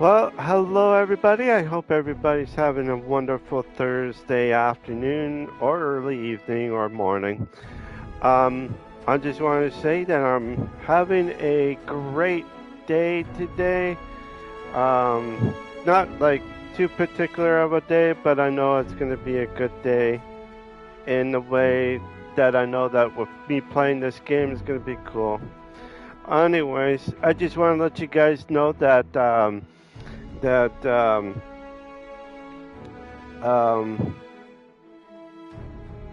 Well, hello everybody. I hope everybody's having a wonderful Thursday afternoon or early evening or morning. Um, I just want to say that I'm having a great day today. Um, not like too particular of a day, but I know it's going to be a good day in the way that I know that with me playing this game is going to be cool. Anyways, I just want to let you guys know that um, that um, um,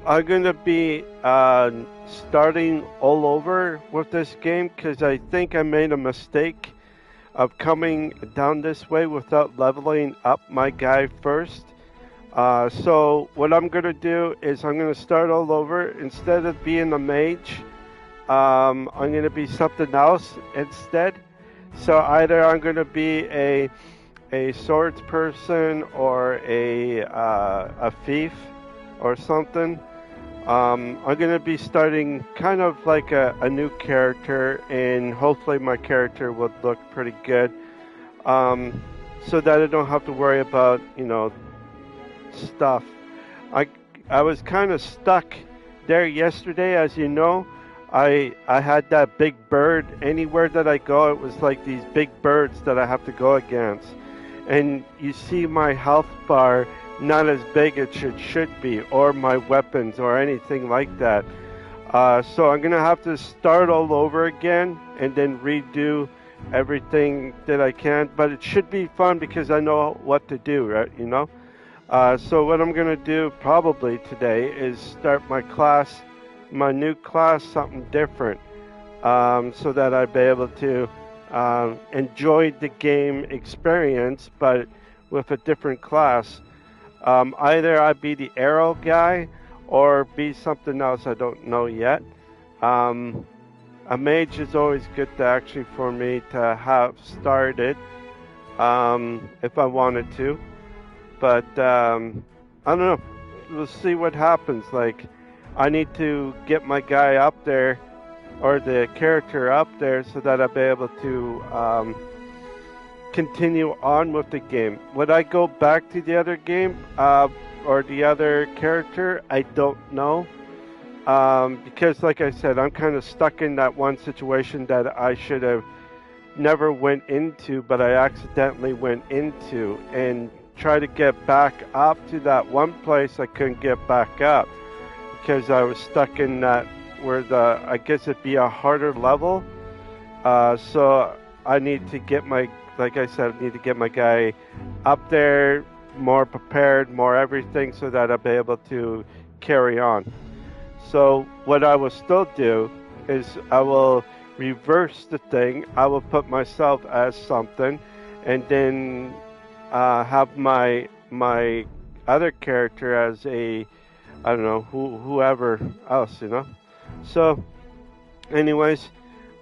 I'm gonna be uh, starting all over with this game because I think I made a mistake of coming down this way without leveling up my guy first. Uh, so what I'm gonna do is I'm gonna start all over instead of being a mage. Um, I'm gonna be something else instead. So either I'm gonna be a a swords person or a uh, a thief or something. Um, I'm gonna be starting kind of like a, a, new character, and hopefully my character would look pretty good, um, so that I don't have to worry about you know stuff. I I was kind of stuck there yesterday, as you know. I I had that big bird. Anywhere that I go, it was like these big birds that I have to go against and you see my health bar not as big as it should be, or my weapons, or anything like that. Uh, so I'm gonna have to start all over again and then redo everything that I can. But it should be fun because I know what to do, right? You know. Uh, so what I'm gonna do probably today is start my class, my new class, something different, um, so that I'd be able to um, enjoyed the game experience, but with a different class. Um, either I'd be the arrow guy or be something else I don't know yet. Um, a mage is always good to actually for me to have started um, if I wanted to, but um, I don't know. We'll see what happens. Like, I need to get my guy up there or the character up there so that I'll be able to um, continue on with the game. Would I go back to the other game uh, or the other character? I don't know. Um, because, like I said, I'm kind of stuck in that one situation that I should have never went into, but I accidentally went into, and try to get back up to that one place I couldn't get back up because I was stuck in that where the I guess it'd be a harder level. Uh, so I need to get my, like I said, I need to get my guy up there, more prepared, more everything, so that I'll be able to carry on. So what I will still do is I will reverse the thing. I will put myself as something, and then uh, have my my other character as a I don't know who whoever else, you know. So, anyways,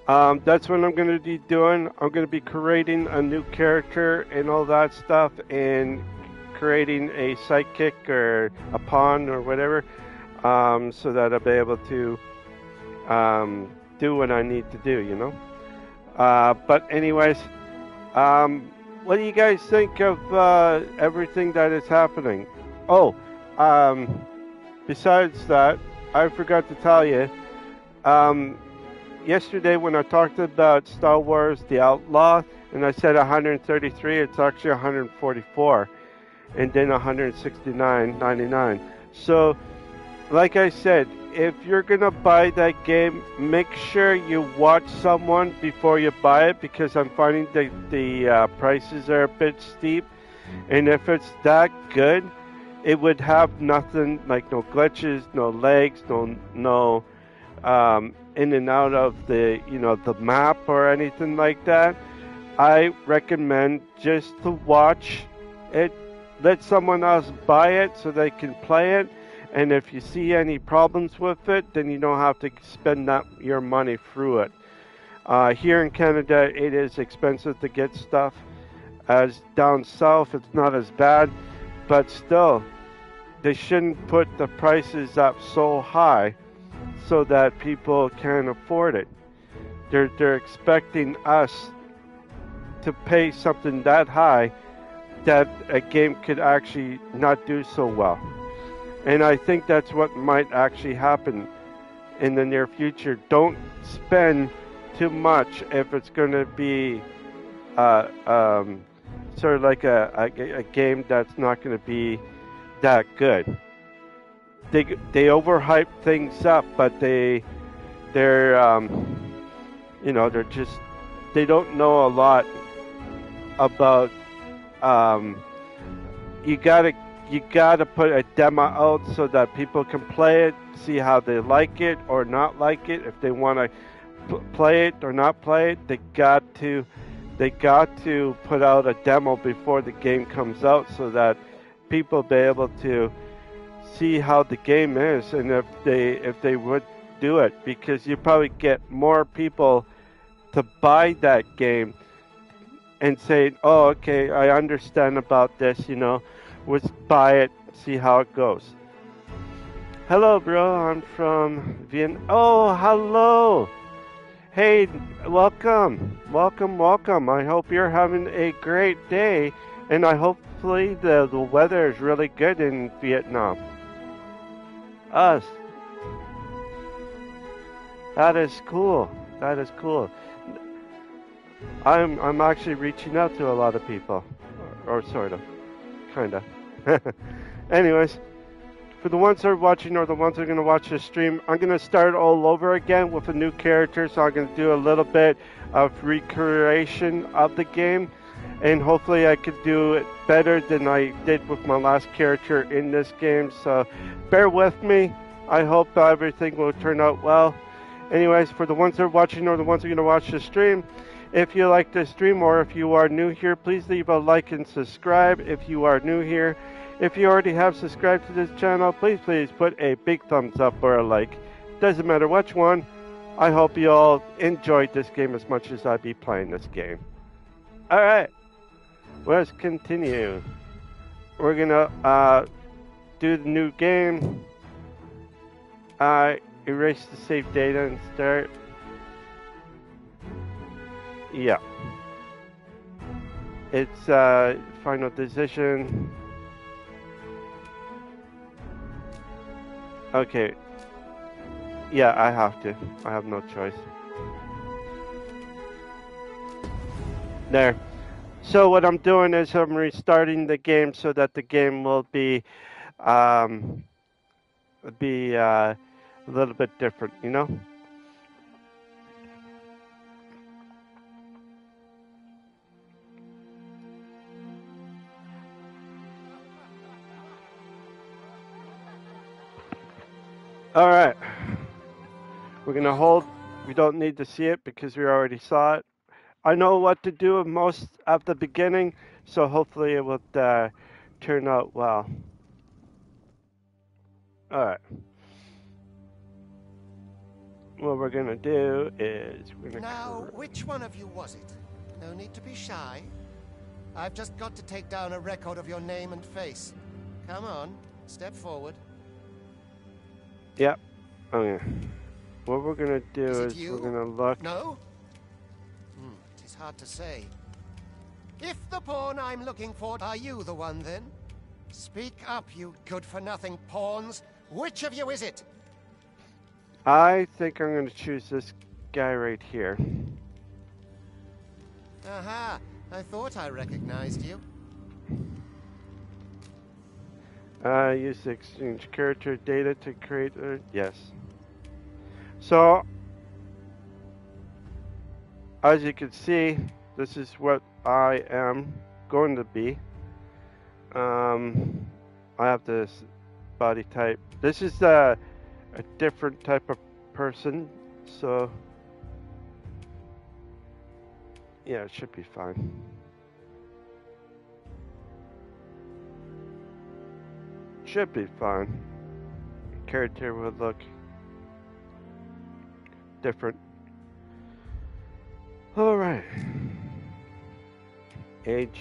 um, that's what I'm going to be doing. I'm going to be creating a new character and all that stuff, and creating a sidekick or a pawn or whatever, um, so that I'll be able to um, do what I need to do, you know. Uh, but anyways, um, what do you guys think of uh, everything that is happening? Oh, um, besides that, I forgot to tell you. Um, yesterday, when I talked about Star Wars: The Outlaw, and I said 133, it's actually 144, and then 169.99. So, like I said, if you're gonna buy that game, make sure you watch someone before you buy it because I'm finding that the uh, prices are a bit steep, and if it's that good it would have nothing like no glitches, no legs, no no um, in and out of the you know the map or anything like that. I recommend just to watch it. Let someone else buy it so they can play it. And if you see any problems with it, then you don't have to spend that your money through it. Uh, here in Canada, it is expensive to get stuff. As down south, it's not as bad, but still, they shouldn't put the prices up so high so that people can't afford it. They're, they're expecting us to pay something that high that a game could actually not do so well. And I think that's what might actually happen in the near future. Don't spend too much if it's going to be uh, um, sort of like a, a, a game that's not going to be that good. They they overhype things up, but they they're um, you know they're just they don't know a lot about um, you gotta you gotta put a demo out so that people can play it, see how they like it or not like it. If they want to play it or not play it, they got to they got to put out a demo before the game comes out so that people be able to see how the game is and if they if they would do it because you probably get more people to buy that game and say, "Oh, okay, I understand about this," you know, let's buy it, see how it goes. Hello, bro. I'm from Vienna. Oh, hello. Hey, welcome, welcome, welcome. I hope you're having a great day, and I the, the weather is really good in Vietnam. Us. That is cool. That is cool. I'm I'm actually reaching out to a lot of people, or, or sort of, kinda. Anyways, for the ones that are watching or the ones that are going to watch this stream, I'm going to start all over again with a new character. So I'm going to do a little bit of recreation of the game. And hopefully I could do it better than I did with my last character in this game. So bear with me. I hope everything will turn out well. Anyways, for the ones that are watching or the ones that are going to watch the stream, if you like this stream or if you are new here, please leave a like and subscribe if you are new here. If you already have subscribed to this channel, please, please put a big thumbs up or a like. Doesn't matter which one. I hope you all enjoyed this game as much as I be playing this game. Alright, let's continue. We're gonna uh, do the new game. Uh, erase the save data and start. Yeah. It's uh, final decision. Okay. Yeah, I have to. I have no choice. There. So what I'm doing is I'm restarting the game so that the game will be um, be uh, a little bit different, you know? All right. We're going to hold. We don't need to see it because we already saw it. I know what to do most at the beginning, so hopefully it will uh, turn out well. All right. What we're going to do is we're to. Now, which one of you was it? No need to be shy. I've just got to take down a record of your name and face. Come on, step forward. Yep. Okay. What we're gonna do Is is, we're gonna look. No? Hard to say. If the pawn I'm looking for, are you the one then? Speak up, you good-for-nothing pawns. Which of you is it? I think I'm gonna choose this guy right here. Aha, I thought I recognized you. Uh, use the exchange character data to create a yes. So, as you can see, this is what I am going to be. Um, I have this body type. This is a, a different type of person, so yeah, it should be fine. Should be fine. Character would look different. Alright. Age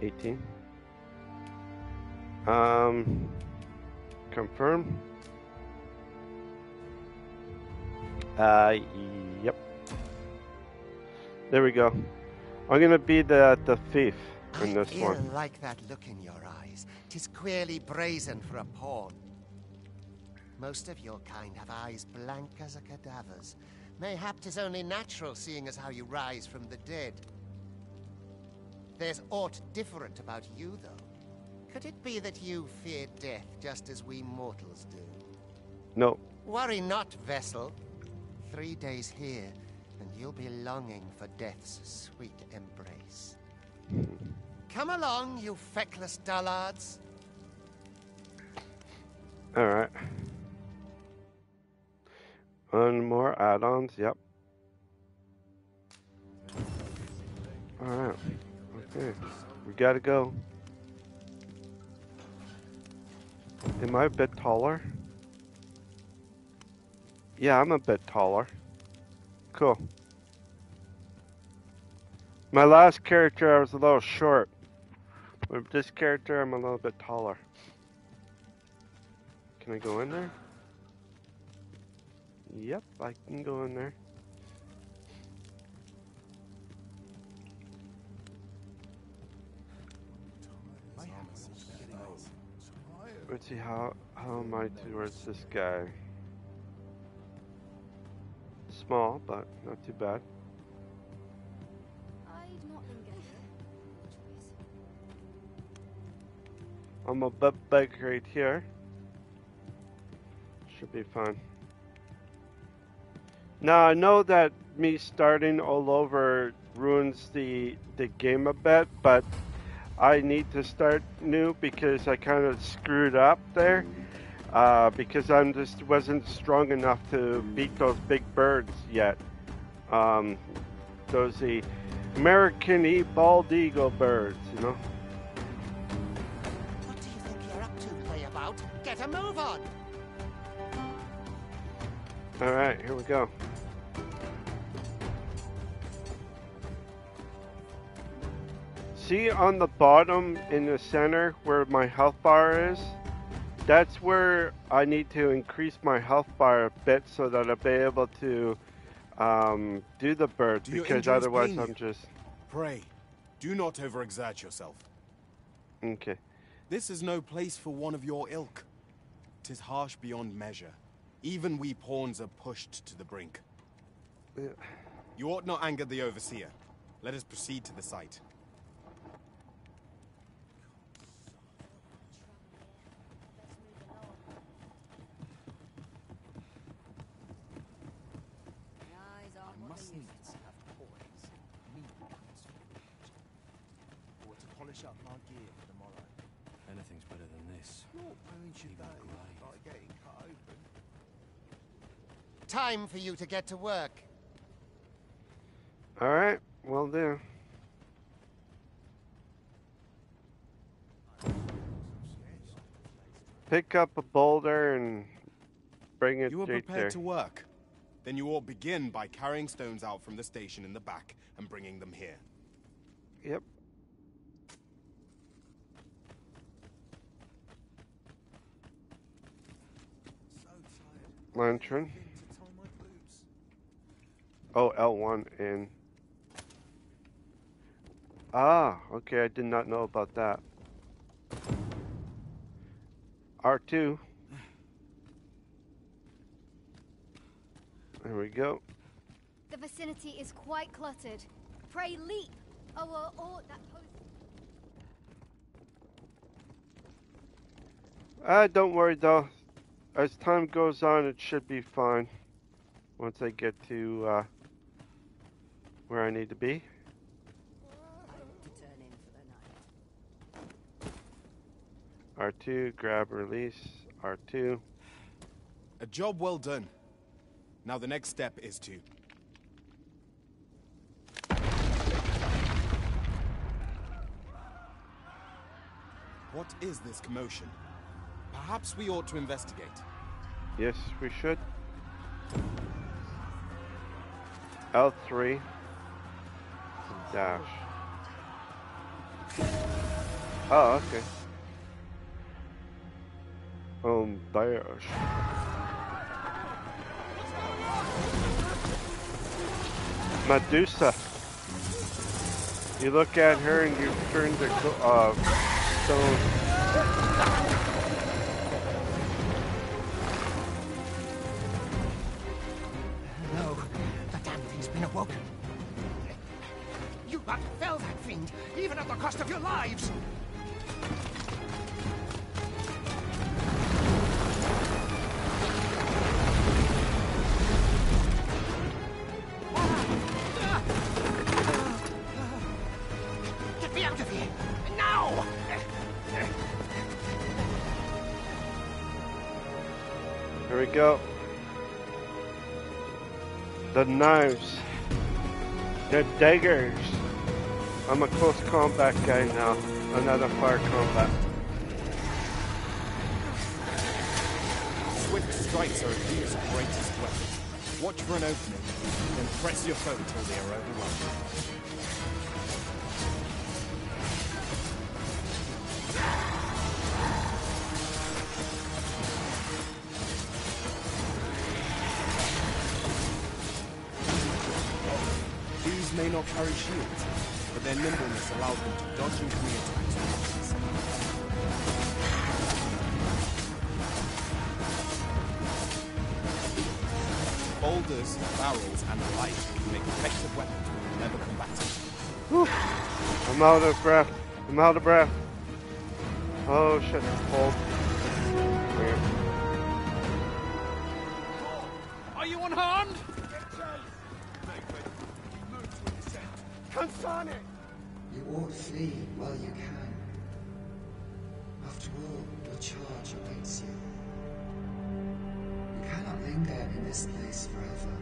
18. Um confirm. Uh yep. There we go. I'm gonna be the the thief in this I one. like that look in your eyes. Tis queerly brazen for a pawn. Most of your kind have eyes blank as a cadaver's. Mayhap 'tis only natural, seeing as how you rise from the dead. There's aught different about you, though. Could it be that you fear death just as we mortals do? No. Worry not, vessel. Three days here, and you'll be longing for death's sweet embrace. Come along, you feckless dullards. All right. One more add-ons. Yep. All right. Okay. We gotta go. Am I a bit taller? Yeah, I'm a bit taller. Cool. My last character, I was a little short. With this character, I'm a little bit taller. Can I go in there? Yep, I can go in there. Let's see how how am I towards this guy? Small, but not too bad. I'd not linger here. Choice. I'm a big right here. Should be fine. Now I know that me starting all over ruins the the game a bit, but I need to start new because I kind of screwed up there. Uh, because I'm just wasn't strong enough to beat those big birds yet. Um, those the American e bald eagle birds, you know. What do you think you're up to, playabout? Get a move on! All right, here we go. See on the bottom in the center where my health bar is? That's where I need to increase my health bar a bit so that I'll be able to um, do the bird Do because otherwise I'm just Pray, do not overexert yourself. okay. This is no place for one of your ilk. Tis harsh beyond measure. Even we pawns are pushed to the brink. Yeah. You ought not anger the overseer. Let us proceed to the site. My eyes are what they used to. have poise, meekness, or to polish up my gear for the morrow. Anything's better than this. Not manage your Even day grey. like getting cut open. Time for you to get to work. All right, well do. Pick up a boulder and bring it You are prepared there. to work. Then you ought begin by carrying stones out from the station in the back and bringing them here. Yep. Lantern. Begin to tie my boots. Oh, L1 and... Ah, okay, I did not know about that. R2. There we go. The vicinity is quite cluttered. Pray leap! Oh, or, or that post. Ah, don't worry though. As time goes on, it should be fine. Once I get to uh, where I need to be. I hope to turn in for the night. R2, grab, release. R2. A job well done. Now the next step is to... What is this commotion? Perhaps we ought to investigate. Yes, we should. L3. Dash. Oh, okay. Um, dash. Medusa. You look at her and you turn to uh, stone. Knives. The daggers. I'm a close combat guy now. Another fire combat. Swift strikes are a dude's greatest weapon. Watch for an opening, then press your foe until they are overrun. Nimbleness allows them to dodge incoming attacks with. Boulders, barrels, and the like make effective weapons with clever combatants. I'm out of breath. I'm out of breath. Oh shit, hold. Weird. This place forever.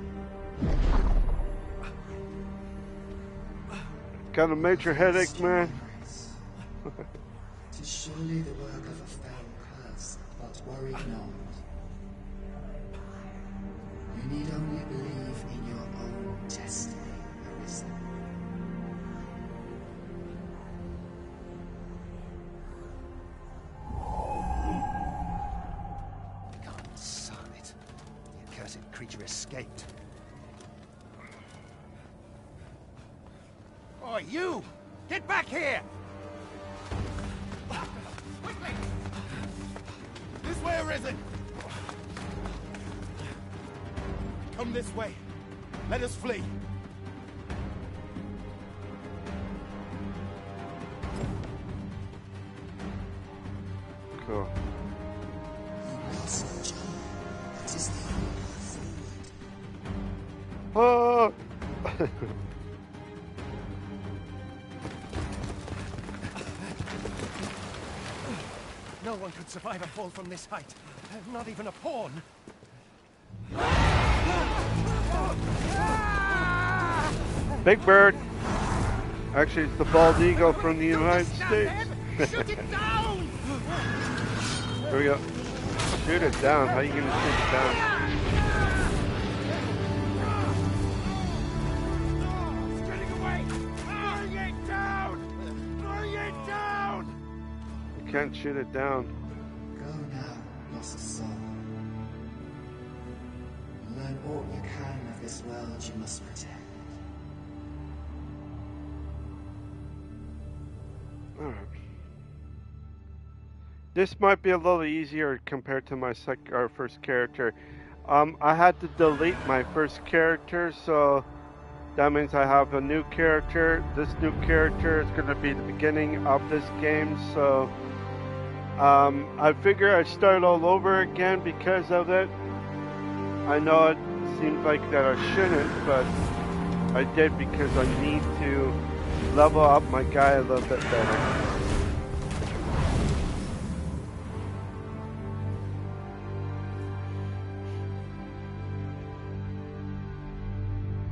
Got a major headache, man. Tis surely the work of a fell curse, but worry not. You need only escaped. Oh, you! Get back here! Quickly! This way, Arisen! Come this way. Let us flee. Cool. No one could survive a fall from this height. Not even a pawn. Big Bird. Actually, it's the bald eagle from the United States. Shoot it down! Here we go. Shoot it down. How are you gonna shoot it down? Can't shoot it down. Go now, lost soul. Learn all you can of this world you must protect. Alright. This might be a little easier compared to my sec or first character. Um, I had to delete my first character, so that means I have a new character. This new character is going to be the beginning of this game, so um, I figure I'd start all over again because of it. I know it seems like that I shouldn't, but I did because I need to level up my guy a little bit better.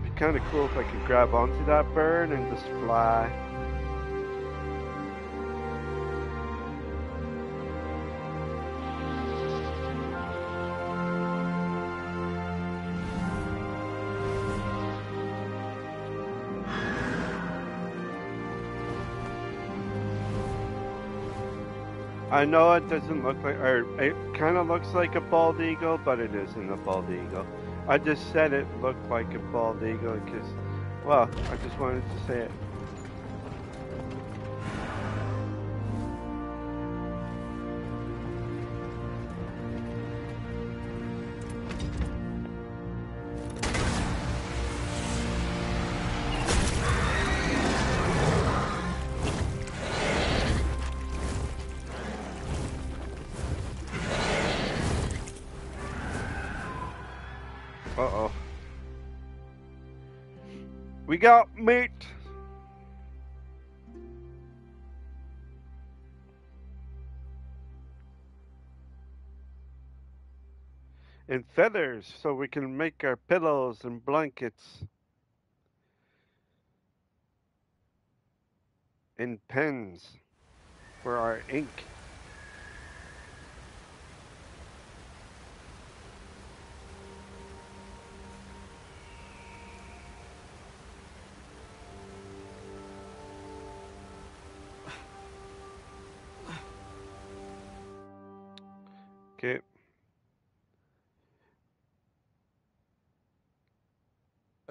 Be kind of cool if I could grab onto that bird and just fly. I know it doesn't look like, or it kind of looks like a bald eagle, but it isn't a bald eagle. I just said it looked like a bald eagle because, well, I just wanted to say it. Got meat. And feathers so we can make our pillows and blankets. And pens for our ink.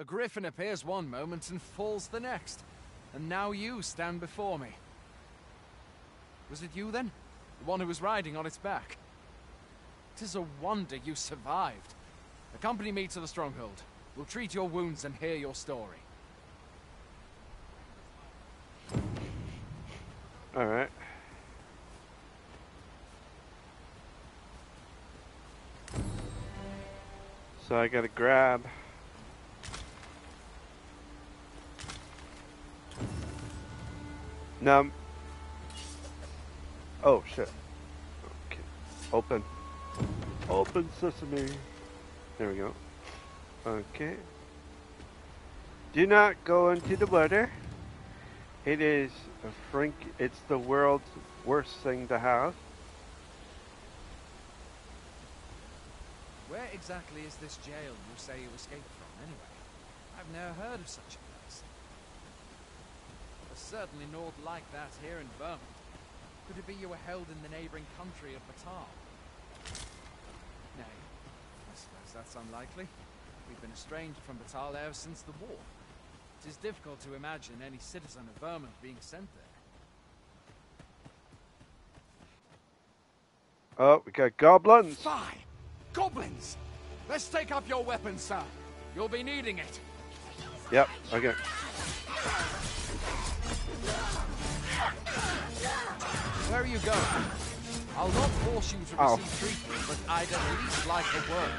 A griffin appears one moment and falls the next. And now you stand before me. Was it you then? The one who was riding on its back? Tis a wonder you survived. Accompany me to the stronghold. We'll treat your wounds and hear your story. All right. So I gotta grab. Now. Oh shit. Okay. Open. Open sesame. There we go. Okay. Do not go into the water. It is a frink. It's the world's worst thing to have. Where exactly is this jail you say you escaped from, anyway? I've never heard of such a certainly naught like that here in Vermund. Could it be you were held in the neighboring country of Battahl? Nay, I suppose that's unlikely. We've been estranged from Battahl ever since the war. It is difficult to imagine any citizen of Vermund being sent there. Oh, we got goblins. Fie! Goblins! Let's take up your weapons, sir. You'll be needing it. Yep. Okay. Where are you going? I'll not force you to Ow. receive treatment, but I'd at least like a word.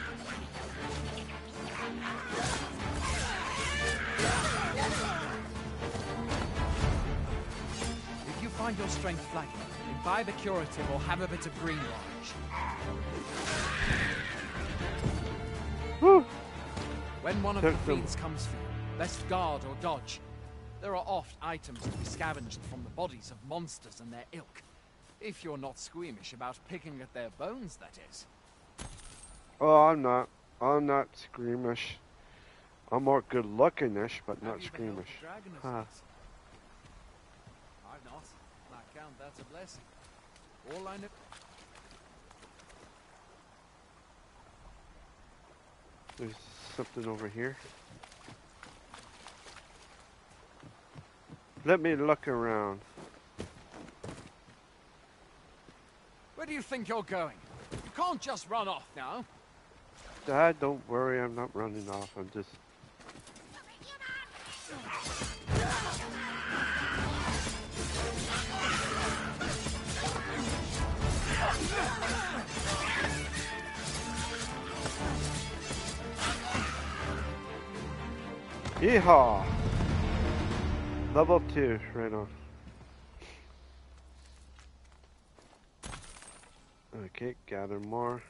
If you find your strength flagging, imbibe a curative or have a bit of green. Whew. When one of the fiends comes for you, best guard or dodge. There are oft items to be scavenged from the bodies of monsters and their ilk. If you're not squeamish about picking at their bones, that is. Oh, I'm not. I'm not squeamish. I'm more good lookingish, but Have not squeamish. the dragon of Huh. I've not. I count that a blessing. All I know. There's something over here. Let me look around. Where do you think you're going? You can't just run off now. Dad, don't worry. I'm not running off. I'm just. Yeehaw! Level 2, right on. Okay, gather more.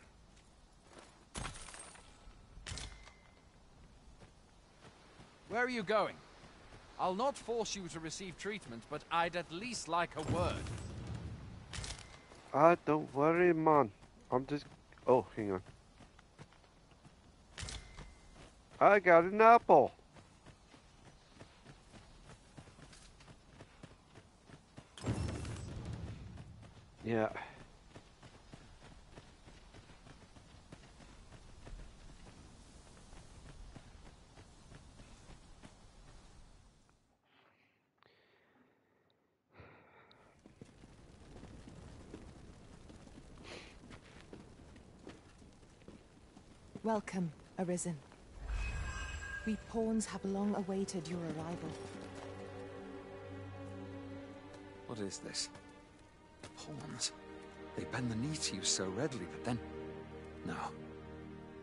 Where are you going? I'll not force you to receive treatment, but I'd at least like a word. Ah, don't worry, man. I'm just. Oh, hang on. I got an apple. Yeah. Welcome, Arisen. We pawns have long awaited your arrival. What is this? The pawns. They bend the knee to you so readily, but then... No.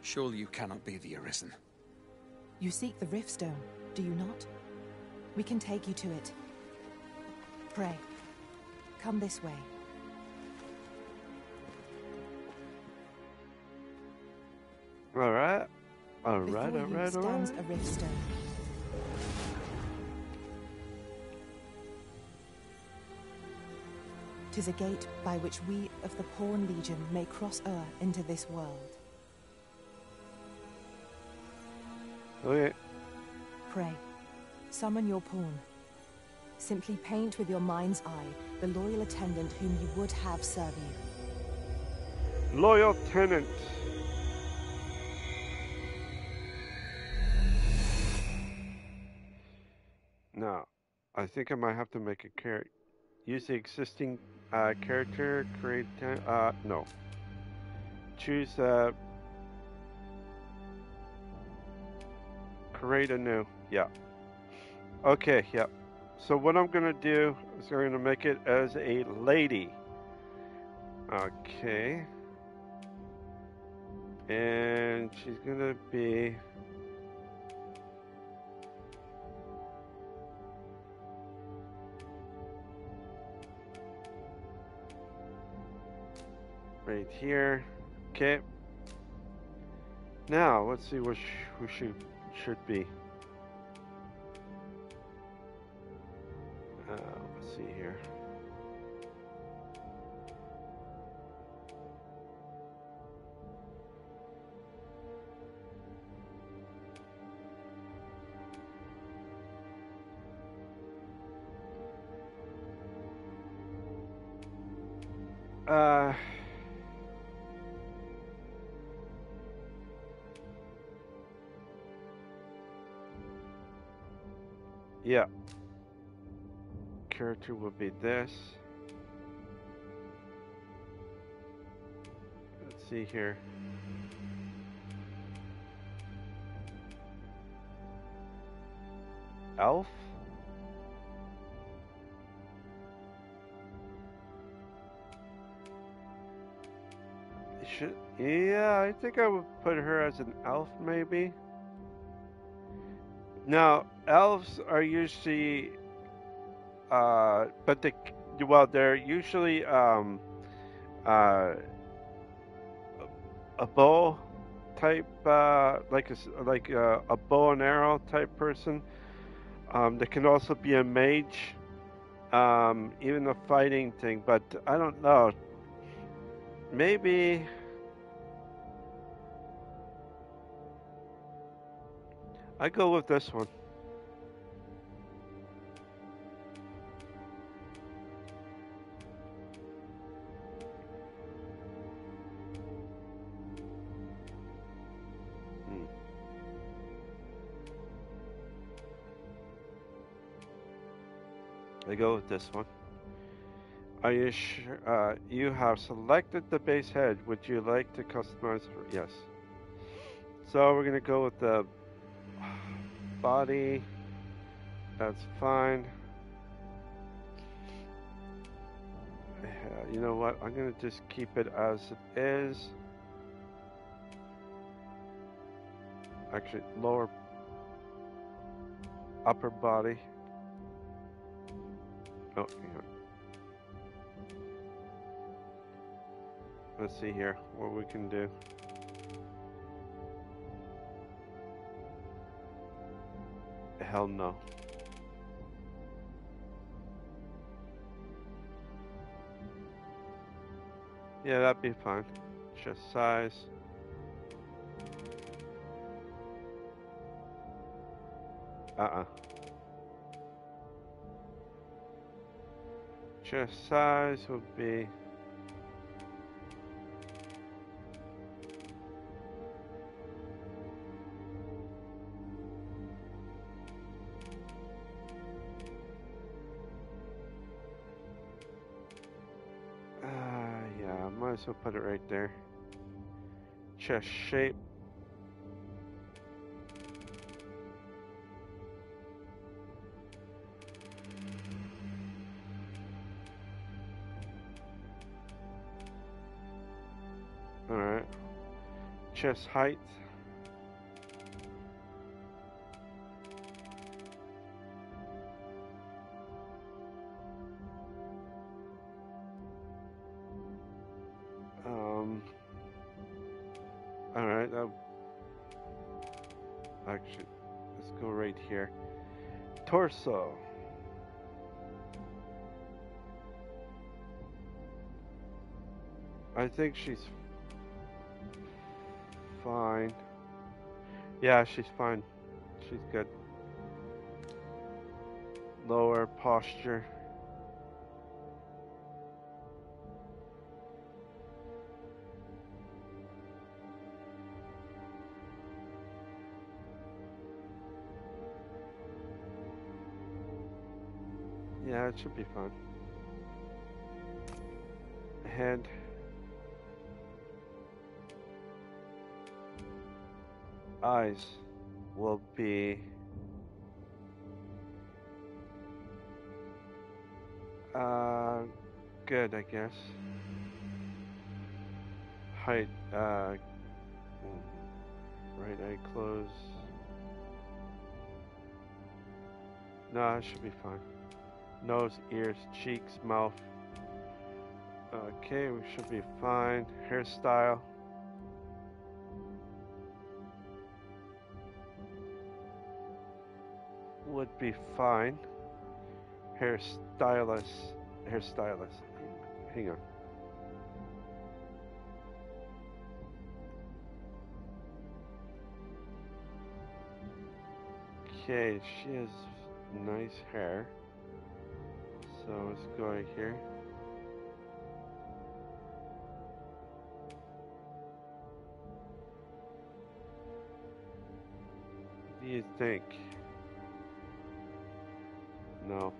Surely you cannot be the Arisen. You seek the Riftstone, do you not? We can take you to it. Pray. Come this way. All right. All Before right, all right, all right. a Riftstone. Tis a gate by which we of the Pawn Legion may cross Ur into this world. Oh, okay. Pray, summon your pawn. Simply paint with your mind's eye the loyal attendant whom you would have serve you. Loyal tenant. I think I might have to make a character. Use the existing uh, character, create. Uh, no. Choose. Uh, create a new. Yeah. Okay. Yeah. So what I'm gonna do is I'm gonna make it as a lady. Okay. And she's gonna be. Right here. Okay. Now, let's see what sh- who she should be. Uh, let's see here. Will be this. Let's see here. Elf? Should, yeah, I think I would put her as an elf, maybe. Now, elves are usually, uh, but the well, they're usually um, uh, a bow type, uh, like a like a, a bow and arrow type person. Um, they can also be a mage, um, even a fighting thing. But I don't know. Maybe. I go with this one. With this one. Are you sure? Uh, you have selected the base head. Would you like to customize? For, yes. So we're gonna go with the body. That's fine. You know what? I'm gonna just keep it as it is. Actually, lower, upper body. Oh, hang on. Let's see here what we can do. Hell no. Yeah, that'd be fine. Chest size. Uh-uh. Chest size would be... Uh, yeah, might as well put it right there. Chest shape. chest height. Um, all right, I'll, actually, let's go right here. Torso. I think she's Yeah, she's fine. She's good. Lower posture. Yeah, it should be fine. Head. Eyes will be uh good, I guess. Height, uh, right eye close. No, it should be fine nose, ears, cheeks, mouth. Okay, we should be fine. Hairstyle. Would be fine. Hairstylist. Hairstylist. Hang on. Okay, she has nice hair. So let's go here. What do you think? No.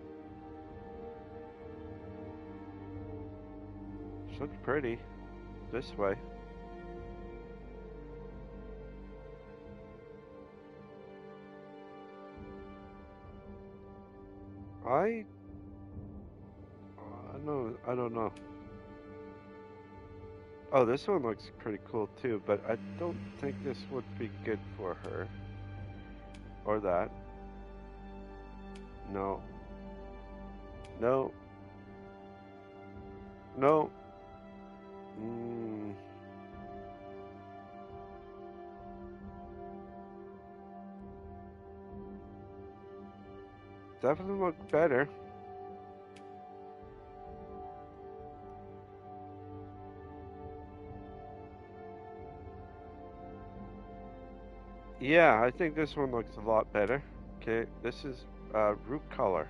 She looks pretty. This way. I I know I don't know. Oh, this one looks pretty cool too, but I don't think this would be good for her. Or that. No. No. No. Mm. Definitely look better. Yeah, I think this one looks a lot better. Okay, this is uh, root color.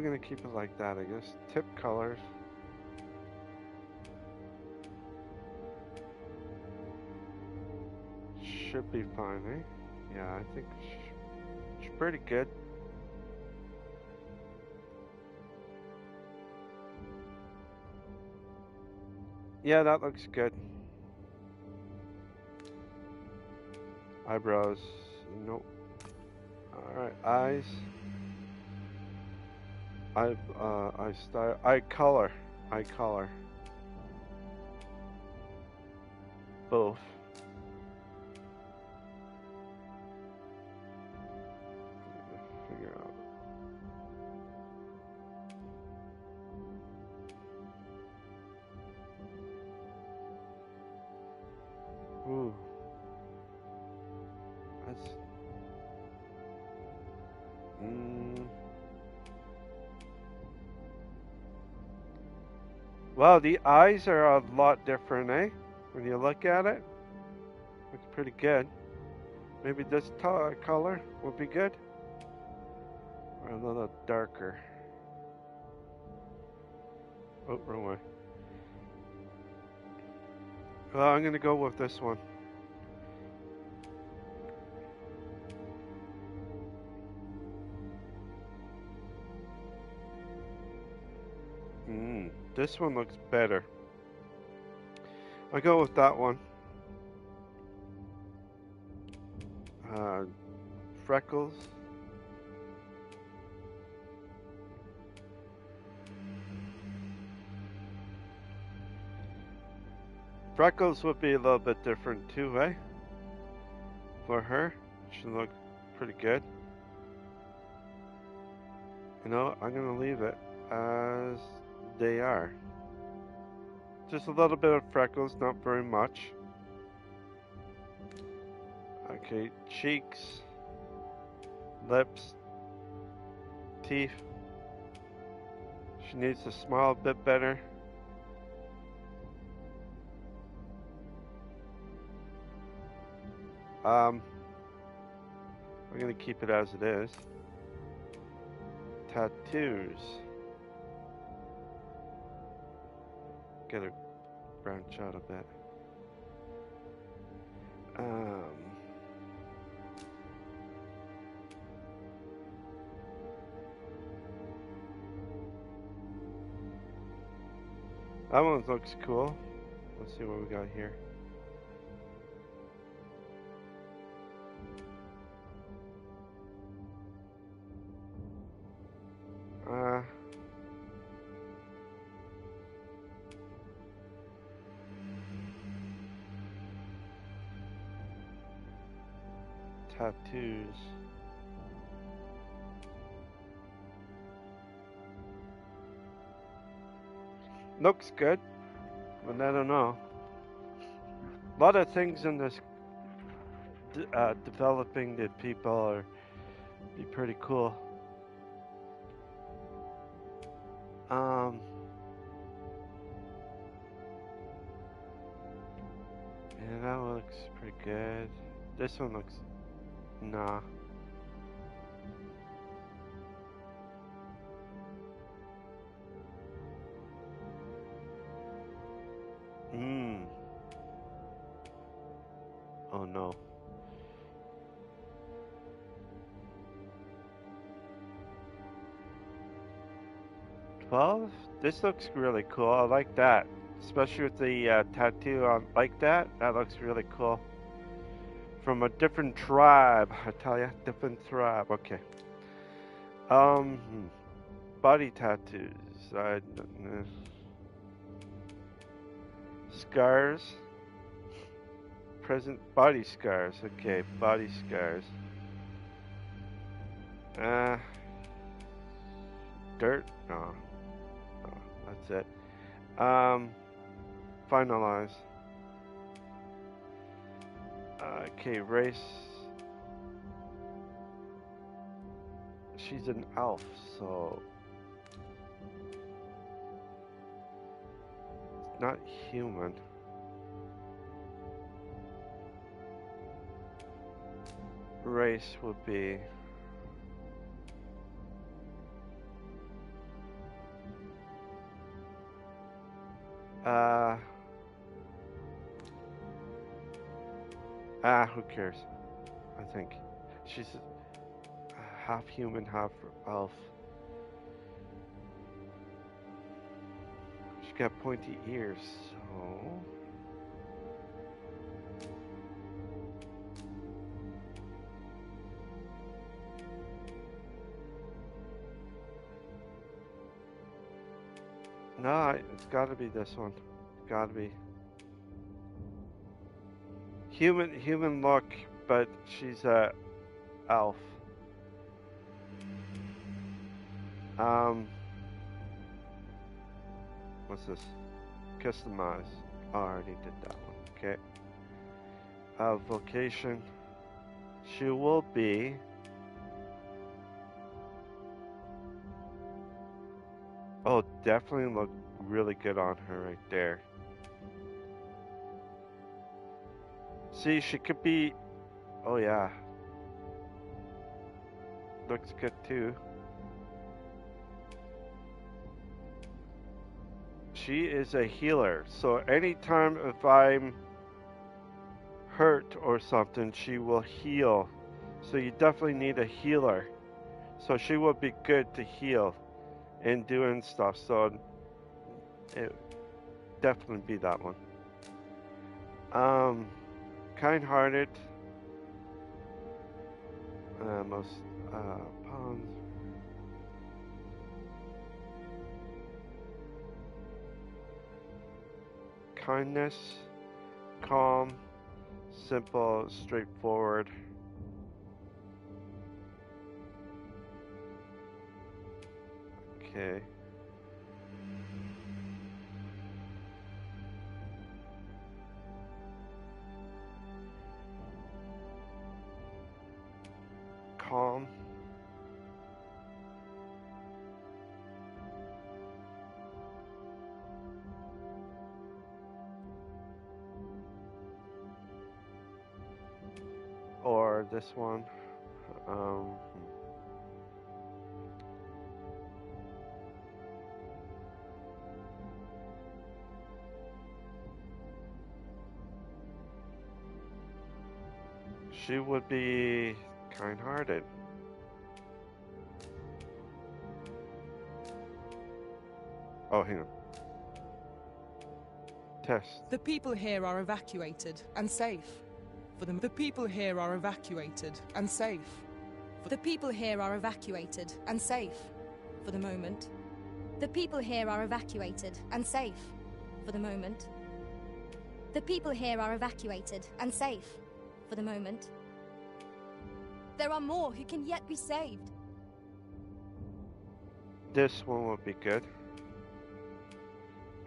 I'm gonna keep it like that, I guess. Tip colors. Should be fine, eh? Yeah, I think it's pretty good. Yeah, that looks good. Eyebrows, nope. Alright, eyes. Eye, uh, eye style, eye color, I color. Wow, the eyes are a lot different, eh? When you look at it, looks pretty good. Maybe this color would be good, or a little darker. Oh, wrong way. Well, I'm gonna go with this one. This one looks better. I'll go with that one. Uh, freckles. Freckles would be a little bit different too, eh? For her, she look pretty good. You know, I'm gonna leave it as they are. Just a little bit of freckles, not very much. Okay, cheeks, lips, teeth. She needs to smile a bit better. Um, we're gonna keep it as it is. Tattoos. Her branch out a bit. Um. That one looks cool. Let's see what we got here. Looks good, but I don't know. A lot of things in this uh, developing that people are be pretty cool. Um, yeah, that looks pretty good. This one looks, nah. This looks really cool. I like that, especially with the uh, tattoo on like that. That looks really cool. From a different tribe, I tell ya, different tribe. Okay. Um, body tattoos. I know. Scars. Present body scars. Okay, body scars. Uh, dirt? No. That's it. Um, finalize. Okay, race. She's an elf, so it's not human. Race would be uh Ah, who cares? I think. She's half human, half elf. She's got pointy ears, so. No, it's gotta be this one. Gotta be. Human, human look, but she's a elf. Um, what's this? Customize. Oh, I already did that one. Okay. Uh, vocation. She will be. Oh, definitely look really good on her right there. See, she could be. Oh, yeah. Looks good too. She is a healer, so anytime if I'm hurt or something, she will heal. So you definitely need a healer. So she will be good to heal and doing stuff. So it definitely be that one. Um, kind-hearted. Uh, most uh. Kindness. calm, simple, straightforward. Okay. Calm. Or this one. Um, she would be kind-hearted. Oh, hang on. Test. The people here are evacuated and safe. For the, the people here are evacuated and safe. The people here are evacuated and safe. For the moment. The people here are evacuated and safe. For the moment. The people here are evacuated and safe. For the moment. There are more who can yet be saved. This one will be good.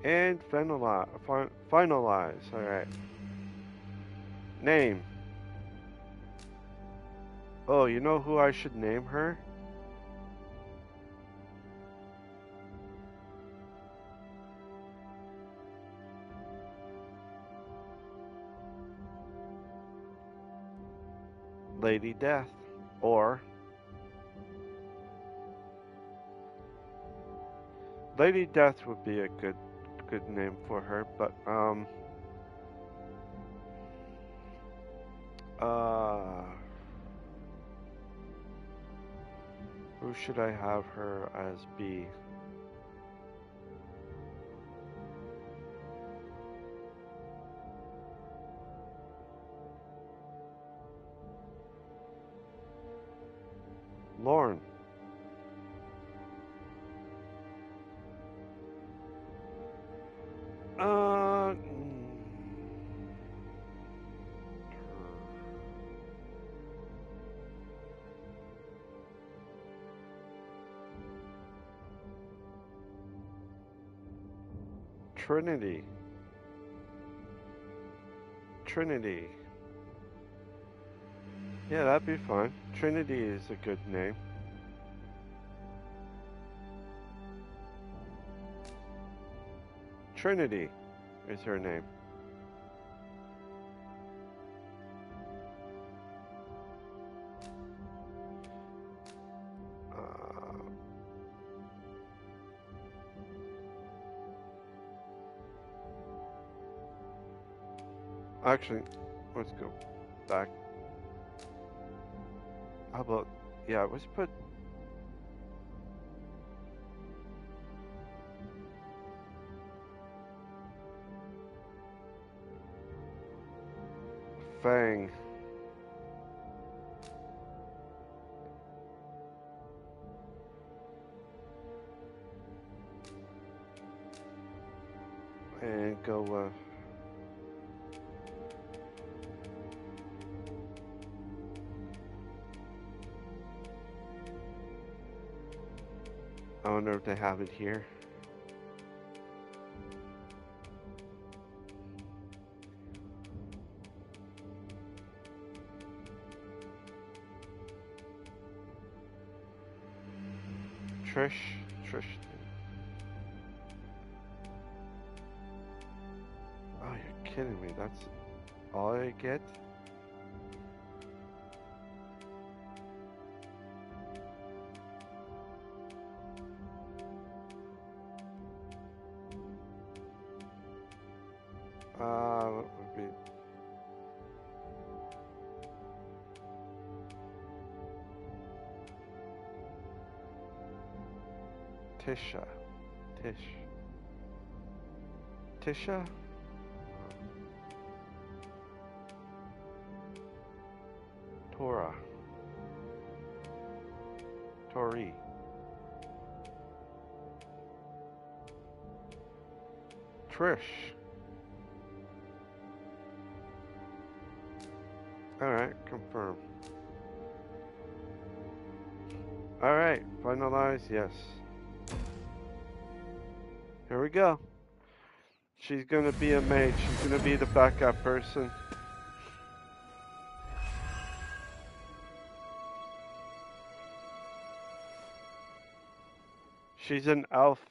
And finalize. Fin finalize. All right. Name. Oh, you know who I should name her? Lady Death. Or Lady Death would be a good good name for her, but um uh who should I have her as be? Lauren. Uh. Trinity. Trinity. Yeah, that'd be fine. Trinity is a good name. Trinity is her name. Uh, actually, let's go back. How about, yeah, let's put it here. Uh, what would be? Tisha. Tish. Tisha? Torah. Tori. Trish. Yes. Here we go. She's gonna be a mage. She's gonna be the backup person. She's an elf.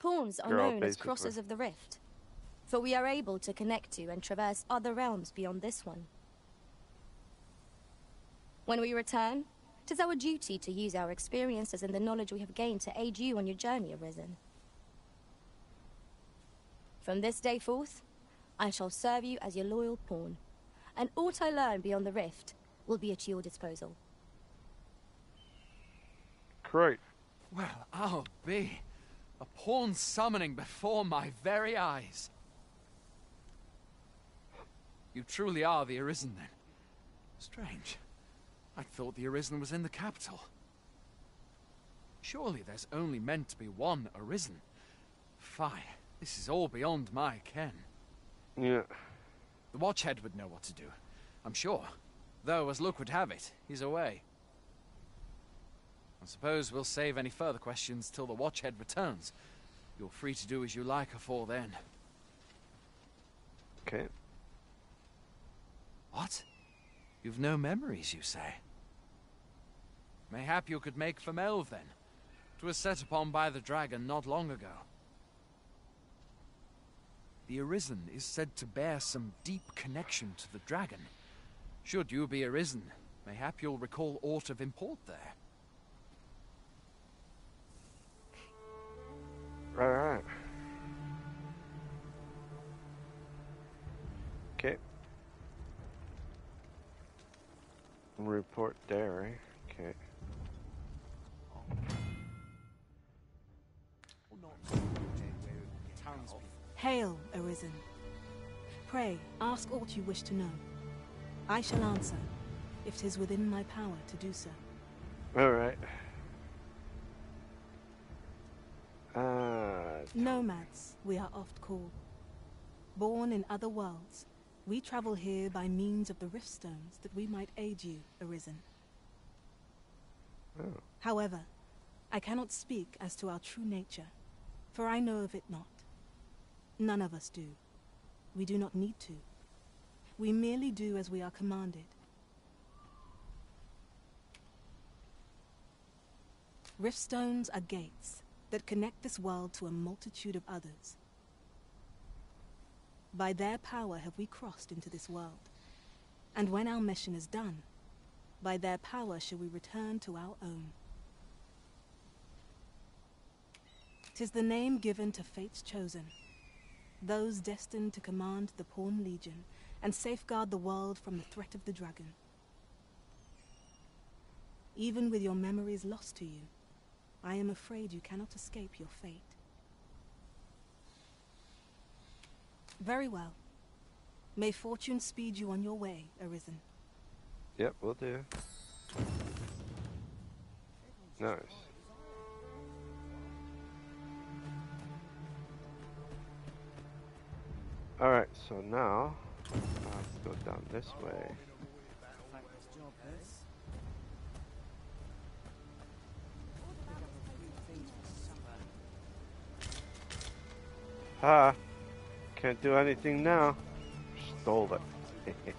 Pawns are Girl, known as crosses of the rift, for we are able to connect to and traverse other realms beyond this one. When we return, it is our duty to use our experiences and the knowledge we have gained to aid you on your journey, Arisen. From this day forth, I shall serve you as your loyal pawn, and aught I learn beyond the rift will be at your disposal. Great. Well, I'll be. A pawn summoning before my very eyes. You truly are the Arisen, then. Strange. I thought the Arisen was in the capital. Surely there's only meant to be one Arisen. Fie, this is all beyond my ken. Yeah. The Watchhead would know what to do, I'm sure. Though, as luck would have it, he's away. I suppose we'll save any further questions till the Watchhead returns. You're free to do as you like afore then. Okay. What? You've no memories, you say? Mayhap you could make for Melve, then. 'Twas set upon by the dragon not long ago. The Arisen is said to bear some deep connection to the dragon. Should you be Arisen, mayhap you'll recall aught of import there. Right. Okay. Report there, eh? Okay. Hail, Arisen. Pray, ask aught you wish to know. I shall answer, if 'tis within my power to do so. Alright. Uh, Nomads, we are oft called. Born in other worlds, we travel here by means of the rift stones that we might aid you, Arisen. oh. However, I cannot speak as to our true nature, for I know of it not. None of us do. We do not need to. We merely do as we are commanded. Riftstones are gates that connect this world to a multitude of others. By their power have we crossed into this world. And when our mission is done, by their power shall we return to our own. Tis the name given to fates chosen, those destined to command the Pawn Legion and safeguard the world from the threat of the dragon. Even with your memories lost to you, I am afraid you cannot escape your fate. Very well. May fortune speed you on your way, Arisen. Yep, we'll do. Nice. Alright, so now, let's go down this way. Ah, can't do anything now. Stole it.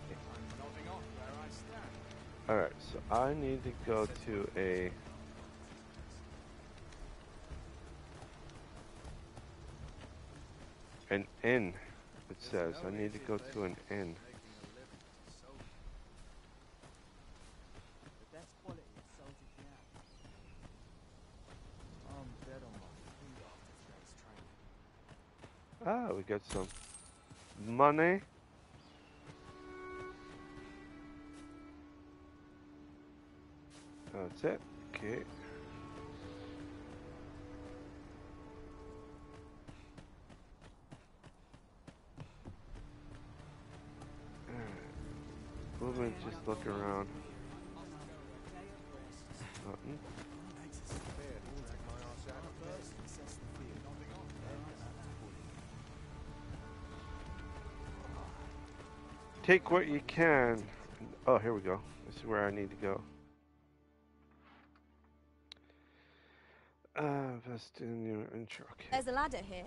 Alright, so I need to go to a... An inn, it says. I need to go to an inn. Ah, we got some money. That's it. Okay. Alright. We'll just look around. Nothing. Take what you can Oh, here we go. This is where I need to go. Uh, invest in your intro. Okay. There's a ladder here.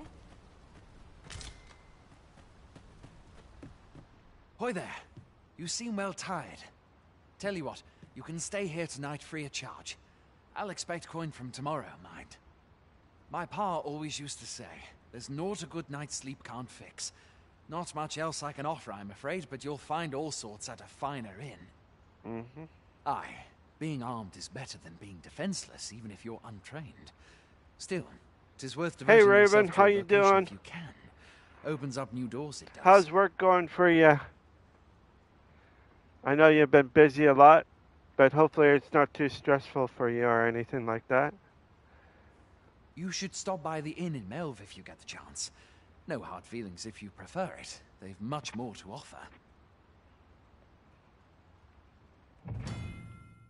Hoy there. You seem well tired. Tell you what, you can stay here tonight free of charge. I'll expect coin from tomorrow, mind. My pa always used to say, there's naught a good night's sleep can't fix. Not much else I can offer, I'm afraid, but you'll find all sorts at a finer inn. Mm-hmm. Aye, being armed is better than being defenseless, even if you're untrained. Still, it is worth Hey devoting Raven, yourself to how you doing? If you can. Opens up new doors, it does. How's work going for you? I know you've been busy a lot, but hopefully it's not too stressful for you or anything like that. You should stop by the inn in Melve if you get the chance. No hard feelings if you prefer it. They've much more to offer.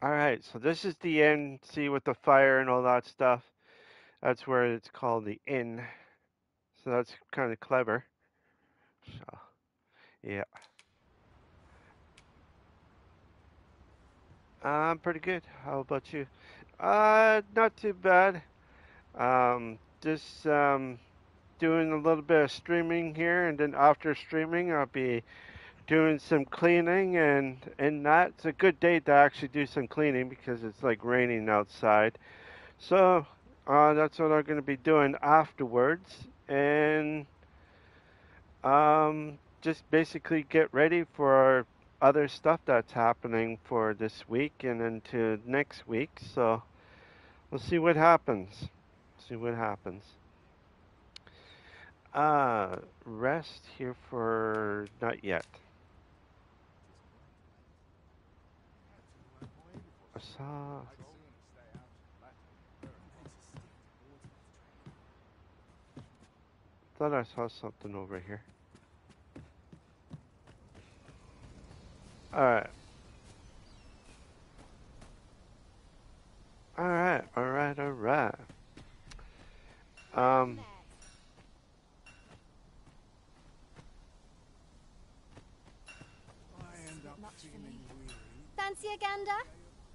Alright, so this is the inn. See with the fire and all that stuff. That's where it's called the inn. So that's kind of clever. So, yeah. I'm pretty good. How about you? Uh, not too bad. Um, just um, doing a little bit of streaming here, and then after streaming, I'll be doing some cleaning, and and that's a good day to actually do some cleaning because it's like raining outside. So uh, that's what I'm going to be doing afterwards, and um, just basically get ready for other stuff that's happening for this week and into next week. So we'll see what happens. See what happens. Uh, rest here for not yet. I saw. Thought I saw something over here. Alright. Alright, alright, alright. Um. Fancy a gander?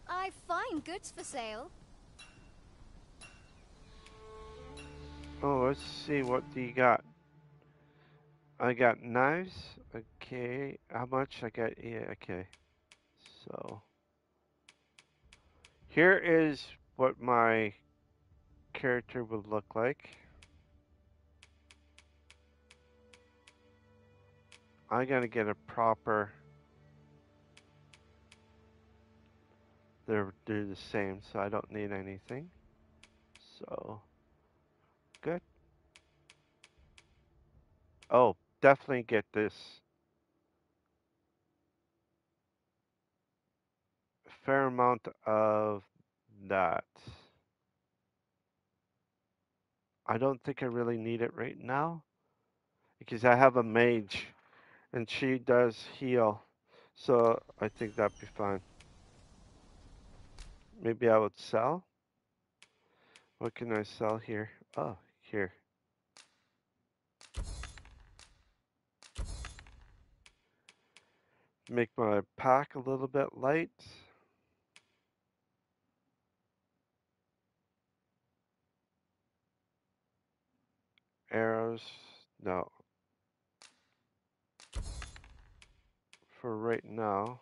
I find goods for sale. Oh, let's see what do you got. I got knives. Okay, how much I got? Yeah, okay. So here is what my character would look like. I gotta get a proper. They're they're the same, so I don't need anything. So good. Oh, definitely get this. Fair amount of that. I don't think I really need it right now because I have a mage and she does heal. So I think that'd be fine. Maybe I would sell. What can I sell here? Oh, here. Make my pack a little bit light. Arrows, no. For right now.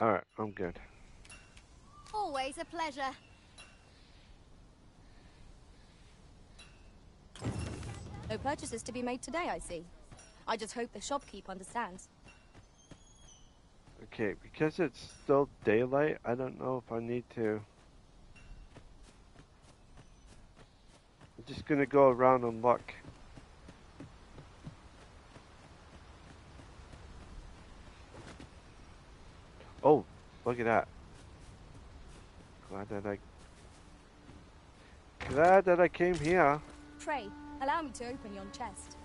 Alright, I'm good. Always a pleasure. No purchases to be made today, I see. I just hope the shopkeep understands. Okay, because it's still daylight, I don't know if I need to. I'm just gonna go around and look. Oh, look at that. Glad that I... Glad that I came here. Pray, allow me to open your chest.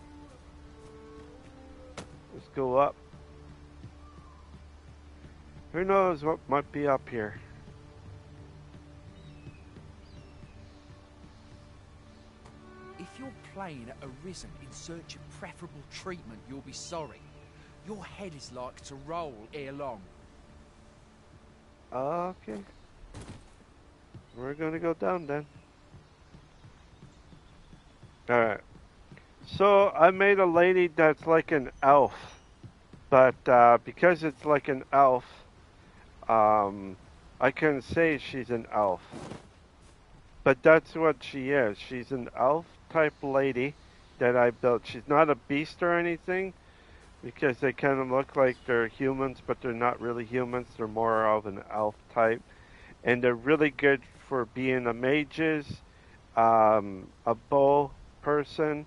Let's go up. Who knows what might be up here? If your plane at Arisen in search of preferable treatment, you'll be sorry. Your head is like to roll ere long. Okay. We're gonna go down then. Alright. So I made a lady that's like an elf. But uh, because it's like an elf, um, I can say she's an elf. But that's what she is. She's an elf type lady that I built. She's not a beast or anything because they kind of look like they're humans, but they're not really humans. They're more of an elf type. And they're really good for being a mages, um, a bow person.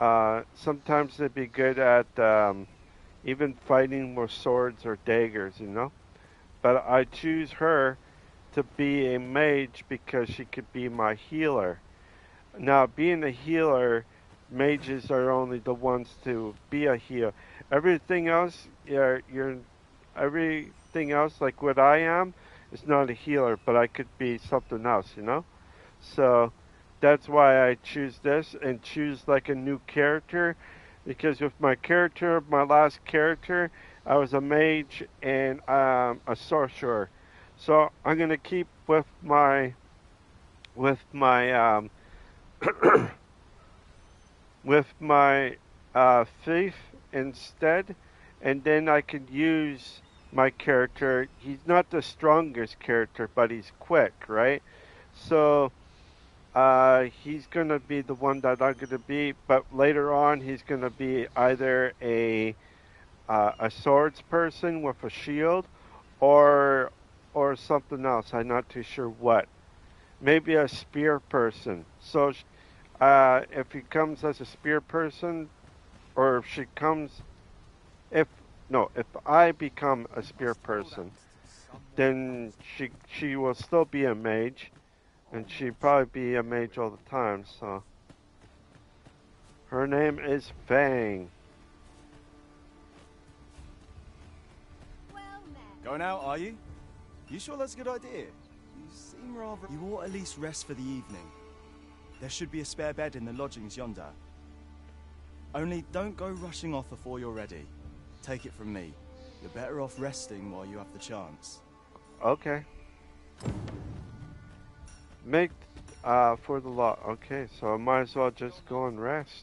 Uh, sometimes they'd be good at um, even fighting with swords or daggers, you know. But I choose her to be a mage because she could be my healer. Now, being a healer, mages are only the ones to be a healer. Everything else, you're, you're everything else, like what I am, is not a healer, but I could be something else, you know. So that's why I choose this and choose like a new character, because with my character, my last character, I was a mage and um, a sorcerer. So I'm gonna keep with my with my um, with my uh, faith instead, and then I could use my character. He's not the strongest character, but he's quick, right? So uh, he's gonna be the one that I'm gonna be, but later on he's gonna be either a uh, a swords person with a shield, or or something else. I'm not too sure what. Maybe a spear person. So uh, if he comes as a spear person, or if she comes, if no, if I become a spear person, then she she will still be a mage, and she'd probably be a mage all the time. So her name is Fang. Going out, are you? You sure that's a good idea? You seem rather... You ought at least rest for the evening. There should be a spare bed in the lodgings yonder. Only don't go rushing off before you're ready. Take it from me. You're better off resting while you have the chance. Okay. Make uh, for the lot. Okay, so I might as well just go and rest.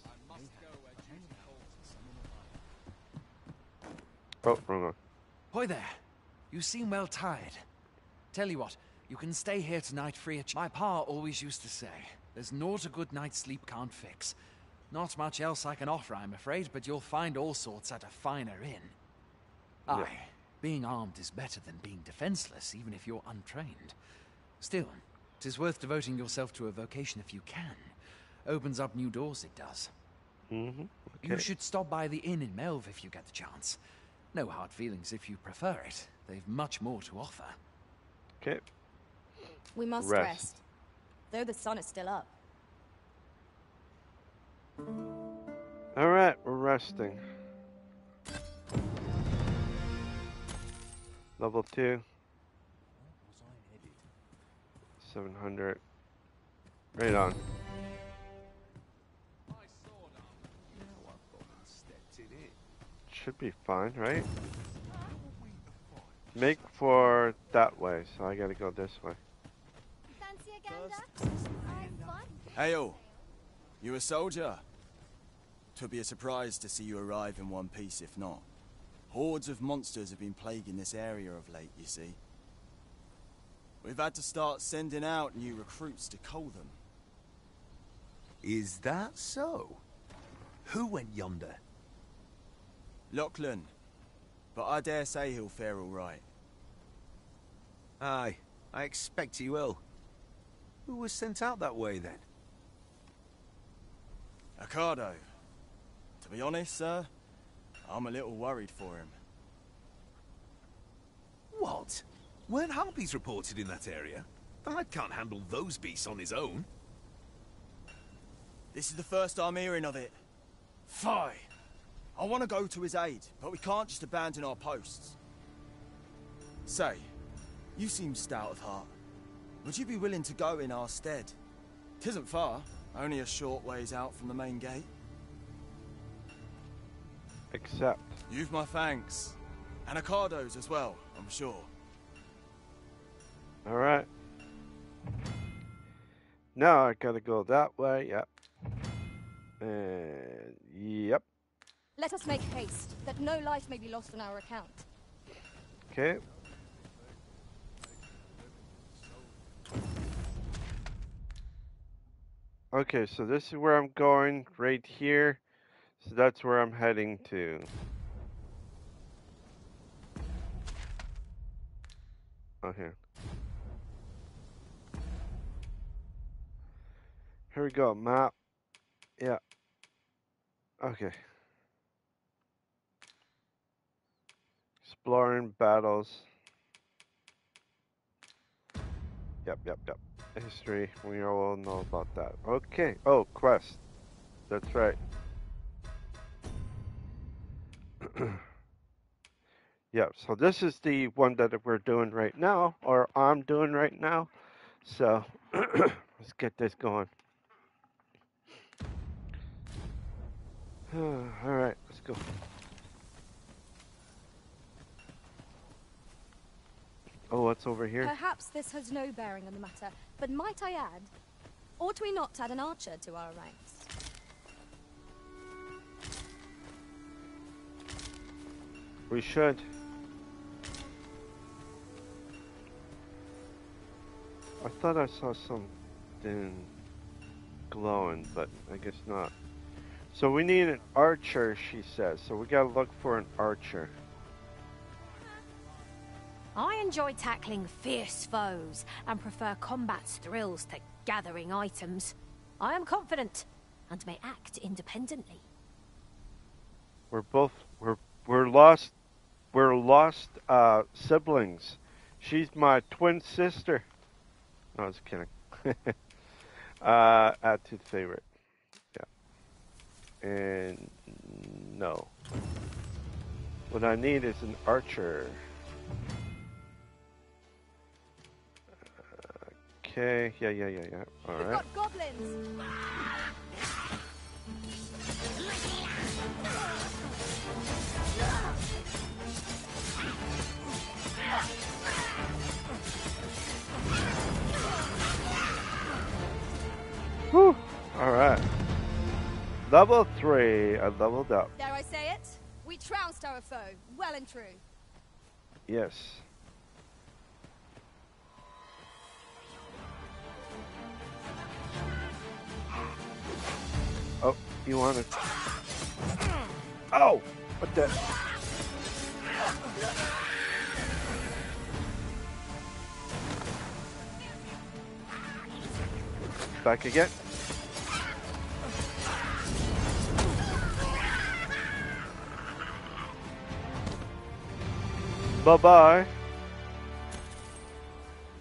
Oh, wrong one. Hoy there. You seem well tired. Tell you what, you can stay here tonight free of My pa always used to say, there's naught a good night's sleep can't fix. Not much else I can offer, I'm afraid, but you'll find all sorts at a finer inn. Aye, Yeah. being armed is better than being defenseless, even if you're untrained. Still, tis worth devoting yourself to a vocation if you can. Opens up new doors, it does. Mm-hmm. You should stop by the inn in Melve if you get the chance. No hard feelings if you prefer it. They've much more to offer. Okay. We must Rest. rest. Though the sun is still up. All right, we're resting. Level two. Seven hundred. Right on. Should be fine, right? Make for that way, so I gotta go this way. Fancy a gander? Alright, You a soldier? Twould be a surprise to see you arrive in one piece if not. Hordes of monsters have been plaguing this area of late, you see. We've had to start sending out new recruits to cull them. Is that so? Who went yonder? Lachlan. But I dare say he'll fare all right. Aye, I expect he will. Who was sent out that way then? Ocado. To be honest, sir, I'm a little worried for him. What? Weren't harpies reported in that area? The lad can't handle those beasts on his own. This is the first I'm hearing of it. Fie! I want to go to his aid, but we can't just abandon our posts. Say, you seem stout of heart. Would you be willing to go in our stead? Tisn't far, Only a short ways out from the main gate. Except. You've my thanks. And Akado's as well, I'm sure. Alright. Now I gotta go that way, yep. And yep. Let us make haste, that no life may be lost on our account. Okay. Okay, so this is where I'm going, right here. So that's where I'm heading to. Oh, here. Here we go, map. Yeah. Okay. Exploring battles. Yep, yep, yep. History, we all know about that. Okay. Oh, quest. That's right. yeah, so this is the one that we're doing right now, or I'm doing right now. So, let's get this going. Alright, let's go. Oh, what's over here? Perhaps this has no bearing on the matter, but might I add, ought we not add an archer to our ranks? We should. I thought I saw something glowing, but I guess not. So we need an archer, she says. So we gotta look for an archer. I enjoy tackling fierce foes and prefer combat's thrills to gathering items. I am confident and may act independently. We're both we're we're lost we're lost uh, siblings. She's my twin sister. No, I was kidding. uh, attitude favorite. Yeah. And no. What I need is an archer. Okay, yeah, yeah, yeah, yeah. All We've got goblins! Whew. All right. Level three. I leveled up. Dare I say it? We trounced our foe, well and true. Yes. Oh, you want it? Oh, what the? Back again. Bye bye.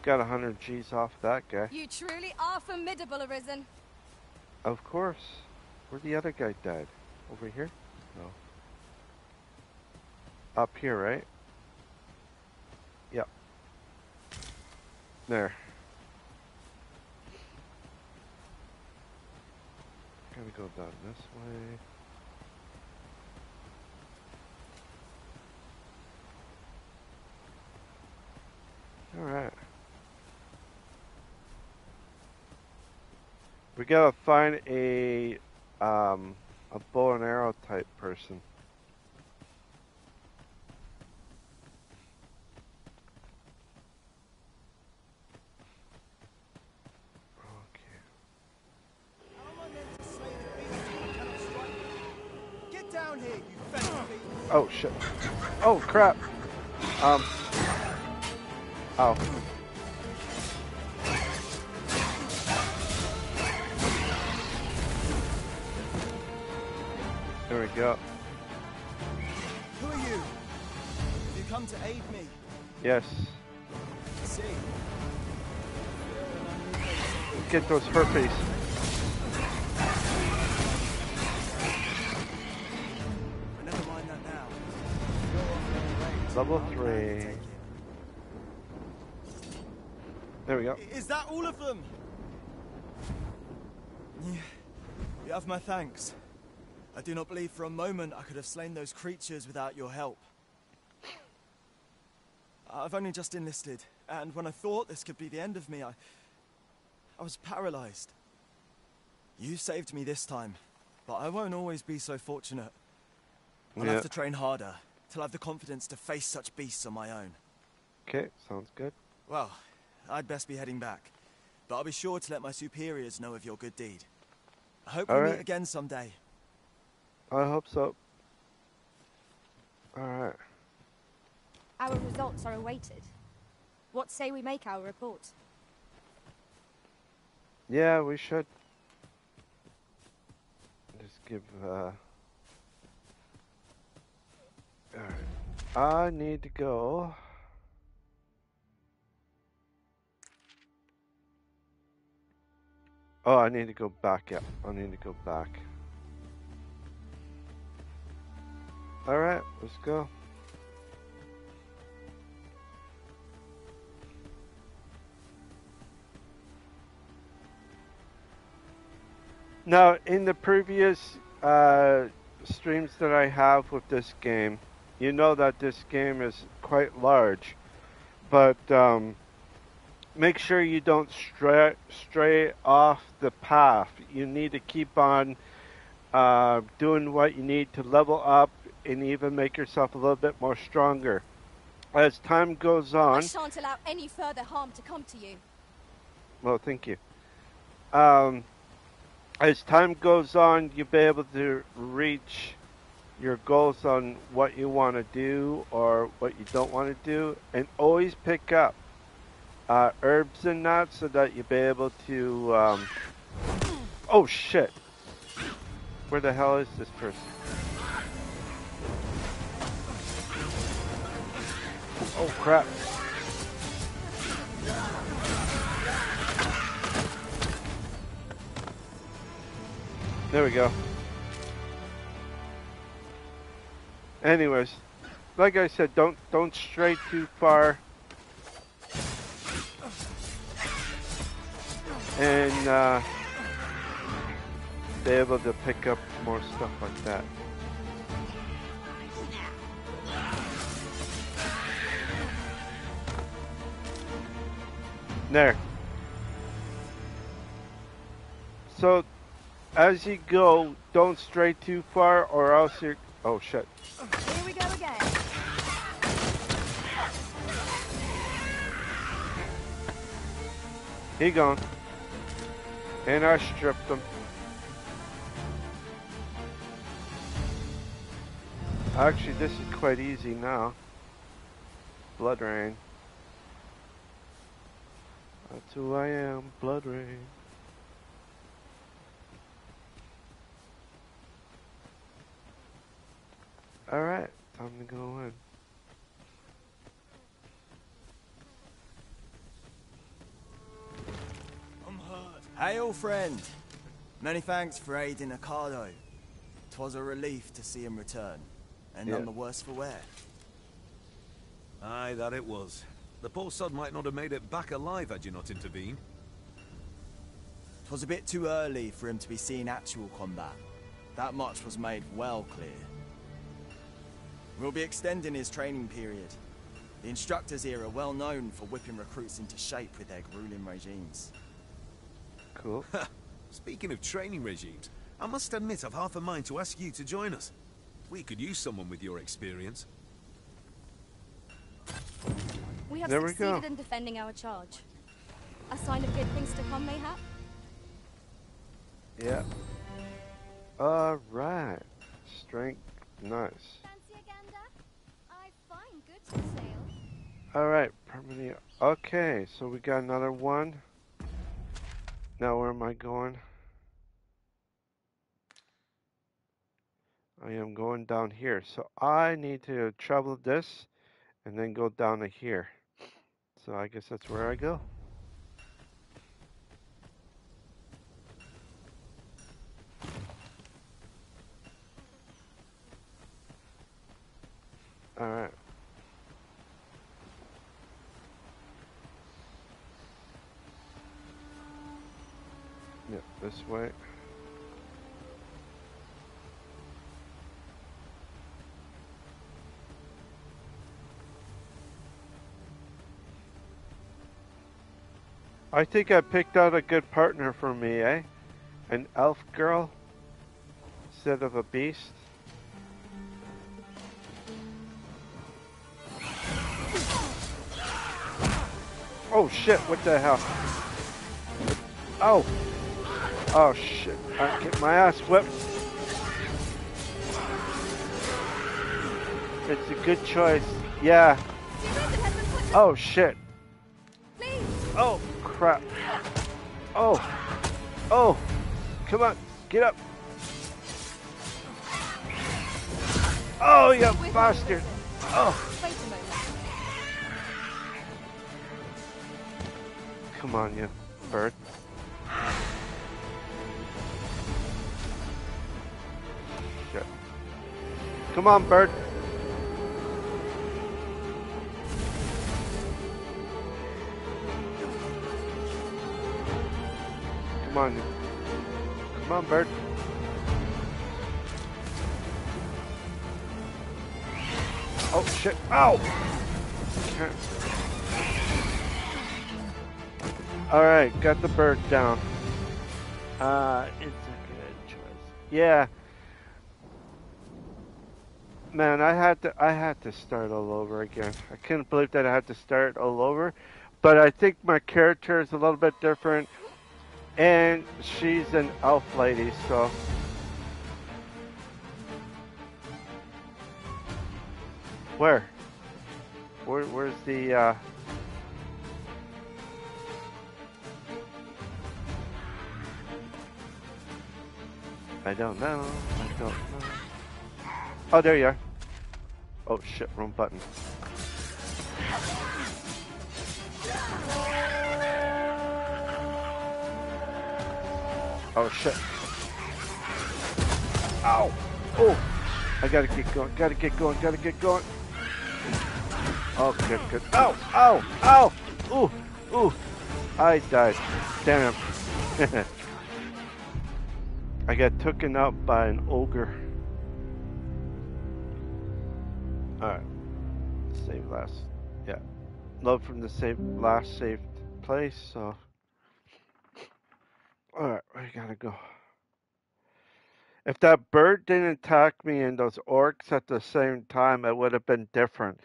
Got a hundred G's off that guy. You truly are formidable, Arisen. Of course. Where the other guy died? Over here? No. Up here, right? Yep. There. Gotta go down this way. Alright. We gotta find a um a bow and arrow type person. Get down here, you fat beast. Oh shit. Oh crap. Um. Oh. There we go. Who are you? Have you come to aid me? Yes. I see. Get those herpes. Never mind that now. Go off your own ways. Level three. There we go. Is that all of them? Yeah. You have my thanks. I do not believe for a moment I could have slain those creatures without your help. I've only just enlisted, and when I thought this could be the end of me, I... I was paralyzed. You saved me this time, but I won't always be so fortunate. I'll Yeah. have to train harder, till I have the confidence to face such beasts on my own. Okay, sounds good. Well, I'd best be heading back. But I'll be sure to let my superiors know of your good deed. I hope All we right. meet again someday. I hope so. Alright. Our results are awaited. What say we make our report? Yeah, we should. Just give, uh... Alright. I need to go. Oh, I need to go back. Yeah, I need to go back. Alright, let's go. Now, in the previous uh, streams that I have with this game, you know that this game is quite large, but um, make sure you don't stray stray off the path. You need to keep on uh, doing what you need to level up and even make yourself a little bit more stronger. As time goes on, I shan't allow any further harm to come to you. well, thank you. Um, as time goes on, you'll be able to reach your goals on what you want to do or what you don't want to do, and always pick up uh, herbs and that so that you'll be able to. Um... Oh shit! Where the hell is this person? Oh crap! There we go. Anyways, like I said, don't don't stray too far. And uh, be able to pick up more stuff like that. There. So, as you go, don't stray too far, or else you're. Oh shit! Here we go again. He gone. And I stripped him. Actually, this is quite easy now. Blood Rain. That's who I am, Blood Rain. Alright, time to go in. I'm hurt. Hail, friend. Many thanks for aiding Ocado. 'Twas a relief to see him return, and none the worse for wear. Aye, that it was. The poor sod might not have made it back alive had you not intervened. 'Twas a bit too early for him to be seeing actual combat. That much was made well clear. We'll be extending his training period. The instructors here are well known for whipping recruits into shape with their grueling regimes. Cool. Speaking of training regimes, I must admit I've half a mind to ask you to join us. We could use someone with your experience. We have There we succeeded go. in defending our charge. A sign of good things to come, mayhap? Yeah. Alright. Strength. Nice. I find good for sale. Alright, permanent. Okay, so we got another one. Now where am I going? I am going down here. So I need to travel this and then go down to here. So I guess that's where I go. Alright. Yeah, this way. I think I picked out a good partner for me, eh? An elf girl instead of a beast. Oh shit, what the hell? Oh! Oh shit, I get my ass whipped. It's a good choice. Yeah. Oh shit. Oh crap. Oh. Oh. Come on. Get up. Oh, you bastard. Oh. Come on, you bird. Come on, bird. Come on. Come on, bird. Oh, shit. Ow! Alright, got the bird down. Uh, it's a good choice. Yeah. Man, I had to I had to start all over again. I couldn't believe that I had to start all over. But I think my character is a little bit different. And she's an elf lady, so Where? Where where's the uh I don't know. I don't know. Oh, there you are. Oh shit, wrong button. Oh shit. Ow! Oh! I gotta get going, gotta get going, gotta get going. Oh, good, good. Ow! Ow! Ow! Ooh! Ooh! I died. Damn. it. I got taken out by an ogre. Alright. Save last. Yeah. Love from the save last saved place, so. Alright, we gotta go. If that bird didn't attack me and those orcs at the same time, it would have been different.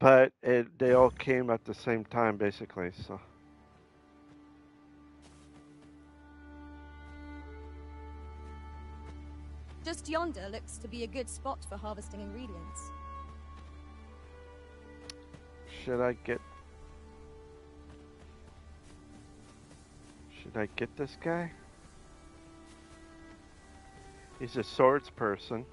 But it, they all came at the same time, basically, so. Just yonder looks to be a good spot for harvesting ingredients. Should I get... Should I get this guy? He's a swords person.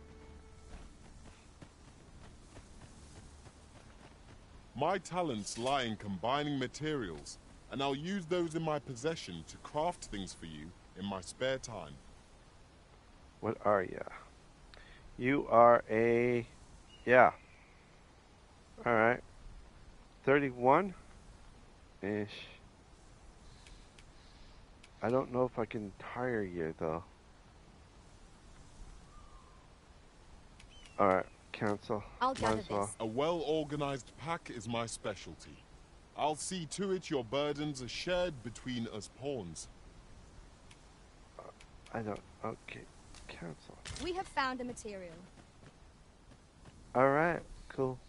My talents lie in combining materials, and I'll use those in my possession to craft things for you in my spare time. What are you? You are a... Yeah. Alright. 31-ish. I don't know if I can hire you, though. Alright, cancel. I'll Might gather as well. A well-organized pack is my specialty. I'll see to it your burdens are shared between us pawns. Uh, I don't... Okay, cancel. We have found a material. Alright, cool.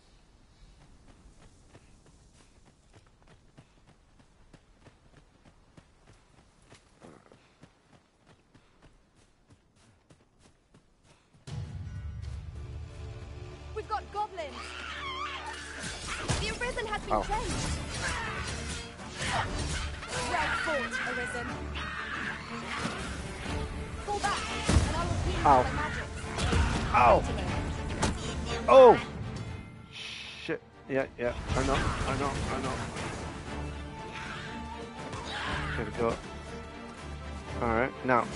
Goblins! The Arisen has been Ow. changed! Arisen. Fall back, and I will heal Ow. my magic. Ow! Oh! Shit. Yeah, yeah. I know, I know, I know. Gotta go. Alright, now.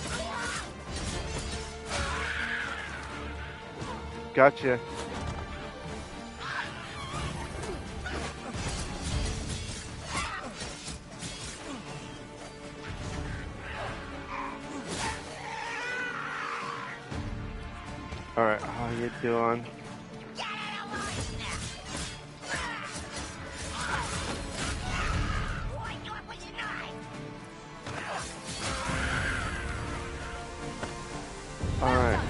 Gotcha. Alright, how you doing? Alright.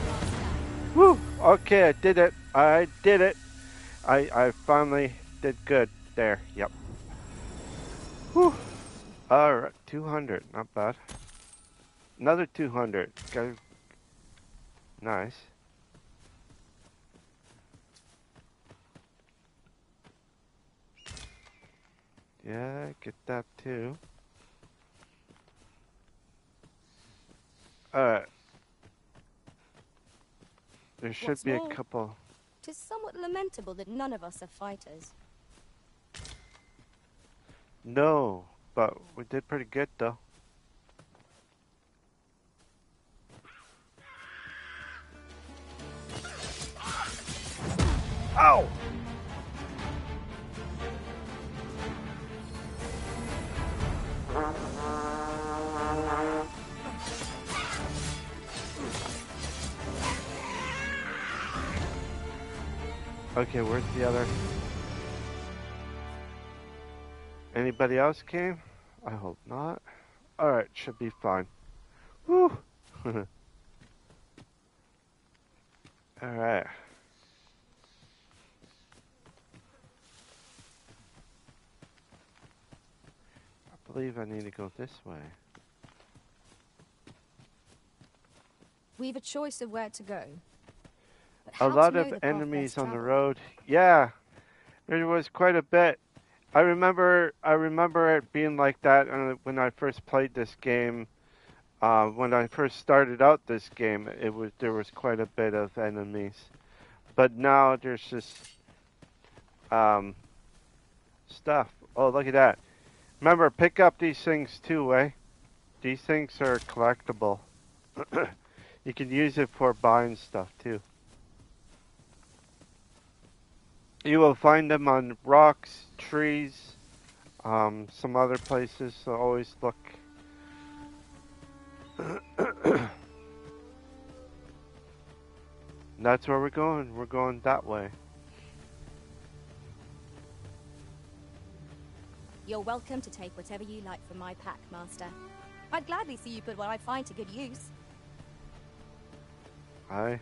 Okay, I did it. I did it. I I finally did good there. Yep. Whew. Alright, 200. Not bad. Another 200. Got... Nice. Yeah, get that too. Alright. There should What's be more, a couple. Tis somewhat lamentable that none of us are fighters. No, but we did pretty good though. Ow! Okay, where's the other? Anybody else came? I hope not. Alright, should be fine. Woo! Alright. I believe I need to go this way. We've a choice of where to go. A lot of enemies on the road. Yeah, there was quite a bit. I remember, I remember it being like that uh, when I first played this game. Uh, when I first started out this game, it was there was quite a bit of enemies, but now there's just um, stuff. Oh, look at that! Remember, pick up these things too, eh? These things are collectible. you can use it for buying stuff too. You will find them on rocks, trees, um, some other places. So always look. That's where we're going. We're going that way. You're welcome to take whatever you like from my pack, Master. I'd gladly see you put what I find to good use. Hi.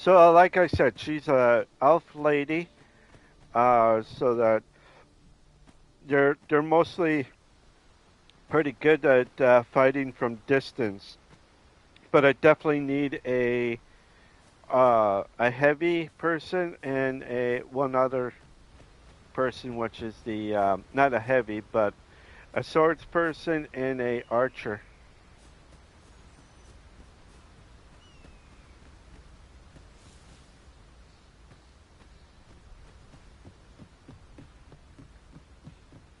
So, uh, like I said, she's a elf lady. Uh, so that they're they're mostly pretty good at uh, fighting from distance. But I definitely need a uh, a heavy person and a one other person, which is the um, not a heavy, but a swords person and a archer.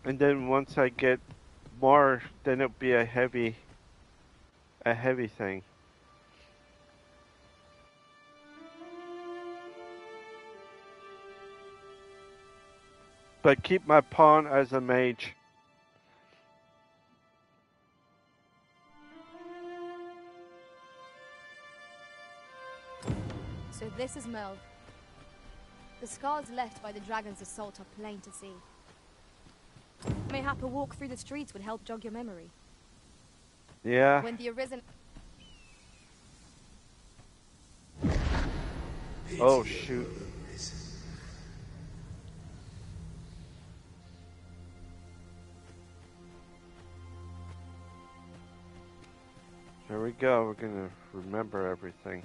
And then once I get more, then it'll be a heavy, a heavy thing. But keep my pawn as a mage. So this is Melve. The scars left by the dragon's assault are plain to see. Mayhap a walk through the streets would help jog your memory. Yeah. When the arisen Oh shoot. There we go. We're gonna remember everything.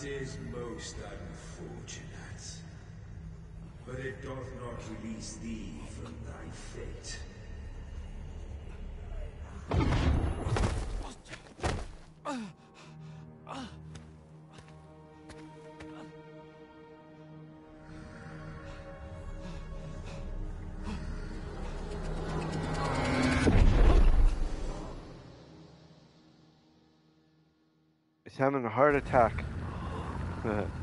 That is most unfortunate. But it doth not release thee from thy fate. He's having a heart attack. Ah.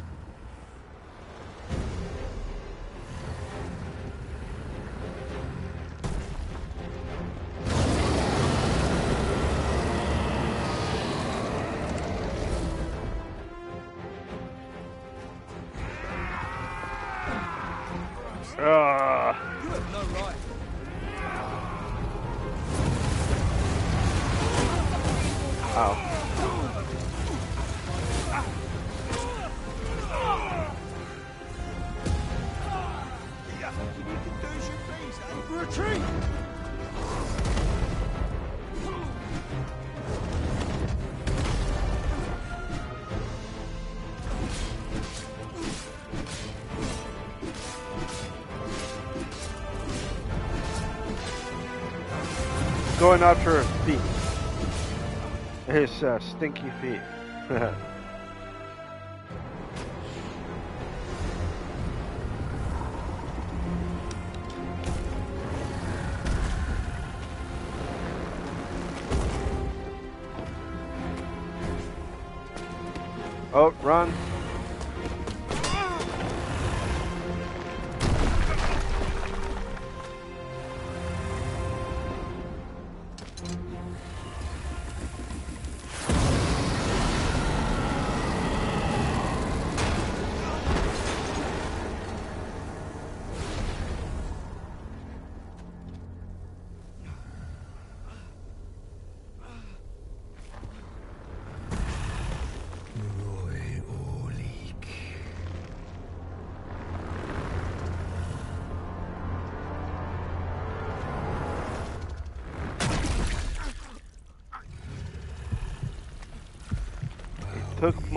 Going after his feet. His uh, stinky feet.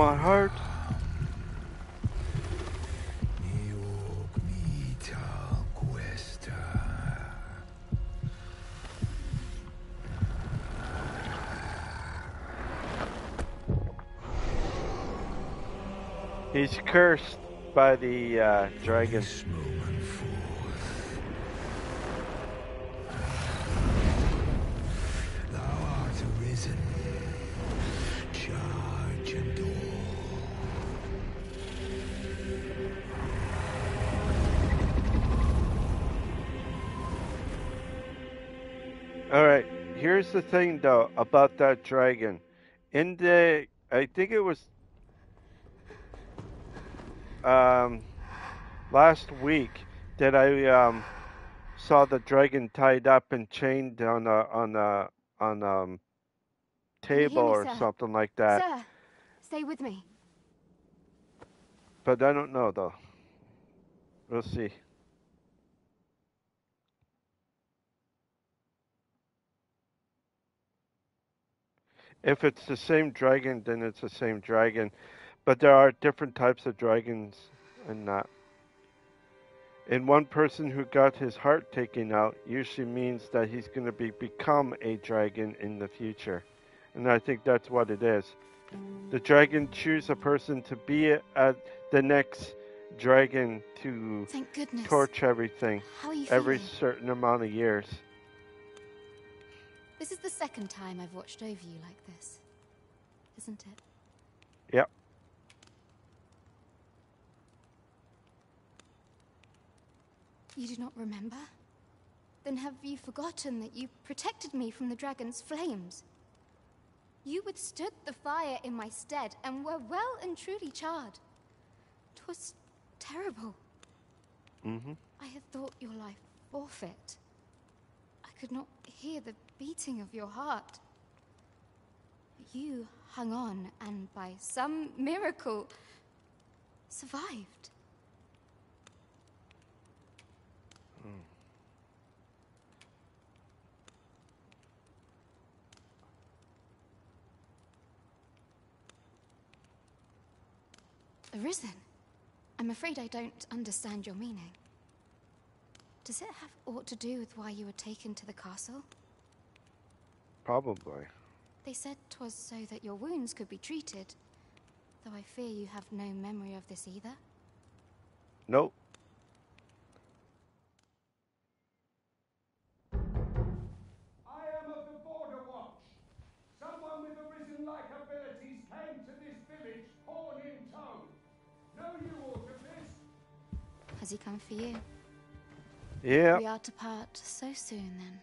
my heart. He's cursed by the uh, dragon. Here's the thing, though, about that dragon. In the, I think it was, um, last week that I um saw the dragon tied up and chained on a on a on a table me, or sir? something like that. Sir, stay with me. But I don't know though. We'll see. If it's the same dragon, then it's the same dragon. But there are different types of dragons and that. And one person who got his heart taken out usually means that he's going to be become a dragon in the future. And I think that's what it is. The dragon choose a person to be at the next dragon to Thank goodness. torch everything How are you every certain amount of years. This is the second time I've watched over you like this, isn't it? Yep. You do not remember? Then have you forgotten that you protected me from the dragon's flames? You withstood the fire in my stead and were well and truly charred. 'Twas terrible. Mm-hmm. I had thought your life forfeit. I could not hear the beating of your heart. You hung on and by some miracle survived. Hmm. Arisen? I'm afraid I don't understand your meaning. Does it have aught to do with why you were taken to the castle? Probably. They said 'twas so that your wounds could be treated, though I fear you have no memory of this either. Nope. I am of the Border Watch. Someone with arisen-like abilities came to this village, horn in tow. Has he come for you? Yeah. We are to part so soon then.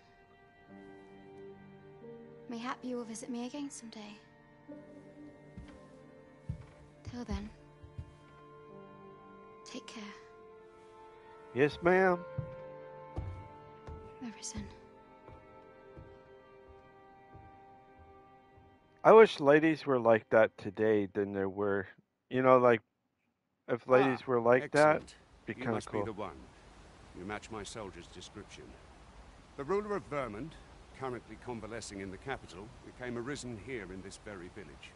Mayhap you will visit me again someday. Till then, take care, Yes, ma'am. Marison. I wish ladies were like that today than there were. You know, like if ladies Ah, were like that, excellent. be you kind of must cool. be the one. You match my soldier's description. The ruler of Vermund, currently convalescing in the capital, became arisen here in this very village.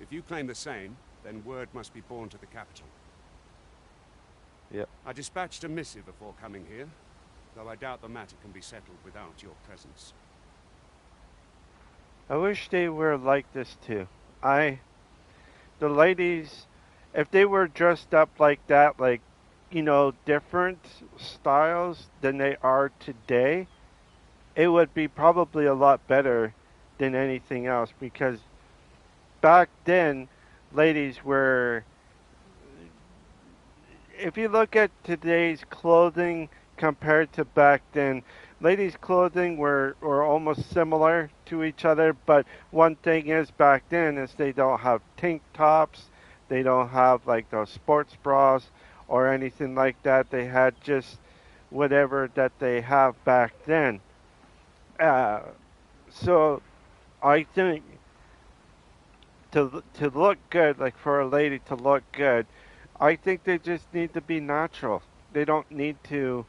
If you claim the same, then word must be borne to the capital. Yep. I dispatched a missive before coming here, though I doubt the matter can be settled without your presence. I wish they were like this too. I, the ladies, if they were dressed up like that, like, you know, different styles than they are today, it would be probably a lot better than anything else because back then, ladies were. If you look at today's clothing compared to back then, ladies' clothing were, were almost similar to each other, but one thing is back then is they don't have tank tops, they don't have like those sports bras or anything like that. They had just whatever that they have back then. Uh, so I think to to look good, like for a lady to look good, I think they just need to be natural. They don't need to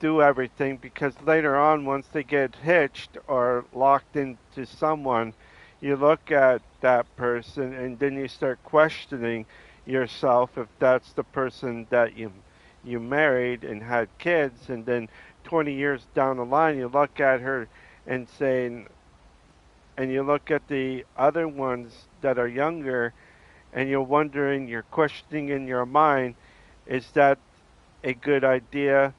do everything because later on, once they get hitched or locked into someone, you look at that person and then you start questioning yourself if that's the person that you you married and had kids and then 20 years down the line you look at her and saying and you look at the other ones that are younger and you're wondering you're questioning in your mind is that a good idea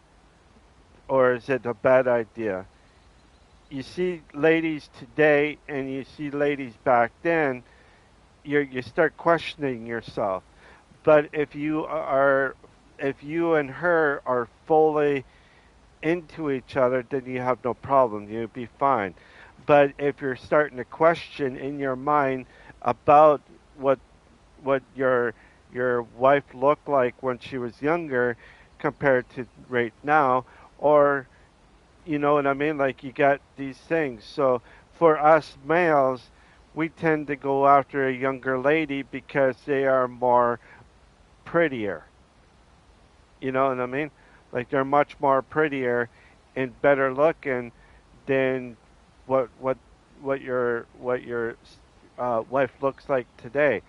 or is it a bad idea? You see ladies today and you see ladies back then you you start questioning yourself. But if you are if you and her are fully into each other then you have no problem. You'll be fine. But if you're starting to question in your mind about what what your your wife looked like when she was younger compared to right now or you know what I mean? Like you got these things. So for us males we tend to go after a younger lady because they are more prettier. You know what I mean like they're much more prettier and better looking than what what what your what your uh, wife looks like today.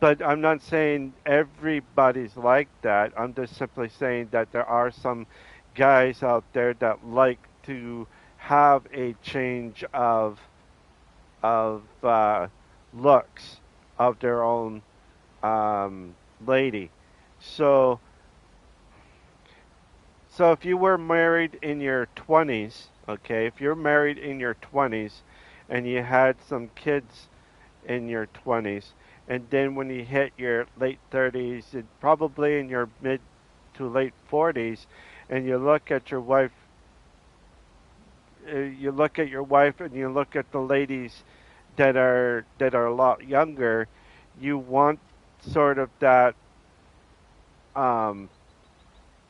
But I'm not saying everybody's like that. I'm just simply saying that there are some guys out there that like to have a change of of uh, looks of their own um, lady. So so if you were married in your 20s, okay, if you're married in your 20s and you had some kids in your 20s, and then when you hit your late 30s and probably in your mid to late 40s, and you look at your wife, uh, you look at your wife and you look at the ladies that are that are a lot younger, you want sort of that um,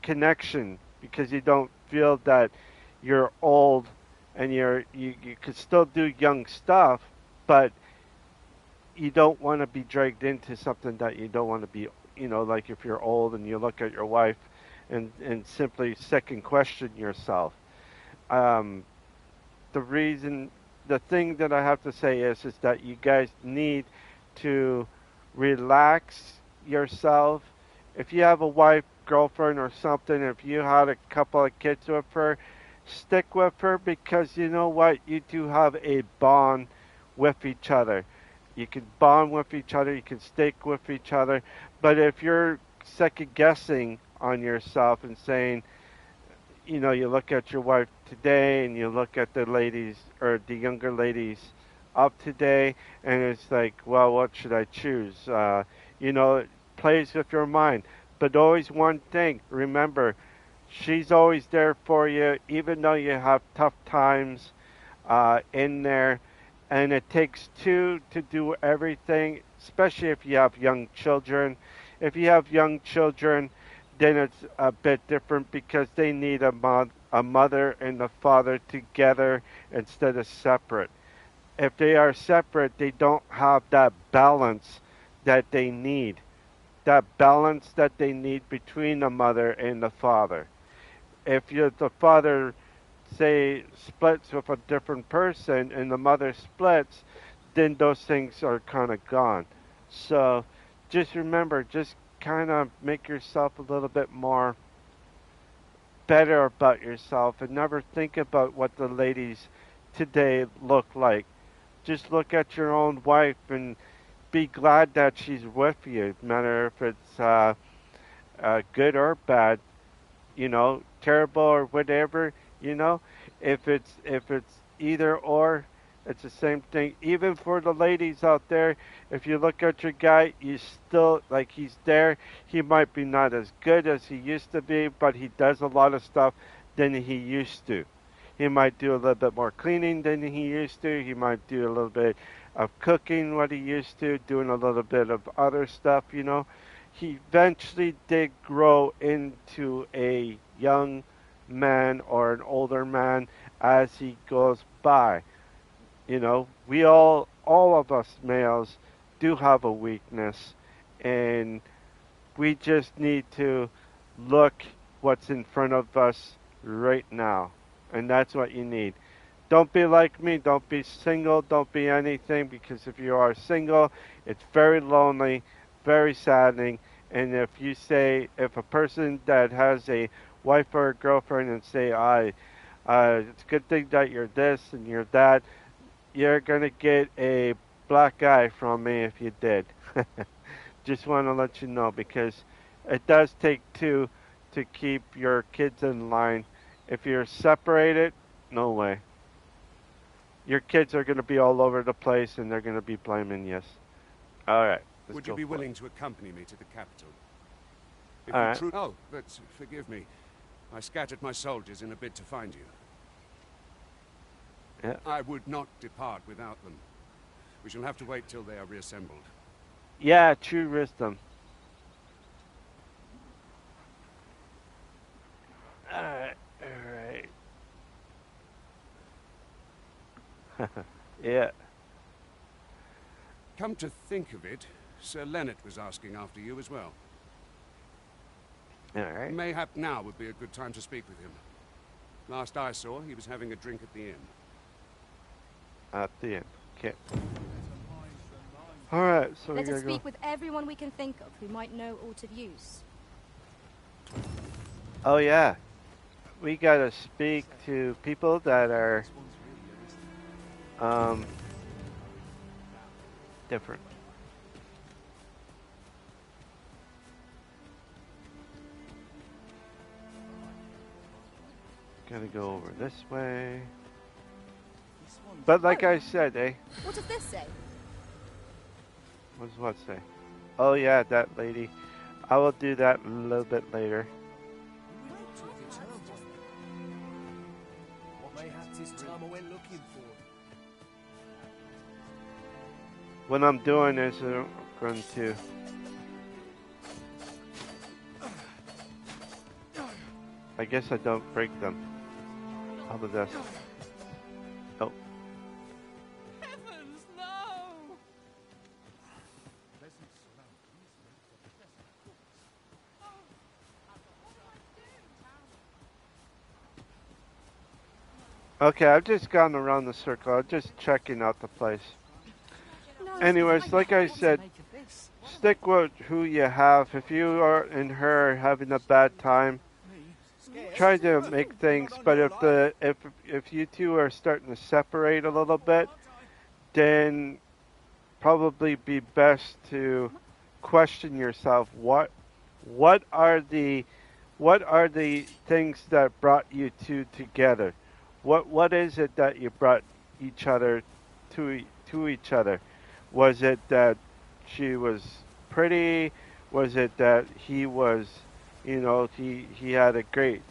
connection because you don't feel that you're old and you're you, you could still do young stuff, but you don't want to be dragged into something that you don't want to be you know like if you're old and you look at your wife and and simply second question yourself. Um, the reason the thing that i have to say is is that you guys need to relax yourself. If you have a wife girlfriend or something if you had a couple of kids with her stick with her because you know what you do have a bond with each other you can bond with each other, you can stick with each other. But if you're second guessing on yourself and saying, you know, you look at your wife today and you look at the ladies or the younger ladies up today, and it's like, well, what should I choose? Uh, You know, it plays with your mind. But always one thing, remember, she's always there for you, even though you have tough times uh, in there. And it takes two to do everything, especially if you have young children. If you have young children, then it's a bit different because they need a, mo- a mother and a father together instead of separate. If they are separate, they don't have that balance that they need. That balance that they need between the mother and the father. If you the father say splits with a different person and the mother splits, then those things are kind of gone. So just remember, just kind of make yourself a little bit more better about yourself and never think about what the ladies today look like. Just look at your own wife and be glad that she's with you, no matter if it's uh, uh, good or bad, you know, terrible or whatever, you know. If it's if it's either or, it's the same thing. Even for the ladies out there, if you look at your guy, you still like he's there. He might be not as good as he used to be, but he does a lot of stuff than he used to. He might do a little bit more cleaning than he used to. He might do a little bit of cooking what he used to, doing a little bit of other stuff, you know. He eventually did grow into a young man or an older man as he goes by. You know, we all, all of us males, do have a weakness, and we just need to look what's in front of us right now, and that's what you need. Don't be like me. Don't be single. Don't be anything because if you are single, it's very lonely, very saddening. And if you say, if a person that has a wife or a girlfriend and say, I, uh, it's a good thing that you're this and you're that, you're going to get a black eye from me if you did. Just want to let you know because it does take two to keep your kids in line. If you're separated, no way. Your kids are going to be all over the place and they're going to be blaming you. All right. Would you be for it. willing to accompany me to the capital? If All you tru- oh, but forgive me. I scattered my soldiers in a bid to find you. Yeah. I would not depart without them. We shall have to wait till they are reassembled. Yeah, true wisdom. Alright, alright. yeah. Come to think of it, Sir Leonard was asking after you as well. Alright. Mayhap now would be a good time to speak with him. Last I saw, he was having a drink at the inn. At the end. Okay. Alright, so Let we us gotta go. speak with everyone we can think of who might know aught of use. Oh yeah. We gotta speak to people that are um different. Gotta go over this way. But like I said, eh? What does this say? What does what say? Oh yeah, that lady. I will do that a little bit later. What I'm doing is uh, I'm going to. I guess I don't break them. How about this? Oh. Heavens, no! Okay, I've just gone around the circle. I'm just checking out the place. Anyways, like I said, stick with who you have. If you are and her having a bad time, try to make things. But if the if if you two are starting to separate a little bit, then probably be best to question yourself. What what are the what are the things that brought you two together? What what is it that you brought each other to to each other? Was it that she was pretty? Was it that he was, you know, he he had a great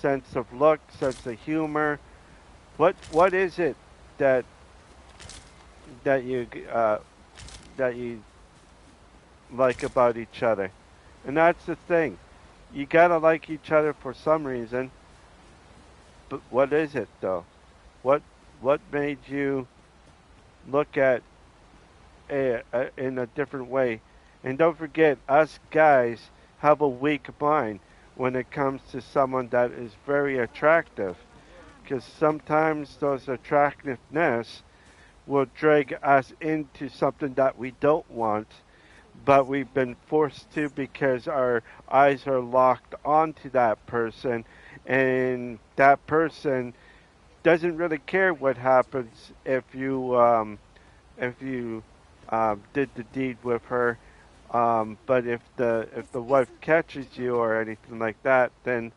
sense of look, sense of humor? What what is it that that you uh, that you like about each other? And that's the thing. You gotta like each other for some reason. But what is it though? What what made you look at in a different way? And don't forget, us guys have a weak mind when it comes to someone that is very attractive. Because sometimes those attractiveness will drag us into something that we don't want, but we've been forced to because our eyes are locked onto that person, and that person doesn't really care what happens if you um, if you uh, did the deed with her. Um, but if the if the wife catches you or anything like that, then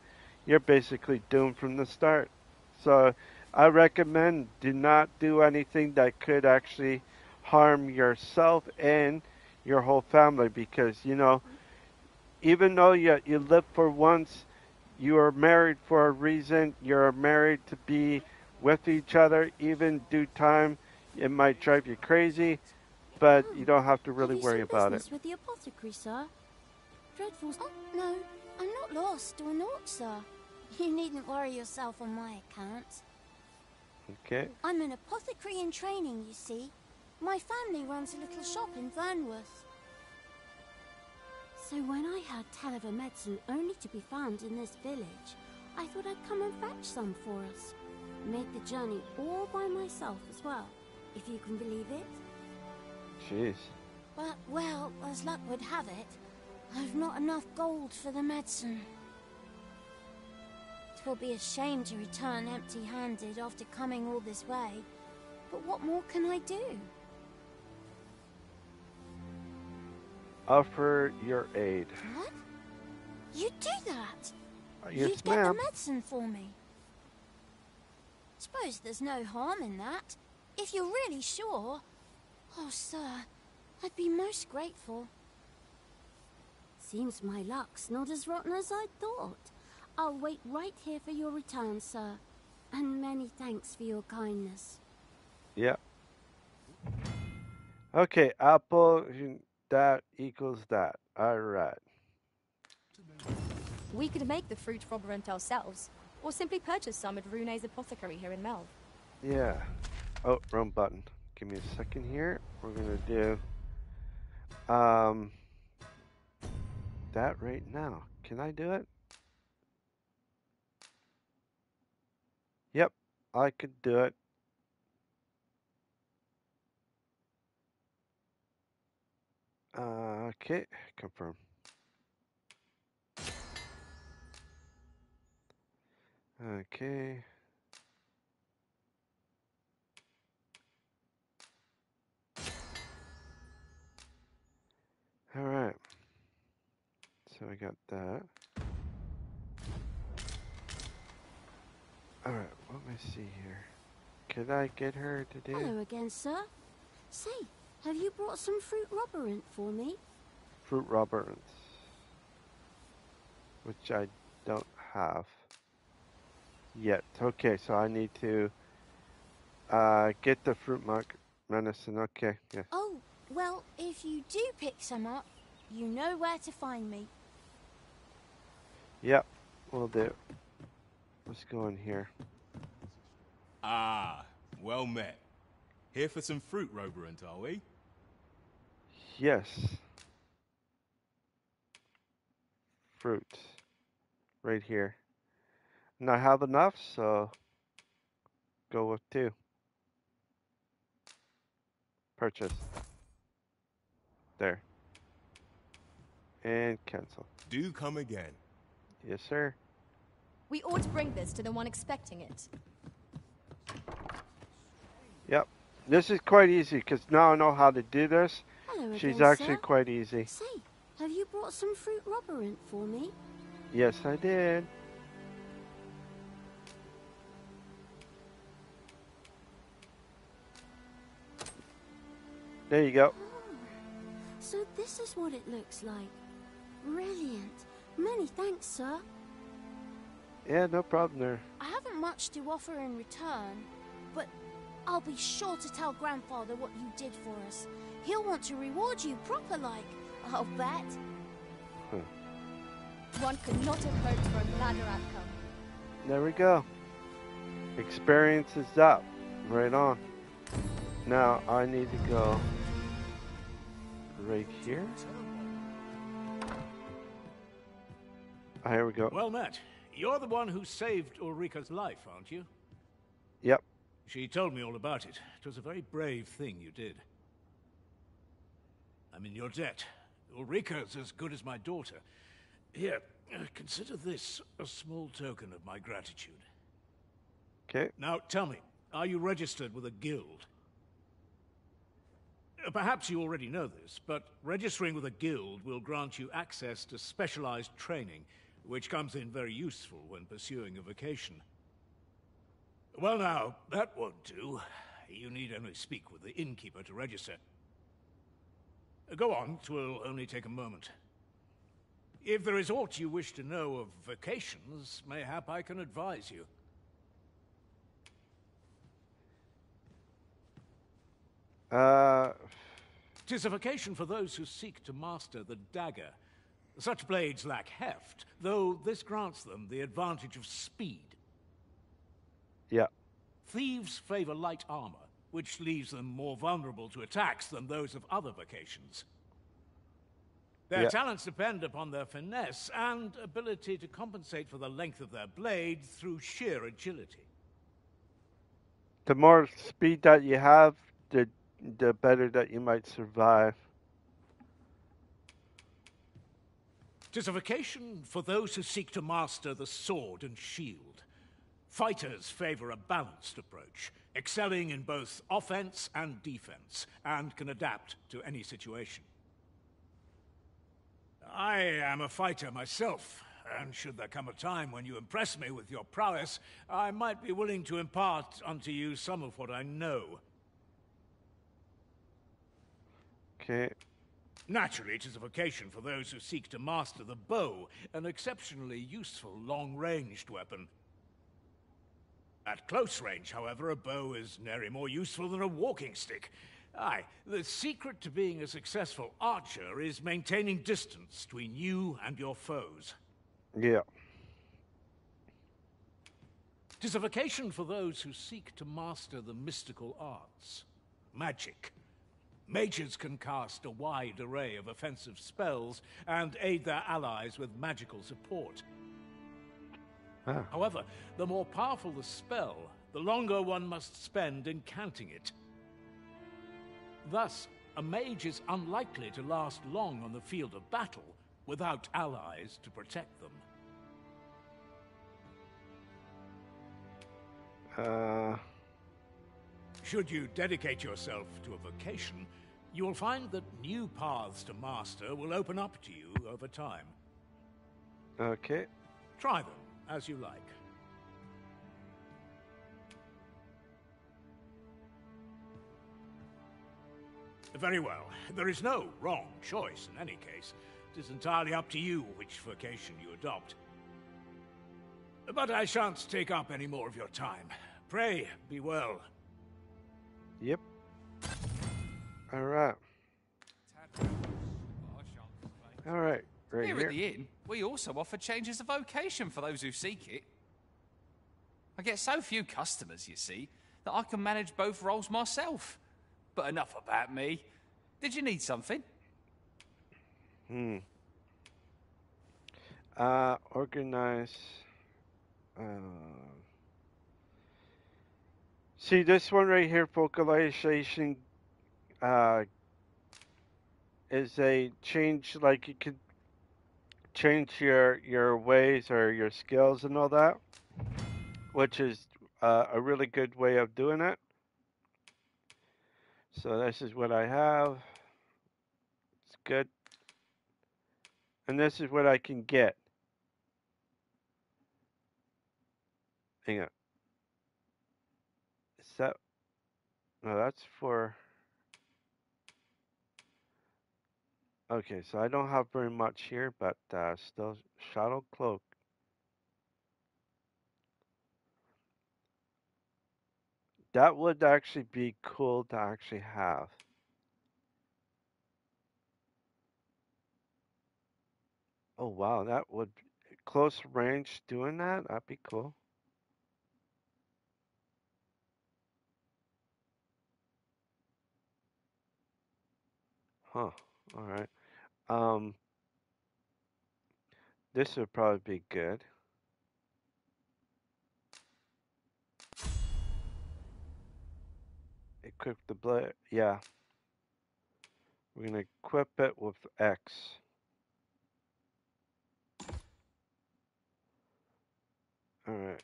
you're basically doomed from the start. So I recommend do not do anything that could actually harm yourself and your whole family because you know even though you you live for once you are married for a reason you're married to be with each other even due time it might drive you crazy but oh, you don't have to really worry about it with the apothecary, sir? Dreadful's... Oh, no. I'm not lost or naught, sir. You needn't worry yourself on my account. okay I'm an apothecary in training, you see. My family runs a little shop in Fernworth. So when I heard tell of a medicine only to be found in this village, I thought I'd come and fetch some for us. Made the journey all by myself as well, if you can believe it. Jeez But, well, as luck would have it, I've not enough gold for the medicine. Twill be a shame to return empty-handed after coming all this way. But what more can I do? offer your aid What? You'd do that? Uh, yes, You'd get the medicine for me? Suppose there's no harm in that. If you're really sure. Oh, sir, I'd be most grateful. Seems my luck's not as rotten as I thought. I'll wait right here for your return, sir. And many thanks for your kindness. Yeah. Okay, apple that equals that. All right. We could make the fruit Roborant ourselves, or simply purchase some at Rune's apothecary here in Melve. Yeah. Oh, wrong button. Give me a second here. We're gonna do um that right now. Can I do it? Yep, I could do it. Uh, okay, confirm. Okay. All right. So I got that. All right. Let me see here. Could I get her to do? Hello again, sir. Say, have you brought some fruit roborant for me? Fruit Roberts, which I don't have yet. Okay, so I need to uh, get the fruit mark medicine. Okay, yeah. Oh, well, if you do pick some up, you know where to find me. Yep, we'll do. Let's go in here. Ah, well met. Here for some fruit, Roborant, are we? Yes. Fruit. Right here. And I have enough, so go with two. Purchase. There. And cancel. Do come again. Yes, sir. We ought to bring this to the one expecting it. Yep. This is quite easy because now I know how to do this. Hello She's again, actually sir. quite easy. Say, have you brought some fruit roborant for me? Yes, I did. There you go. Ah, so this is what it looks like. Brilliant. Many thanks, sir. Yeah, no problem there. I haven't much to offer in return, but I'll be sure to tell Grandfather what you did for us. He'll want to reward you proper like, I'll bet. One could not have hoped for a gladder outcome. There we go. Experience is up. Right on. Now I need to go right here. Ah, here we go. Well met. You're the one who saved Ulrika's life, aren't you? Yep. She told me all about it. It was a very brave thing you did. I'm in your debt. Ulrika's as good as my daughter. Here, consider this a small token of my gratitude. Okay. Now, tell me, are you registered with a guild? Uh, Perhaps you already know this, but registering with a guild will grant you access to specialized training, which comes in very useful when pursuing a vocation. Well now, that won't do. You need only speak with the innkeeper to register. Go on, twill only take a moment. If there is aught you wish to know of vocations, mayhap I can advise you. Uh, Tis a vocation for those who seek to master the dagger. Such blades lack heft, though this grants them the advantage of speed. yeah. Thieves favor light armor, which leaves them more vulnerable to attacks than those of other vocations. Their Yeah. talents depend upon their finesse and ability to compensate for the length of their blade through sheer agility. The more speed that you have, the the better that you might survive. Tis a vocation for those who seek to master the sword and shield. Fighters favor a balanced approach, excelling in both offense and defense, and can adapt to any situation. I am a fighter myself, and should there come a time when you impress me with your prowess, I might be willing to impart unto you some of what I know. Okay. Naturally, it is a vocation for those who seek to master the bow, an exceptionally useful long-ranged weapon. At close range, however, a bow is nary more useful than a walking stick. Aye, the secret to being a successful archer is maintaining distance between you and your foes. Yeah. Tis a vocation for those who seek to master the mystical arts. Magic. Mages can cast a wide array of offensive spells and aid their allies with magical support. Ah. However, the more powerful the spell, the longer one must spend in counting it. Thus, a mage is unlikely to last long on the field of battle without allies to protect them. Uh, Should you dedicate yourself to a vocation, you will find that new paths to master will open up to you over time. okay. Try them as you like. Very well. There is no wrong choice in any case. It is entirely up to you which vocation you adopt. But I shan't take up any more of your time. Pray, be well. Yep. All right. All right. Right here, here. at the inn, we also offer changes of vocation for those who seek it. I get so few customers, you see, that I can manage both roles myself. But enough about me. Did you need something? Hmm. Uh, organize. Uh, see this one right here, vocalization. Uh, is a change like you could change your your ways or your skills and all that, which is uh, a really good way of doing it. So this is what I have. It's good. And this is what I can get. Hang on. Is that... No, that's for... Okay, so I don't have very much here, but uh, still Shadow Cloak. That would actually be cool to actually have. Oh wow, that would close range doing that? That'd be cool. Huh. All right. Um, this would probably be good. Equip the blade. Yeah. We're gonna equip it with X. All right.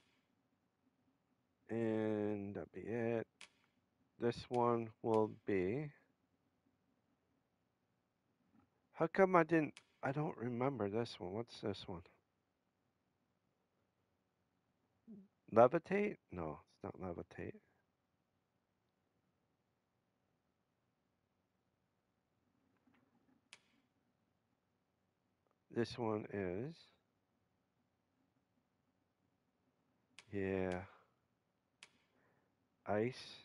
And that'll be it. This one will be. How come I didn't? I don't remember this one. What's this one? Levitate? No, it's not levitate. This one is. Yeah. Ice.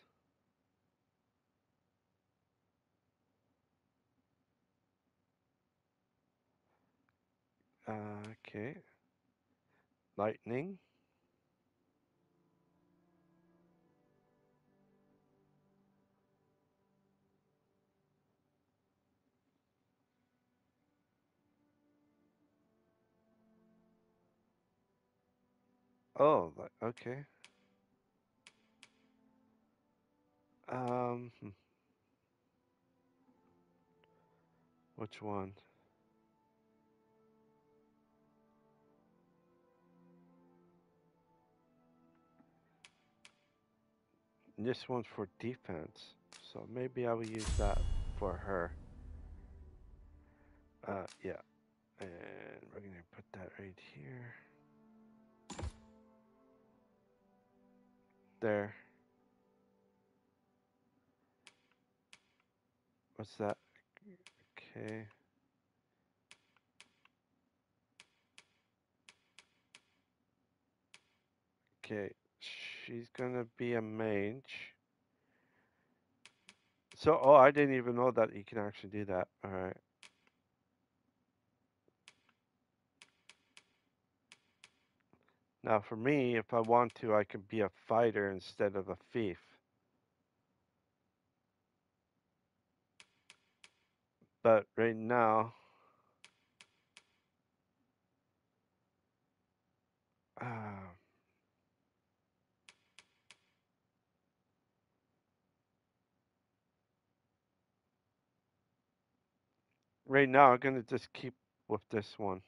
Okay. Lightning. Oh, okay. Um, hmm. which one? This one's for defense, so maybe I will use that for her. Uh, yeah. And we're gonna put that right here. There. What's that? Okay. Okay, she's gonna be a mage. So, oh, I didn't even know that you can actually do that. All right. Now, for me, if I want to, I could be a fighter instead of a thief. But right now, uh, right now, I'm gonna just keep with this one.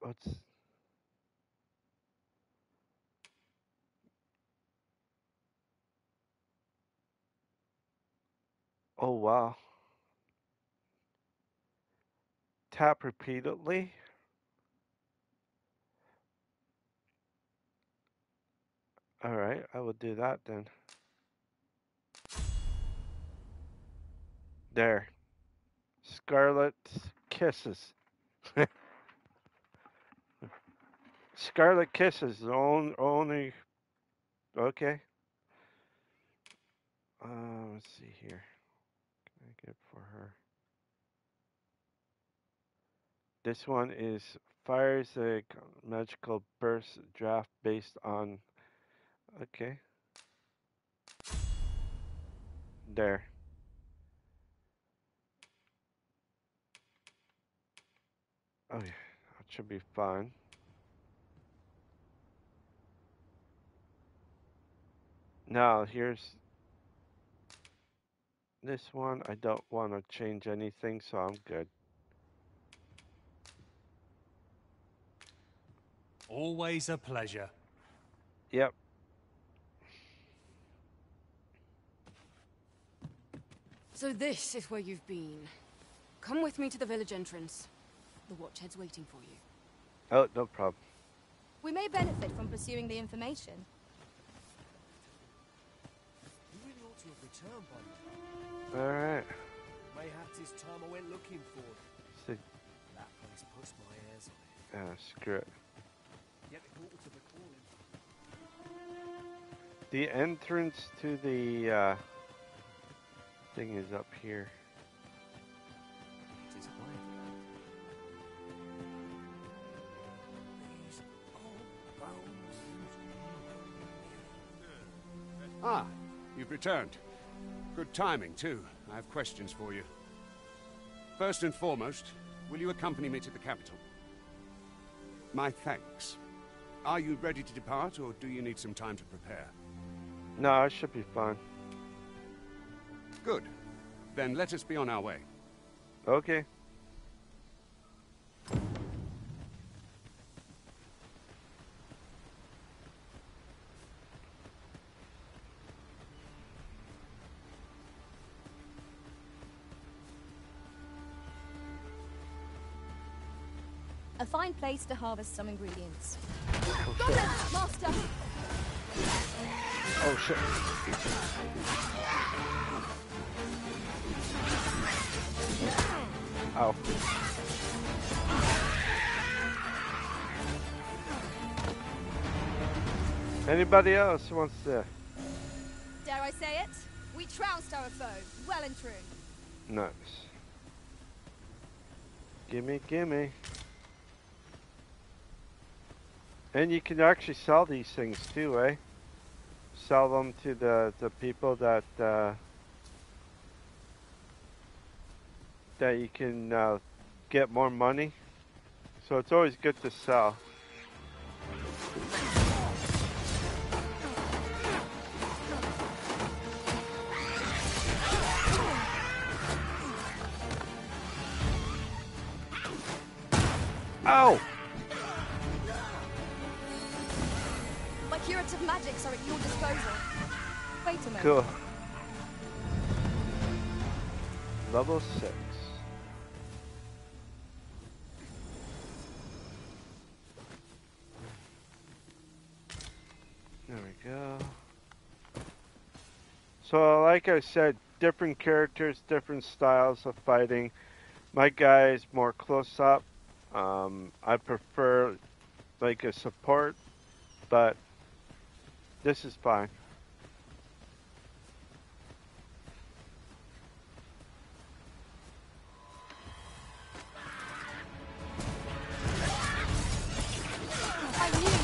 What's Oh wow. Tap repeatedly. All right, I will do that then. There. Scarlet's kisses. Scarlet kisses. the on- only. Okay. Uh, let's see here. Can I get for her? This one is fires a magical burst draft based on. Okay. There. Oh yeah, that should be fine. Now here's this one. I don't want to change anything, so I'm good. Always a pleasure. Yep. So this is where you've been. Come with me to the village entrance. The Watchhead's waiting for you. Oh, no problem. We may benefit from pursuing the information. You really ought to have returned by now. Alright. Mayhaps it's time I went looking for it. So, That place puts my hairs on it. ah, screw it. Yet the portal to the calling. The entrance to the uh, thing is up here. It is away. These old bones. Ah, you've returned. Good timing, too. I have questions for you. First and foremost, will you accompany me to the capital? My thanks. Are you ready to depart, or do you need some time to prepare? No, I should be fine. Good. Then let us be on our way. Okay. A fine place to harvest some ingredients. Oh, Goblin, master! Oh shit. Ow. Anybody else wants to? Dare I say it? We trounced our foe, well and true. Nice. Gimme, gimme. And you can actually sell these things too, eh? Sell them to the, the people that uh, that you can uh, get more money. So it's always good to sell. Ow! At your disposal. Wait a moment. Cool. Level 6. There we go. So, like I said, different characters, different styles of fighting. My guy is more close up. Um, I prefer like a support, but this is fine. I knew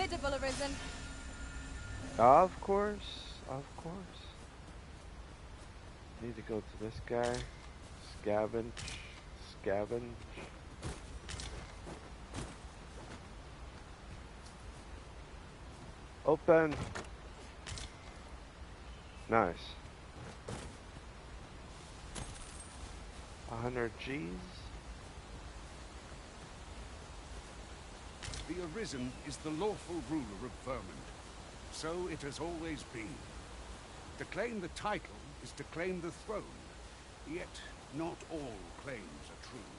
formidable, Arisen. Of course, of course. Need to go to this guy. Scavenge. Scavenge. Open. Nice. 100 G's. The Arisen is the lawful ruler of Vermund. So it has always been. To claim the title is to claim the throne. Yet, not all claims are true.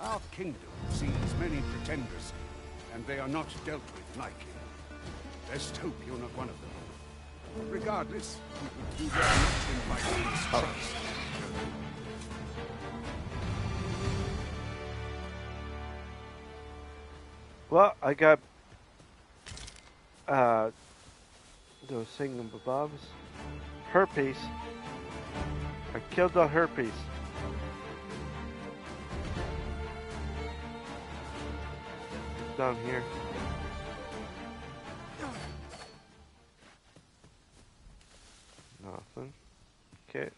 Our kingdom sees many pretenders, and they are not dealt with lightly. Best hope you're not one of them. Regardless, we will do very much in my trust. Well, I got uh those thingamabobs. Herpes. I killed the herpes. Down here. Nothing. Okay.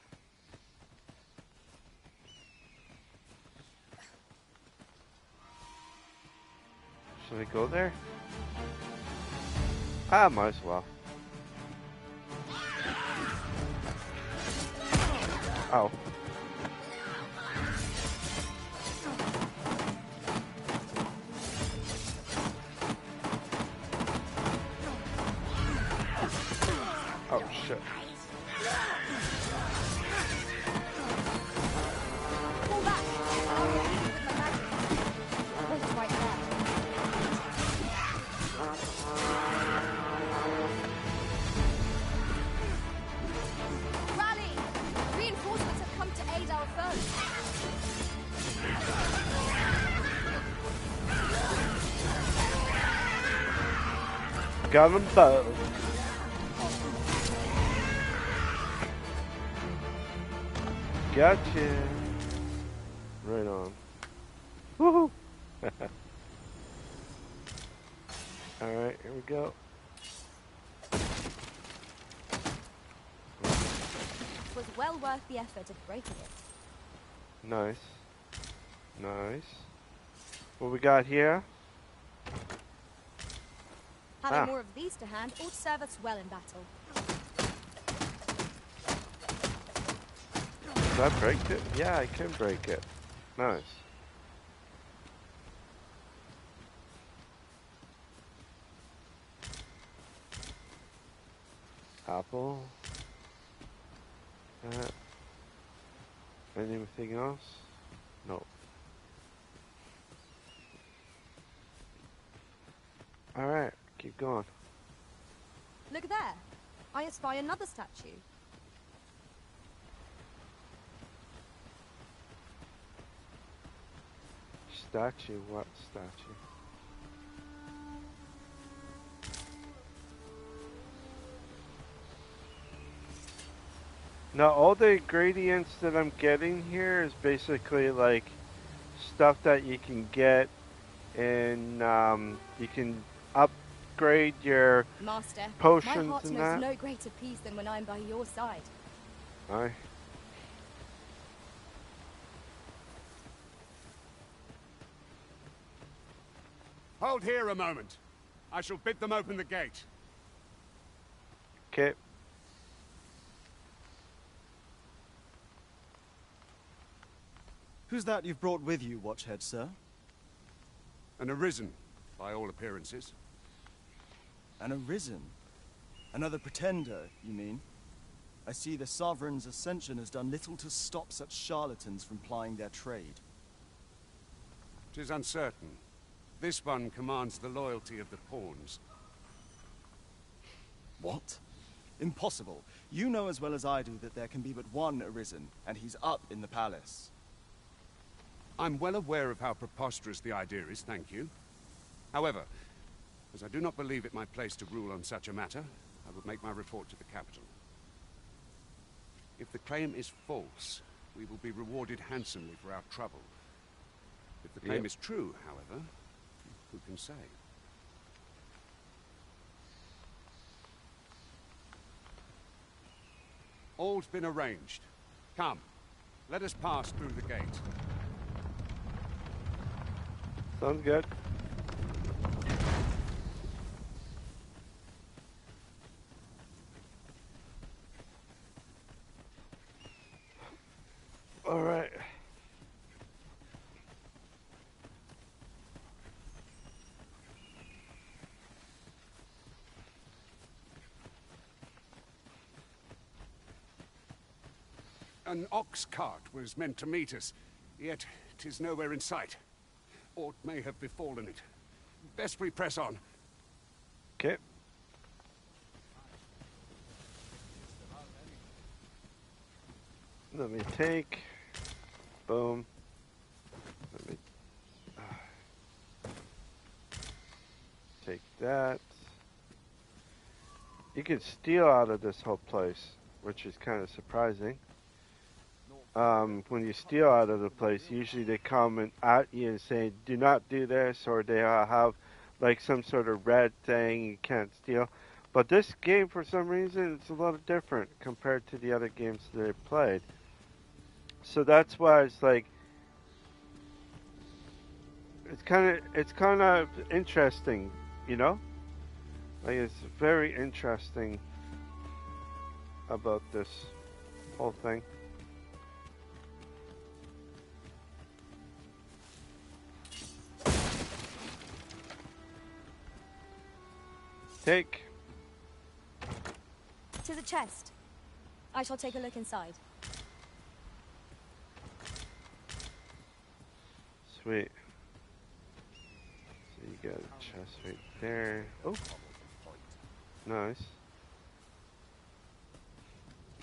Should we go there? Ah, might as well. Oh Got them both. Gotcha. Right on. Woohoo! Alright, here we go. It was well worth the effort of breaking it. Nice. Nice. What we got here? Having More to hand ought serve us well in battle. Did I break it? Yeah, I can break it. Nice. Apple. That. Anything else? No. Alright, keep going. Look there. I espy another statue. Statue? What statue? Now, all the ingredients that I'm getting here is basically like stuff that you can get and um, you can upgrade your Master, my potions heart and knows that. no greater peace than when I'm by your side. Aye. Hold here a moment. I shall bid them open the gate. Okay. Who's that you've brought with you, Watchhead, sir? An arisen, by all appearances. An arisen? Another pretender, you mean? I see the Sovereign's ascension has done little to stop such charlatans from plying their trade. Tis uncertain. This one commands the loyalty of the pawns. What? Impossible. You know as well as I do that there can be but one arisen, and he's up in the palace. I'm well aware of how preposterous the idea is, thank you. However, as I do not believe it my place to rule on such a matter, I will make my report to the capital. If the claim is false, we will be rewarded handsomely for our trouble. If the claim Yep. is true, however, who can say? All's been arranged. Come, let us pass through the gate. Sounds good. All right. An ox cart was meant to meet us, yet 'tis nowhere in sight. Aught may have befallen it. Best we press on. Okay. Let me take. Boom. Let me uh, take that. You can steal out of this whole place, which is kind of surprising. Um, when you steal out of the place, usually they come and at you and say, "Do not do this," or they have like some sort of red thing you can't steal. But this game, for some reason, it's a little different compared to the other games that I've played. So that's why it's like it's kind of it's kind of interesting, you know. Like it's very interesting about this whole thing. Take. To the chest. I shall take a look inside. Sweet. So you got a chest right there. Oh. Nice.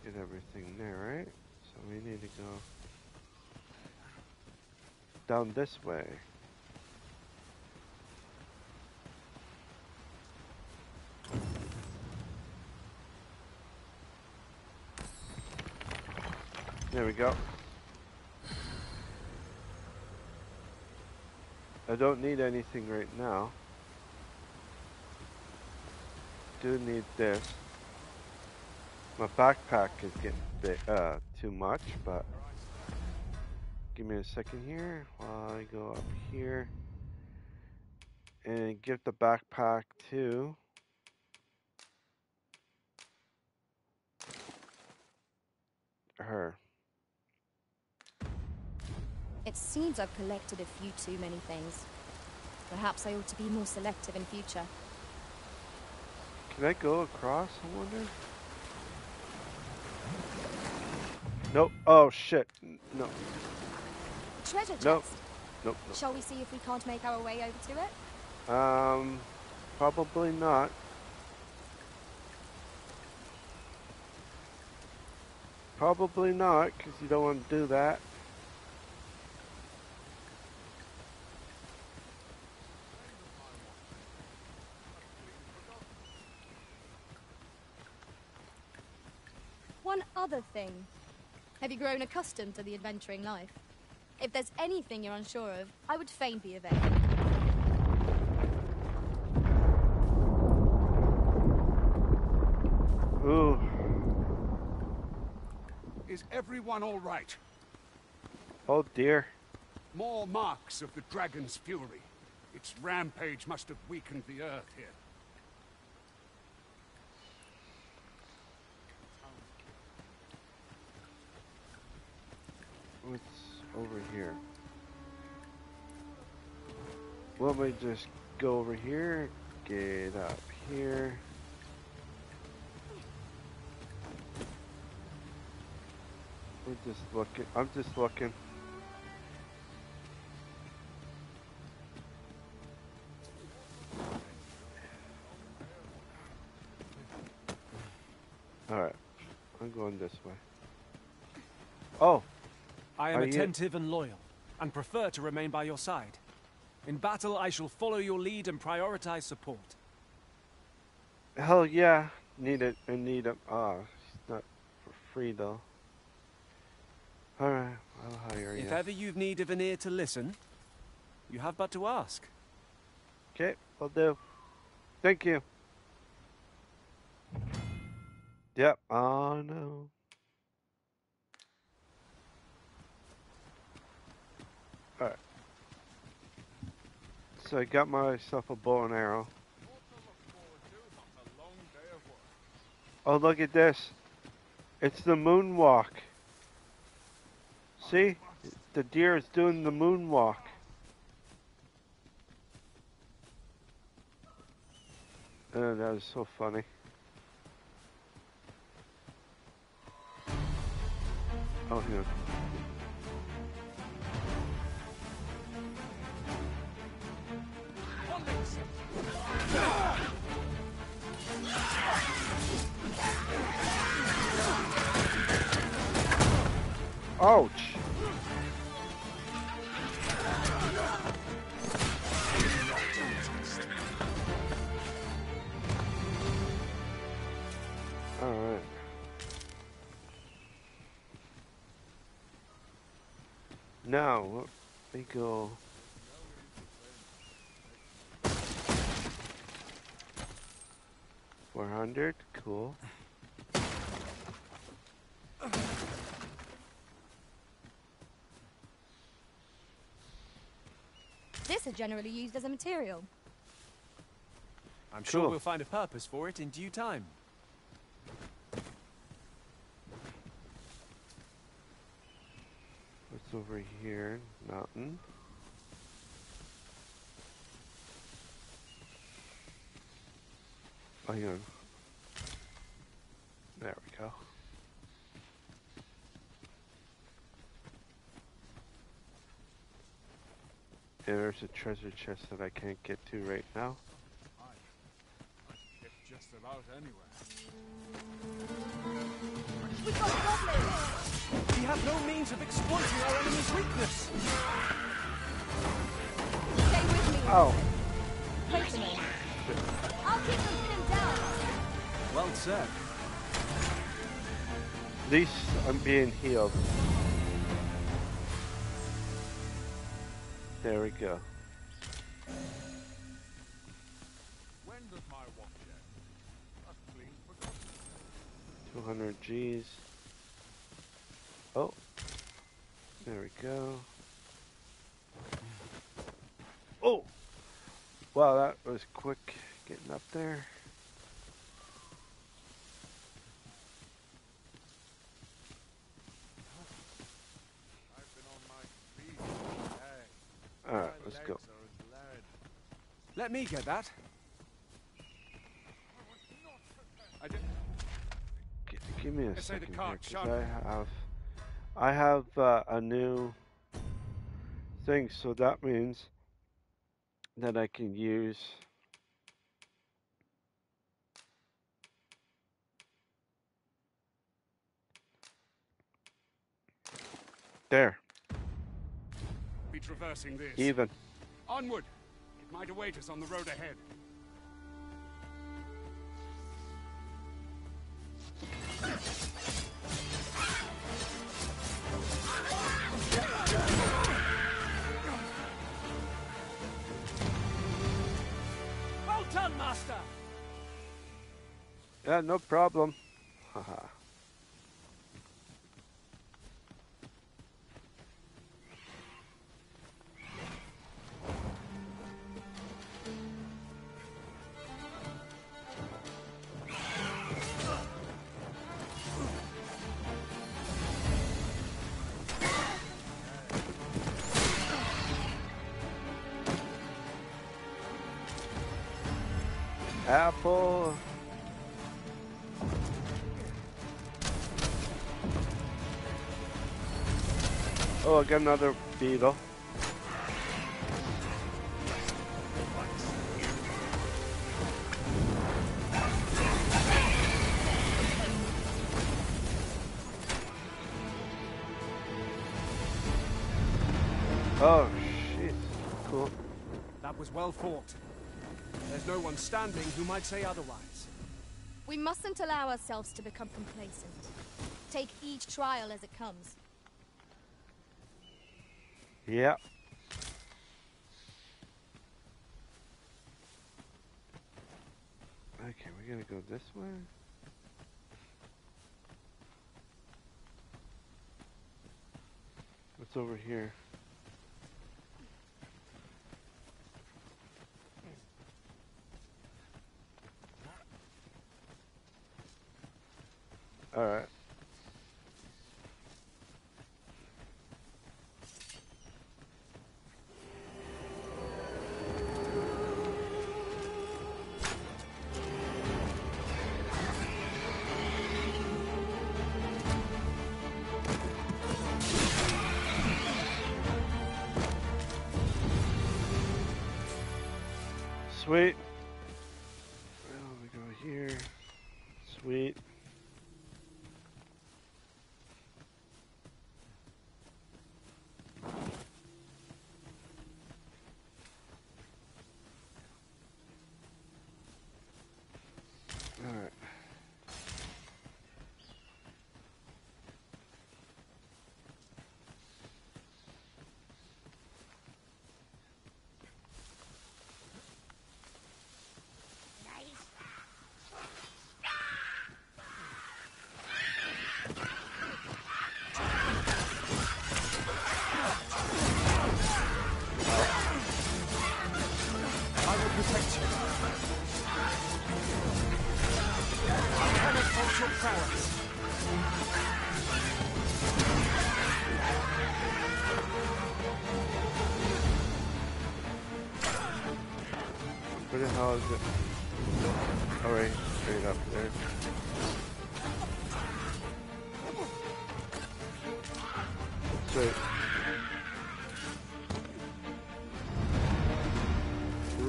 Get everything there, right? So we need to go down this way. There we go. I don't need anything right now. Do need this. My backpack is getting uh, too much, but give me a second here while I go up here and give the backpack to her. It seems I've collected a few too many things. Perhaps I ought to be more selective in future. Can I go across, I wonder? Nope. Oh shit. No. Treasure chest. Nope. Nope. Shall we see if we can't make our way over to it? Um, probably not. Probably not, because you don't want to do that. One other thing. Have you grown accustomed to the adventuring life? If there's anything you're unsure of, I would fain be of aid. Ooh. Is everyone all right? Oh dear. More marks of the dragon's fury. Its rampage must have weakened the earth here. What's over here? Let me just go over here, get up here. We're just looking. I'm just looking. Alright. I'm going this way. Oh! I am Are you- attentive and loyal, and prefer to remain by your side. In battle, I shall follow your lead and prioritize support. Hell yeah. Need it. I need it. Ah, it's not for free though. Alright, I'll hire you. If ever you've need of an ear to listen, you have but to ask. Okay, will do. Thank you. Yep. Oh no. Alright. So I got myself a bow and arrow. Oh, look at this. It's the moonwalk. See? The deer is doing the moonwalk. Oh, that was so funny. Oh, yeah. Ouch! Now, let me go. Four hundred, cool. This is generally used as a material. I'm sure Cool. we'll find a purpose for it in due time. What's over here? Mountain. Hang on. There we go. There's a treasure chest that I can't get to right now. Get just about anywhere. We got goblins! We have no means of exploiting our enemy's weakness. Stay with me. Oh. Wait a minute. Well said. At least I'm being healed. There we go. When does my watch end? That's clean forgotten. 200 G's. Oh. There we go. Oh! Wow, that was quick getting up there. I've been on my feet all day. Alright, let's go. are as lead. Let me get that. I did. G- give me a Let's say the second here, 'cause I have, I have uh, a new thing, so that means that I can use. There, traversing this. even. Onward! It might await us on the road ahead. Well done, Master! Yeah, no problem. Haha. Another beetle. Oh, shit. Cool. That was well fought. There's no one standing who might say otherwise. We mustn't allow ourselves to become complacent. Take each trial as it comes. Yeah. Okay, we're gonna go this way. What's over here? Alright. Sweet. It? Oh, straight up there. Straight.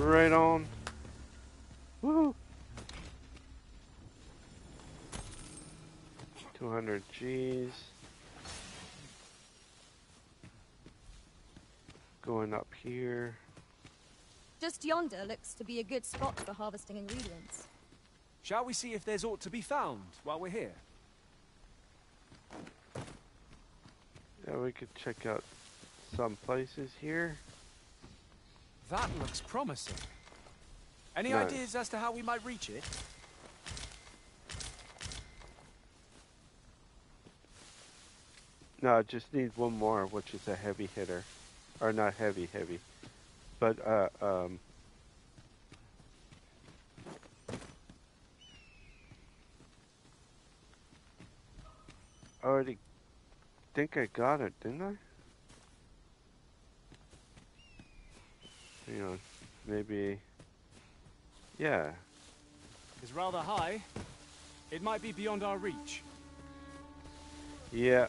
right on. Woo! 200 G's. Going up here. Just yonder looks to be a good spot for harvesting ingredients. Shall we see if there's aught to be found while we're here? Yeah, we could check out some places here. That looks promising. Any Nice. ideas as to how we might reach it? No, I just need one more, which is a heavy hitter. Or not heavy, heavy. But, uh, um... I already think I got it, didn't I? Hang on. Maybe... Yeah. It's rather high. It might be beyond our reach. Yeah.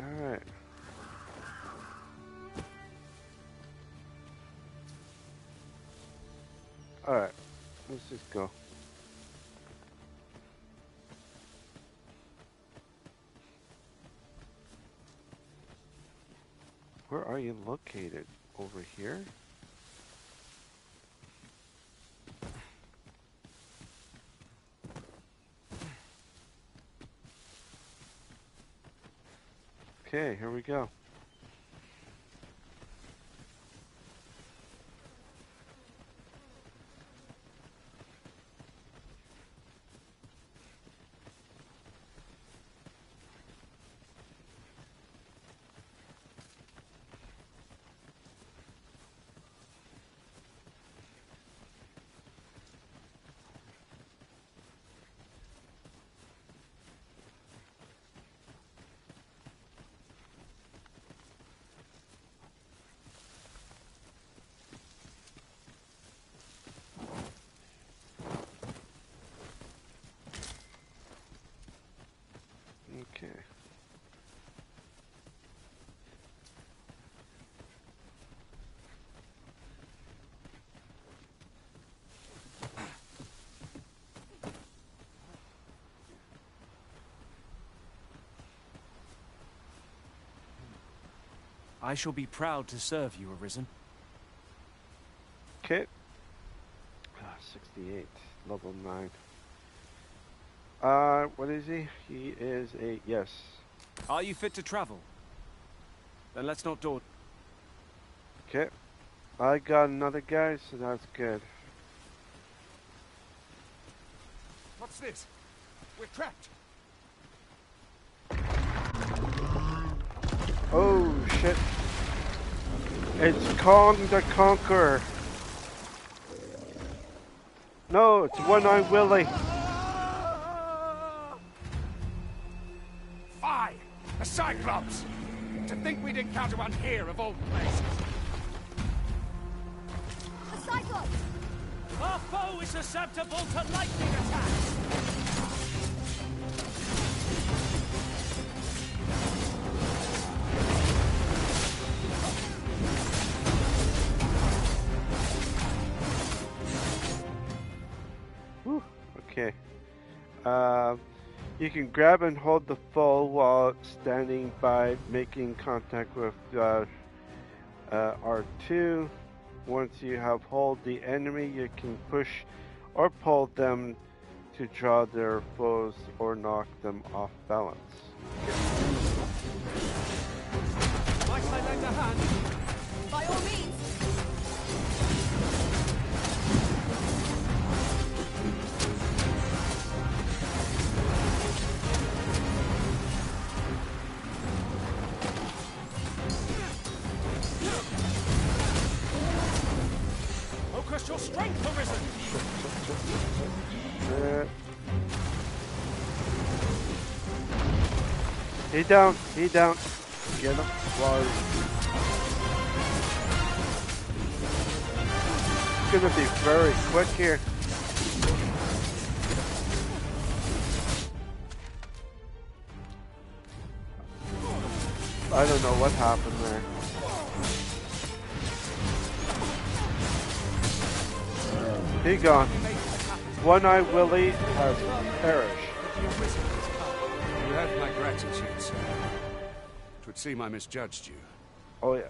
Alright. Alright. Let's just go. Where are you located? Over here? Okay, here we go. Okay. I shall be proud to serve you, Arisen. Okay. Ah, 68, level 9. Uh, what is he? He is a, yes. Are you fit to travel? Then let's not dawdle. Okay. I got another guy, so that's good. What's this? We're trapped. Oh, shit. It's Kong the Conqueror. No, it's One-Eyed Willie. Fie! A Cyclops! To think we'd encounter one here of all places. A Cyclops! Our foe is susceptible to lightning you can grab and hold the foe while standing by making contact with uh, uh, R2. Once you have hold the enemy, you can push or pull them to draw their foes or knock them off balance. Your strength arisen! He down, he down. Get him. It's gonna be very quick here. I don't know what happened there. He gone. One-Eye Willie has perished. You have my gratitude, sir. It would seem I misjudged you. Oh, yeah.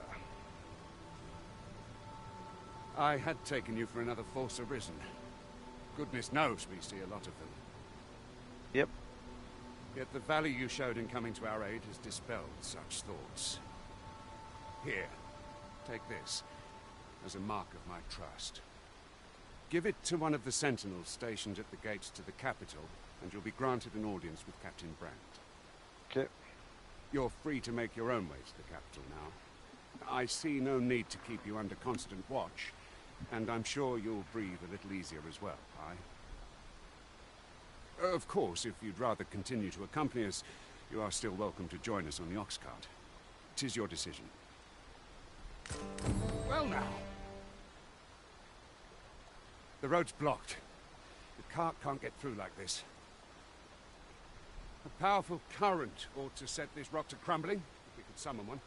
I had taken you for another Force Arisen. Goodness knows we see a lot of them. Yep. Yet the value you showed in coming to our aid has dispelled such thoughts. Here, take this, as a mark of my trust. Give it to one of the sentinels stationed at the gates to the capital, and you'll be granted an audience with Captain Brant. Okay. You're free to make your own way to the capital now. I see no need to keep you under constant watch, and I'm sure you'll breathe a little easier as well, aye? Of course, if you'd rather continue to accompany us, you are still welcome to join us on the ox cart. Tis your decision. Well now. The road's blocked. The cart can't get through like this. A powerful current ought to set this rock to crumbling, if we could summon one.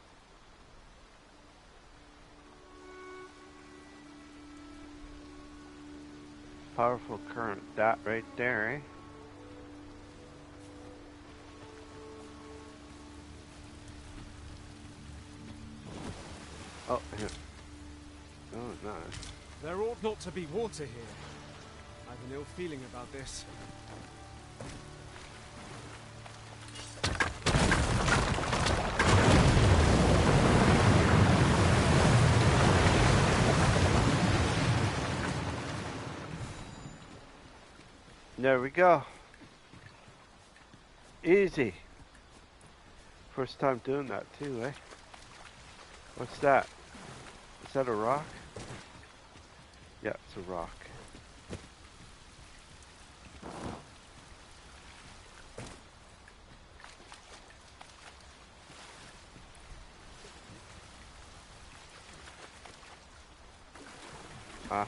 Powerful current. That right there, eh? Oh, yeah. Oh, nice. There ought not to be water here. I've an ill feeling about this. There we go. Easy. First time doing that too, eh? What's that? Is that a rock? Yeah, it's a rock. Ah.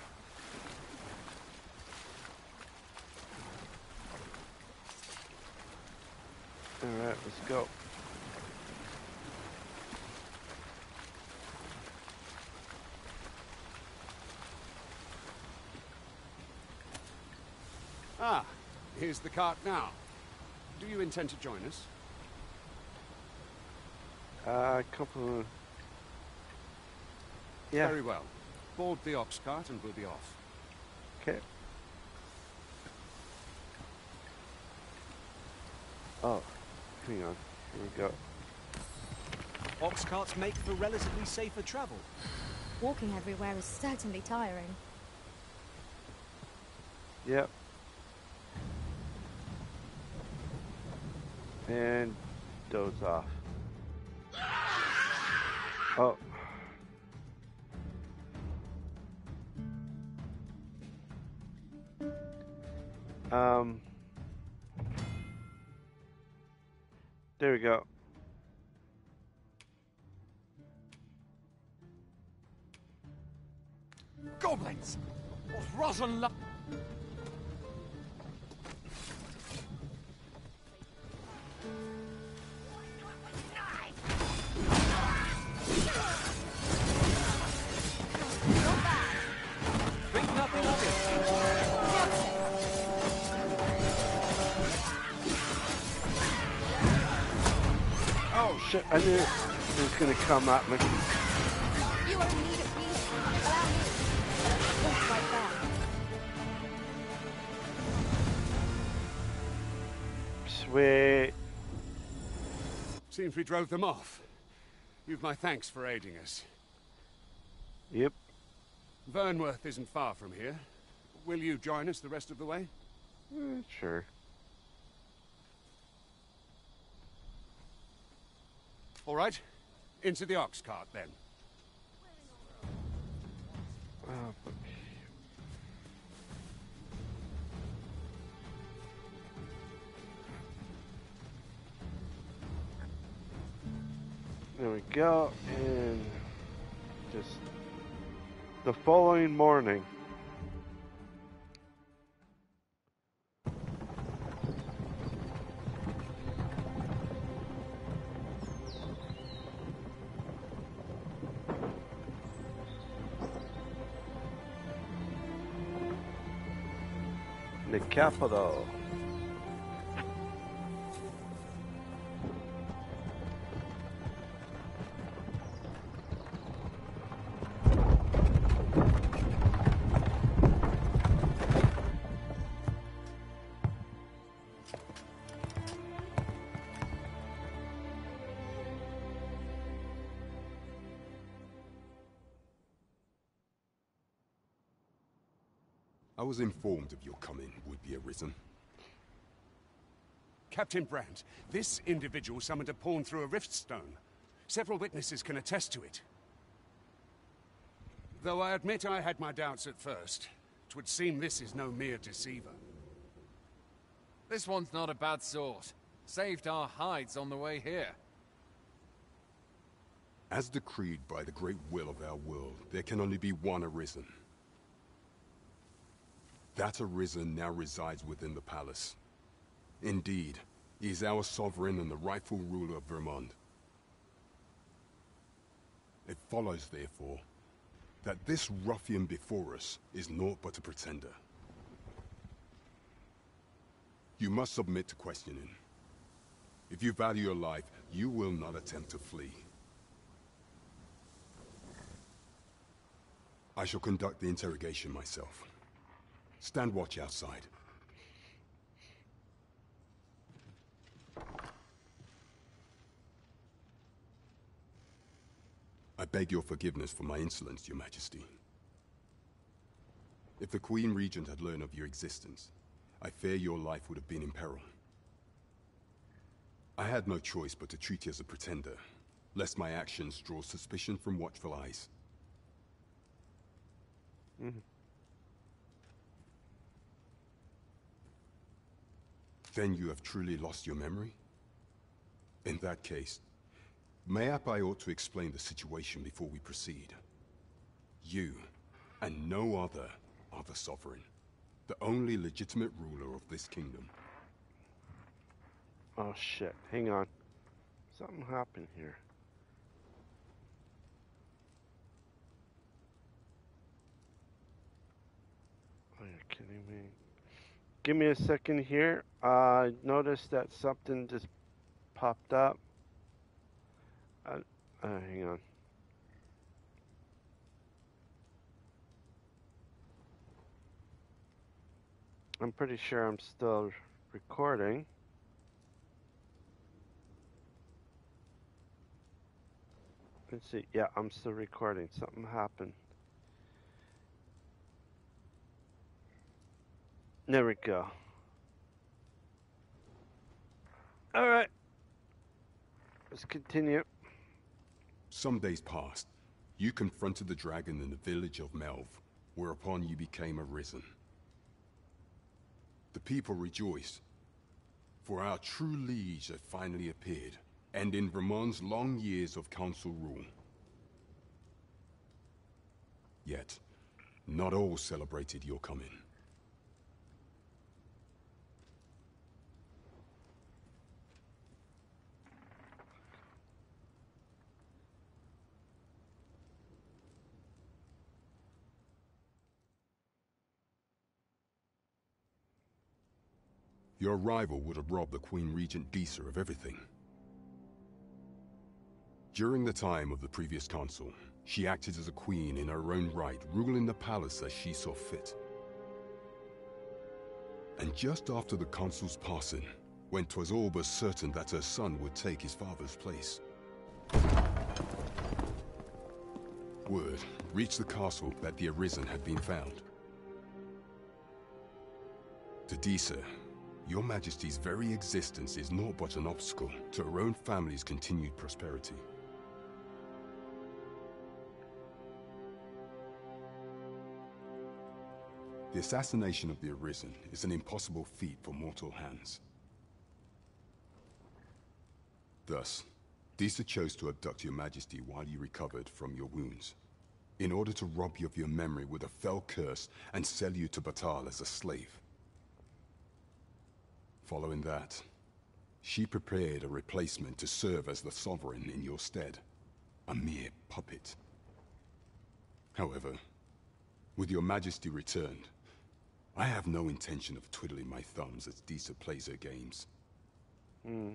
Alright, let's go. Ah, here's the cart now. Do you intend to join us? Uh, a couple of... Yeah. Very well. Board the ox cart and we'll be off. Okay. Oh, hang on. Here we go. Ox carts make for relatively safer travel. Walking everywhere is certainly tiring. Yep. And doze off. Oh. Um. There we go. Goblins! What! Shit! I knew it was gonna come at me. You are in need of peace. Allow me. Walk right there. Sweet. Seems we drove them off. You've my thanks for aiding us. Yep. Vernworth isn't far from here. Will you join us the rest of the way? Eh, sure. all right? Into the ox cart, then. Uh, there we go, and just the following morning. Capital. Was informed of your coming, would-be Arisen. Captain Brant, this individual summoned a pawn through a rift stone. Several witnesses can attest to it. Though I admit I had my doubts at first. It would seem this is no mere deceiver. This one's not a bad sort. Saved our hides on the way here. As decreed by the great will of our world, there can only be one Arisen. That Arisen now resides within the palace. Indeed, he is our sovereign and the rightful ruler of Vermund. It follows, therefore, that this ruffian before us is naught but a pretender. You must submit to questioning. If you value your life, you will not attempt to flee. I shall conduct the interrogation myself. Stand watch outside. I beg your forgiveness for my insolence, your majesty. If the Queen Regent had learned of your existence, I fear your life would have been in peril. I had no choice but to treat you as a pretender, lest my actions draw suspicion from watchful eyes. Mm -hmm. Then you have truly lost your memory? In that case, mayhap I ought to explain the situation before we proceed. You, and no other, are the Sovereign. The only legitimate ruler of this kingdom. Oh shit, hang on. Something happened here. Are you're kidding me. Give me a second here. I uh, noticed that something just popped up. Uh, uh, hang on. I'm pretty sure I'm still recording. Let's see. Yeah, I'm still recording. Something happened. There we go. All right. Let's continue. Some days passed. You confronted the dragon in the village of Melve, whereupon you became arisen. The people rejoiced, for our true liege had finally appeared, and in Vermund's long years of council rule. Yet, not all celebrated your coming. Your arrival would have robbed the Queen Regent Disa of everything. During the time of the previous consul, she acted as a queen in her own right, ruling the palace as she saw fit. And just after the consul's passing, when 'twas all but certain that her son would take his father's place. Word reached the castle that the Arisen had been found. To Disa, your Majesty's very existence is naught but an obstacle to her own family's continued prosperity. The assassination of the Arisen is an impossible feat for mortal hands. Thus, Disa chose to abduct your majesty while you recovered from your wounds. In order to rob you of your memory with a fell curse and sell you to Battahl as a slave. Following that, she prepared a replacement to serve as the sovereign in your stead. A mere puppet. However, with your majesty returned, I have no intention of twiddling my thumbs as Disa plays her games. Hmm.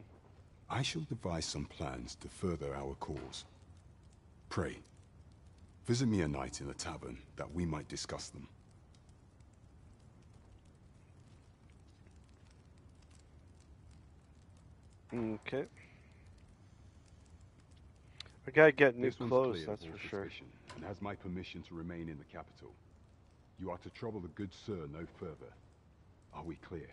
I shall devise some plans to further our cause. Pray, visit me a night in the tavern that we might discuss them. Okay. I gotta get new This clothes, that's for sure. And has my permission to remain in the capital. You are to trouble the good sir no further. Are we clear?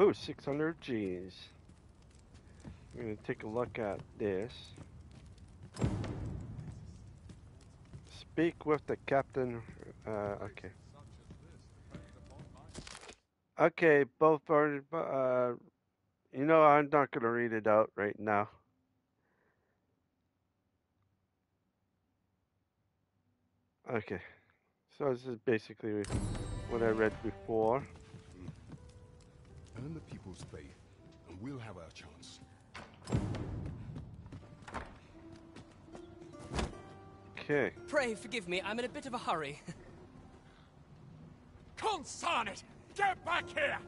Ooh, 600 G's. I'm gonna take a look at this. Speak with the captain. Uh, okay. Okay, both are. Uh, you know, I'm not gonna read it out right now. Okay, so this is basically what I read before. Earn the people's faith, and we'll have our chance. Okay. Pray forgive me, I'm in a bit of a hurry. Consign it! Get back here!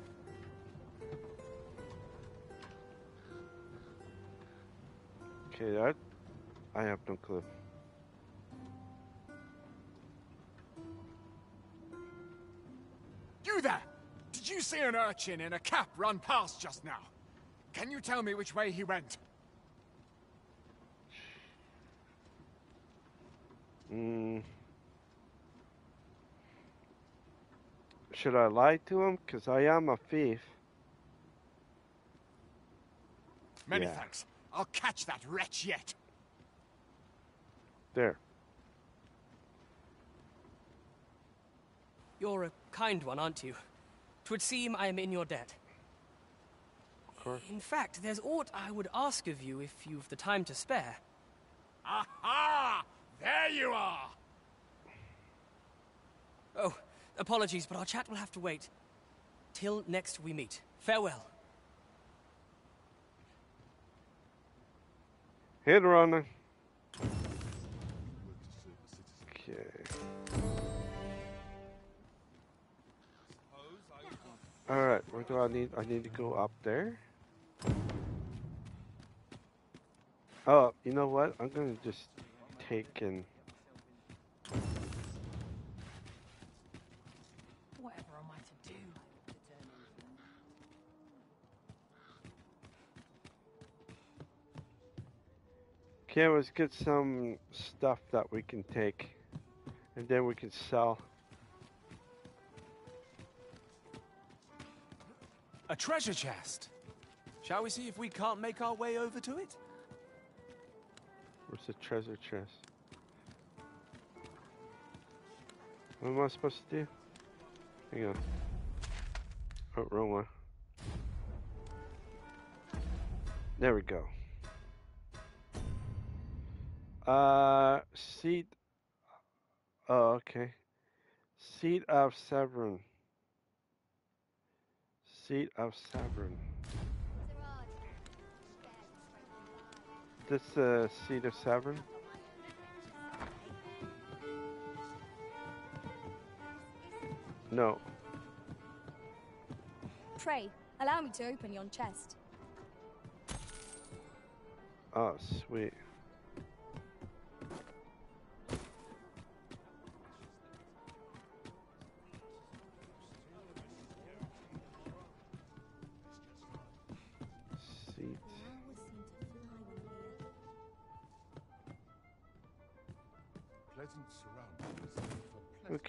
Okay, that I have no clue. You there! Did you see an urchin in a cap run past just now? Can you tell me which way he went? Mm. Should I lie to him? Because I am a thief. Many Yeah. thanks. I'll catch that wretch yet. There. You're a kind one, aren't you? Twould seem I am in your debt. Of course. In fact, there's aught I would ask of you if you've the time to spare. Aha! There you are! Oh, apologies, but our chat will have to wait. Till next we meet. Farewell. Hit runner. Okay. Alright, where do I need? I need to go up there. Oh, you know what? I'm gonna just take and. Okay, let's get some stuff that we can take, and then we can sell. A treasure chest. Shall we see if we can't make our way over to it? Where's the treasure chest? What am I supposed to do? Hang on. Oh, wrong one. There we go. Uh, seat. Oh, okay. Seat of Severn. Seat of Severn. This uh, seat of Severn. No. Pray, allow me to open yon chest. Oh, sweet.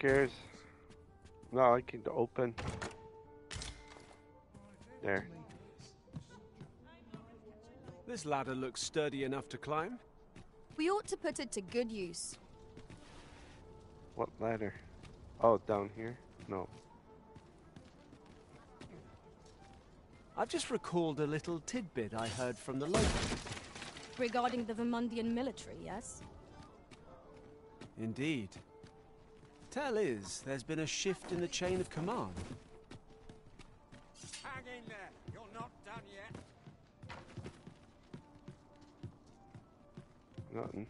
Cares? No, I can open. There. This ladder looks sturdy enough to climb. We ought to put it to good use. What ladder? Oh, down here? No. I've just recalled a little tidbit I heard from the locals. Regarding the Vermundian military, yes? Indeed. Tell is, there's been a shift in the chain of command. Hang in there. You're not done yet. Nothing.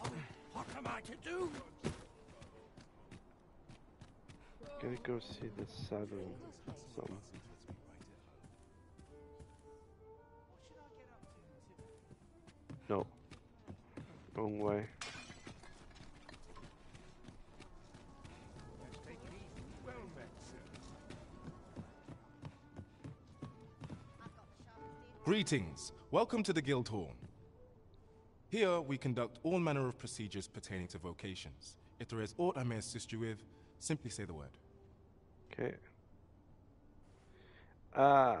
Oh, what am I to do? Gonna go see the southern some. Wrong way. Well met, sir. Greetings. Welcome to the Guildhall. Here, we conduct all manner of procedures pertaining to vocations. If there is aught I may assist you with, simply say the word. Okay. Ah.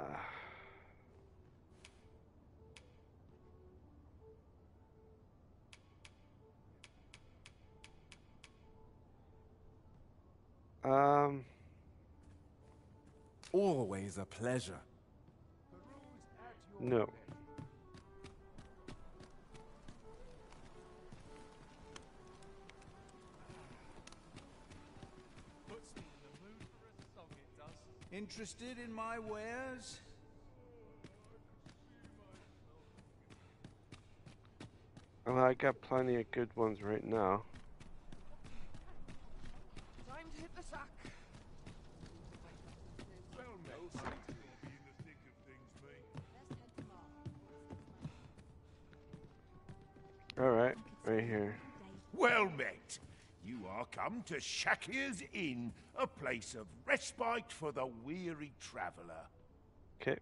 Um. Always a pleasure. No. Interested in my wares? Well, I got plenty of good ones right now. All right, right here. Well met. You are come to Shakir's Inn, a place of respite for the weary traveller. Okay.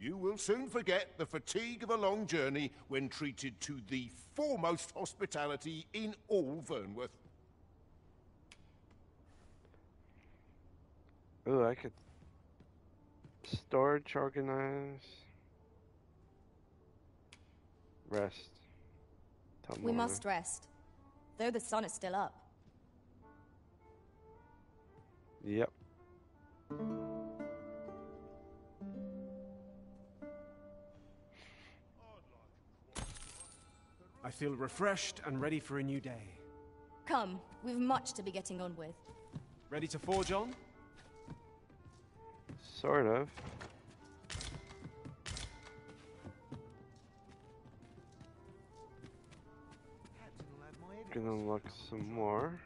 You will soon forget the fatigue of a long journey when treated to the foremost hospitality in all Vernworth. Oh, I could storage, organize, rest. Tell We Mona. must rest. Though the sun is still up. Yep. I feel refreshed and ready for a new day. Come, we've much to be getting on with. Ready to forge on? Sort of. Gonna look some more.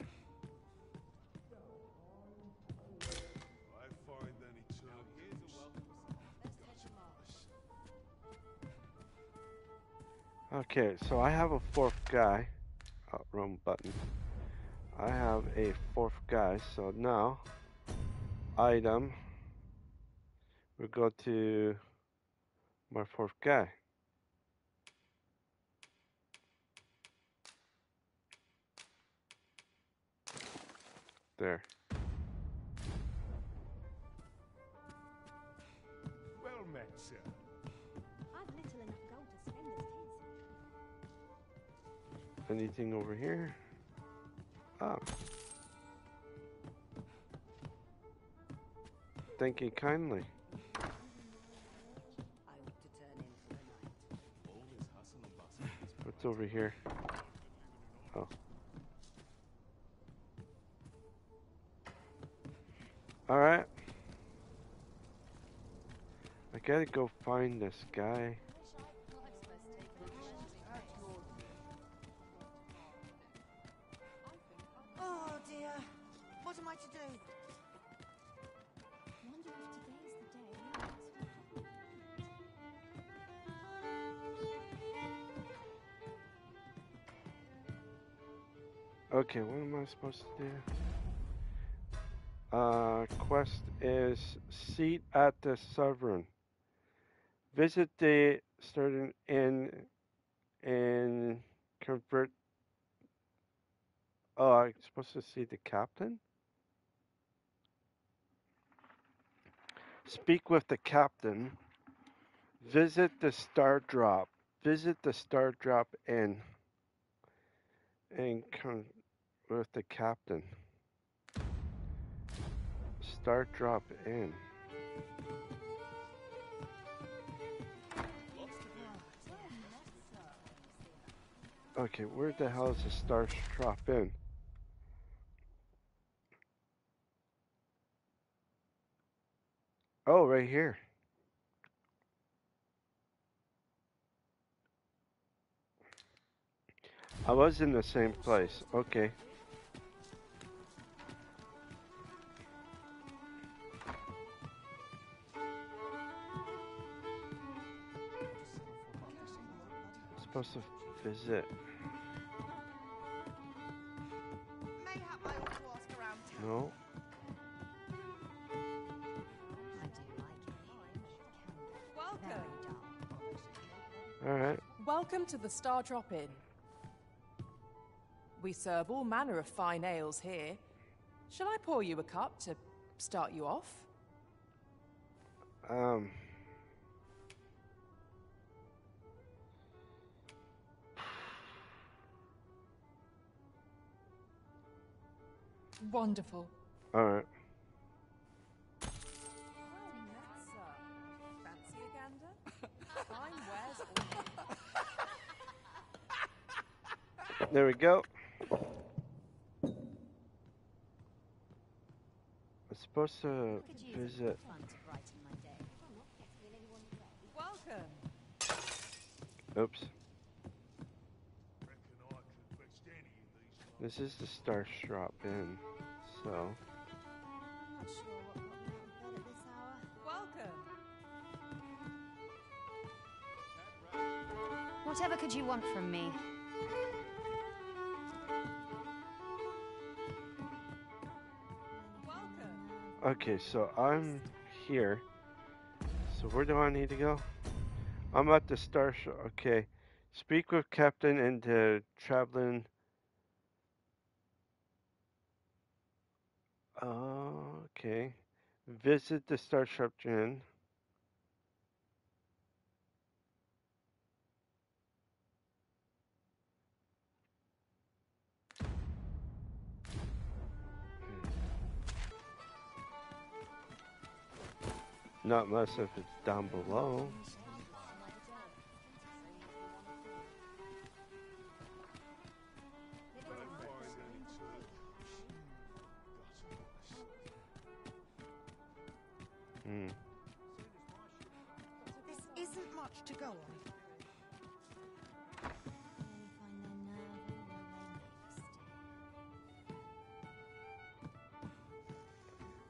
Okay, so I have a fourth guy. Oh, wrong button. I have a fourth guy, so now item. We go to my fourth guy. There. Well met, sir. I've little enough gold to spend as kids. Anything over here? Ah. Thank you kindly. What's over here? Oh. Alright. I gotta go find this guy. Oh dear. What am I to do? Wonder if today's the day. Okay, what am I supposed to do? Uh, quest is seat at the sovereign. Visit the certain inn and convert. Oh, I'm supposed to see the captain? Speak with the captain. Visit the Star Drop. Visit the Star Drop Inn. And con with the captain. Star Drop In? Okay, where the hell is the Star Drop In? Oh, right here. I was in the same place. Okay. Supposed to visit. Mayhap I ought to ask around town. No. Welcome. Alright. Welcome to the Star Drop Inn. We serve all manner of fine ales here. Shall I pour you a cup to start you off? Um. Wonderful. Alright. Fancy a gander? Fine wares all There we go. I'm supposed uh, to visit. Welcome. Oops. This is the Star Drop In, so. Welcome. Whatever could you want from me? Okay, so I'm here. So where do I need to go? I'm at the Star Show. Okay. Speak with Captain and the traveling. Okay. Visit the Starship Inn. Hmm. Not unless if it's down below. Hmm. This isn't much to go on.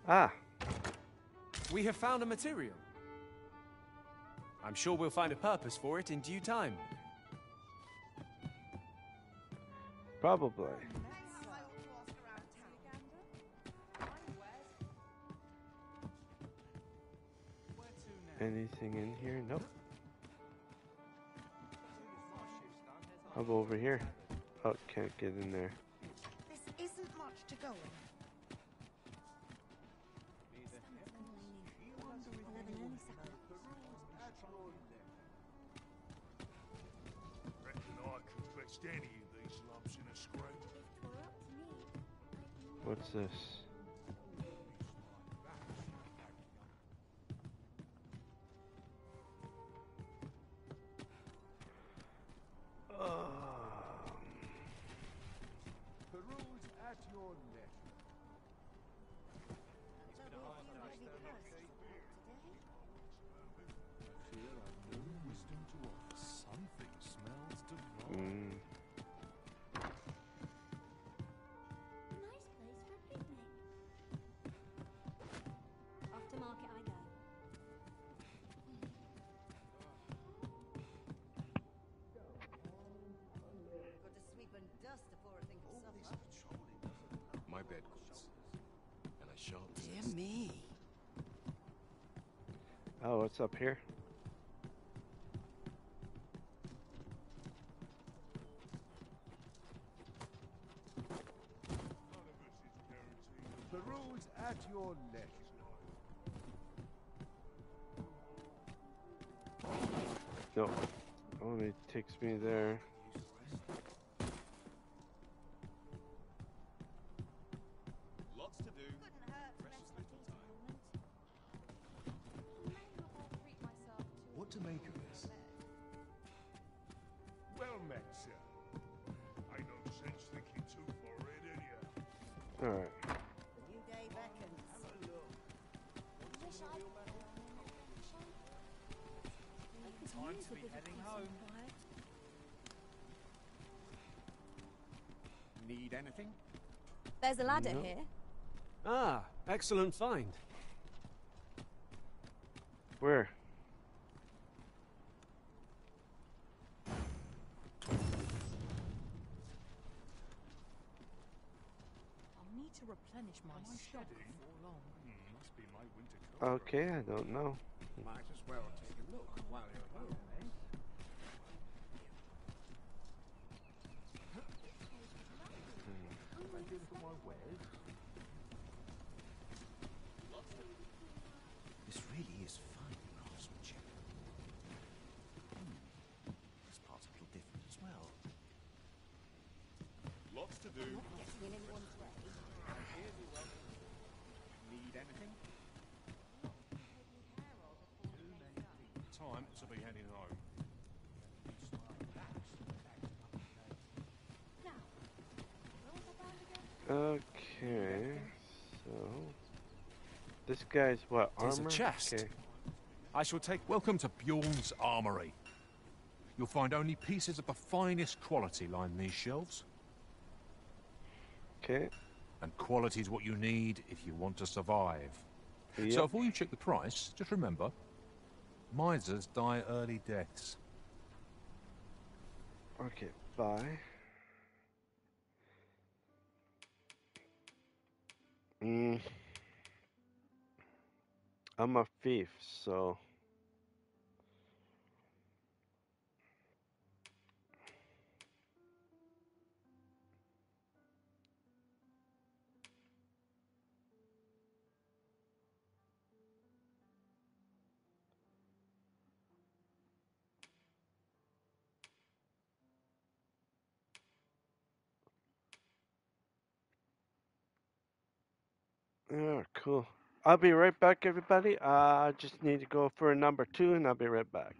Ah, We have found a material. I'm sure we'll find a purpose for it in due time. probably. Anything in here? Nope. How about over here? Oh, can't get in there. This isn't much to go on. I could fetch any of these lumps in a scrape. What's this? Oh, what's up here? Peruse at your. No. Only takes me there. Time to be heading home. Need anything? There's a ladder No. here. Ah, excellent find. Where? I'll need to replenish my stock before long. must be my winter Okay, I don't know. Might as well take a look while you're at home, eh? This really is fine craftsmanship. Hmm. This part's a little different as well. Lots to do. Getting in anyone's way. Need anything? Time to be heading home. Okay, so this guy's what Tis a chest. Okay. I shall take welcome to Bjorn's armory. You'll find only pieces of the finest quality line these shelves. Okay. And quality is what you need if you want to survive. Yep. So before you check the price, just remember, misers die early deaths. Okay, bye. Mm. I'm a thief, so. Cool. I'll be right back, everybody. Uh, I just need to go for a number two, and I'll be right back.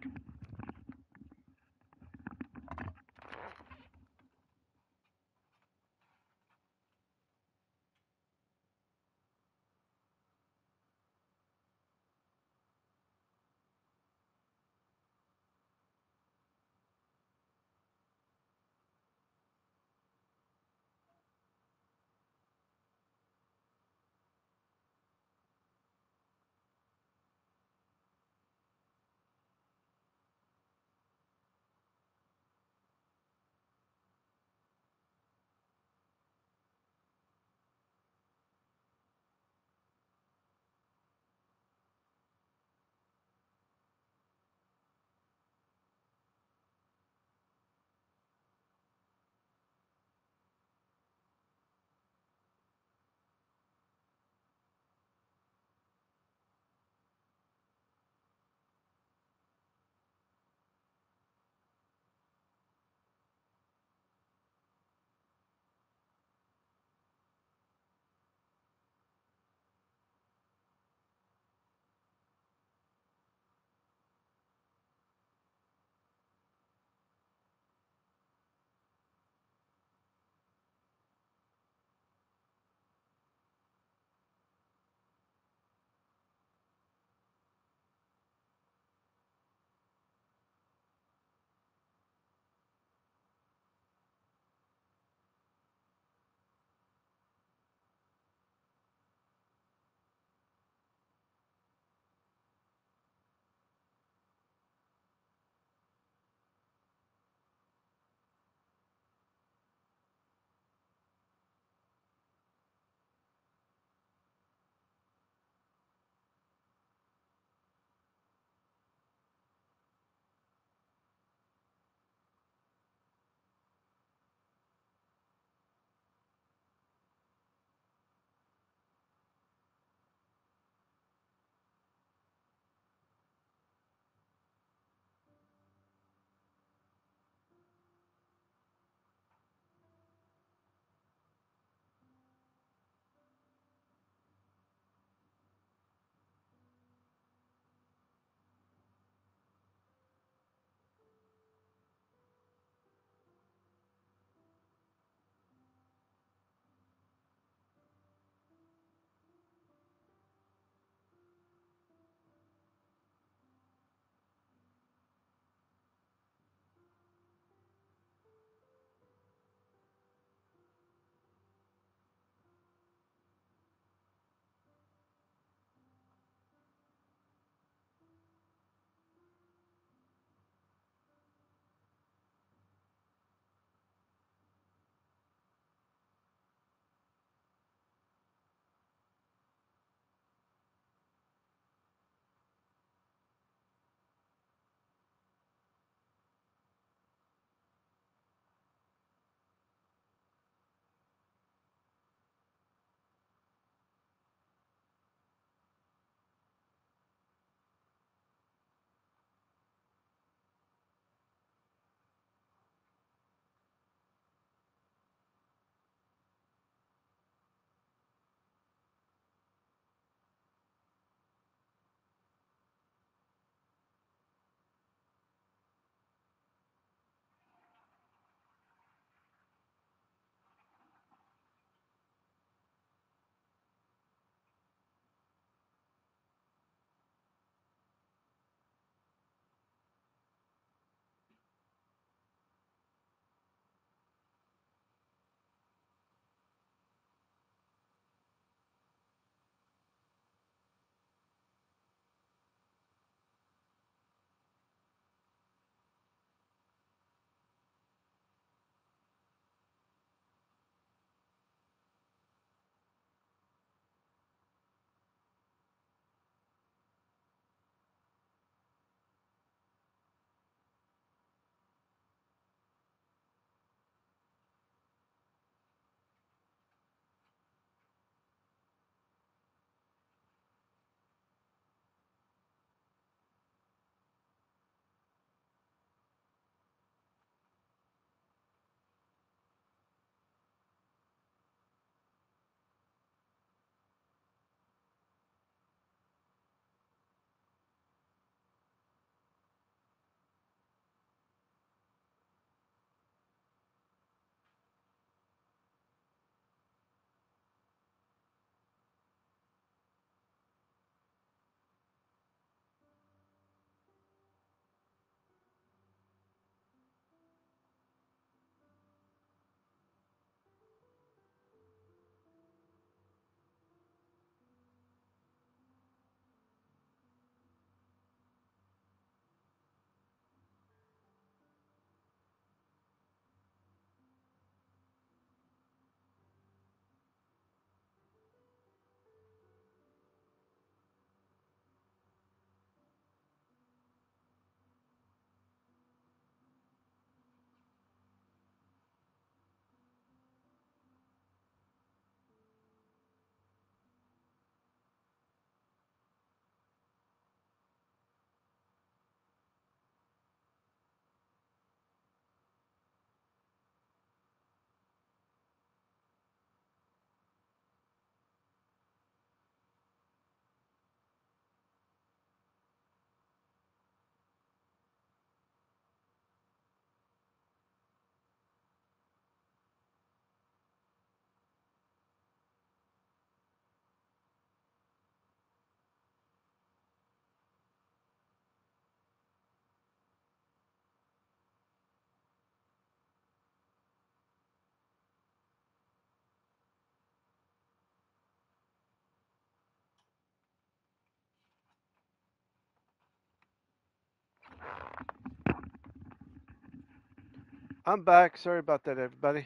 I'm back. Sorry about that, everybody.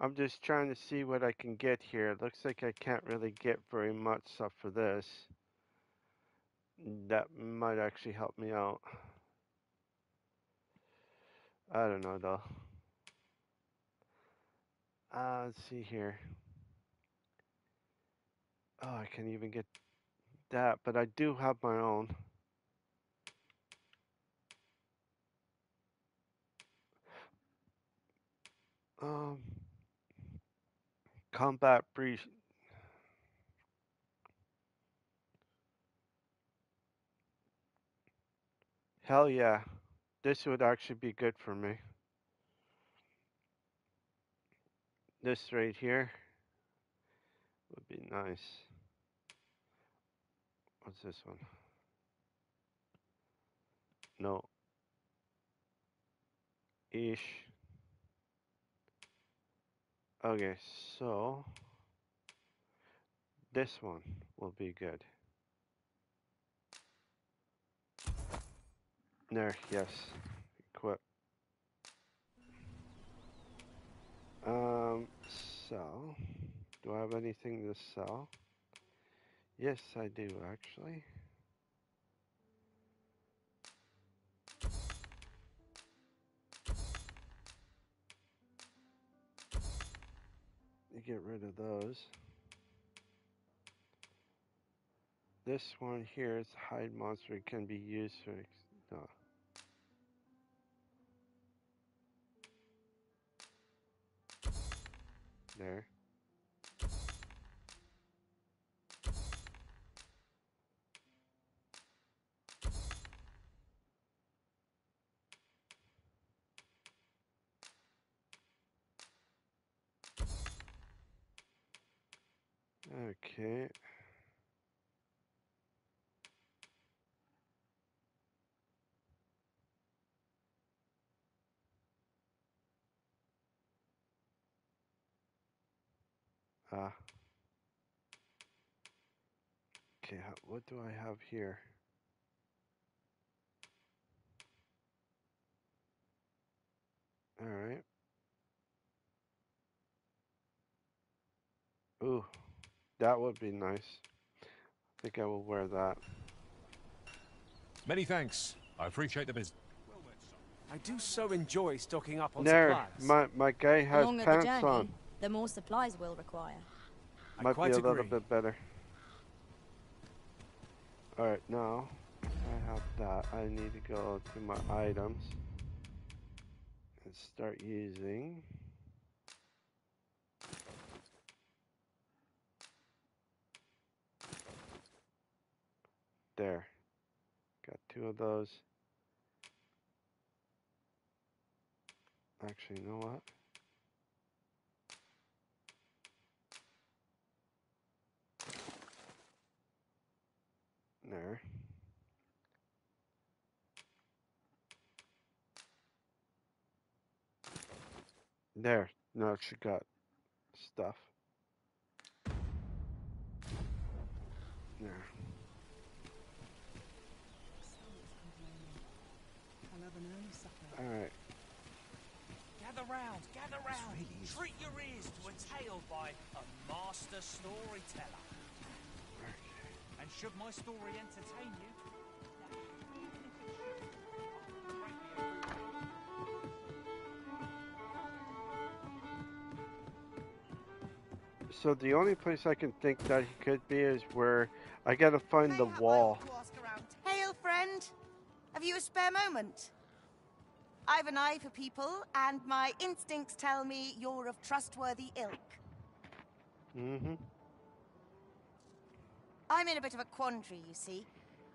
I'm just trying to see what I can get here. It looks like I can't really get very much stuff for this. That might actually help me out. I don't know though. Uh, let's see here. Oh, I can't even get that, but I do have my own. Um, combat breach. Hell yeah. This would actually be good for me. This right here would be nice. What's this one? No. Ish. Okay, so this one will be good. There, yes. Equip. Um, sell. Do I have anything to sell? Yes, I do actually. You get rid of those. This one here is hide monster. It can be used for no. There. Okay. Ah. Okay, what do I have here? All right. Ooh, that would be nice. I think I will wear that. Many thanks. I appreciate the business. I do so enjoy stocking up on There, supplies. my, my guy The has longer the pants journey, on. the more supplies we'll require. Might be quite a little agree. bit better. Alright, now I have that. I need to go to my items and start using. There. Got two of those. Actually, you know what? There. There. Now she got stuff. There. I'll have an early supper. Alright. Gather round, gather round. Treat your ears to a tale by a master storyteller. And should my story entertain you, So the only place I can think that he could be is where I gotta find the wall. Hail, friend. Have you a spare moment? I've an eye for people, and my instincts tell me you're of trustworthy ilk. Mm-hmm. I'm in a bit of a quandary, you see.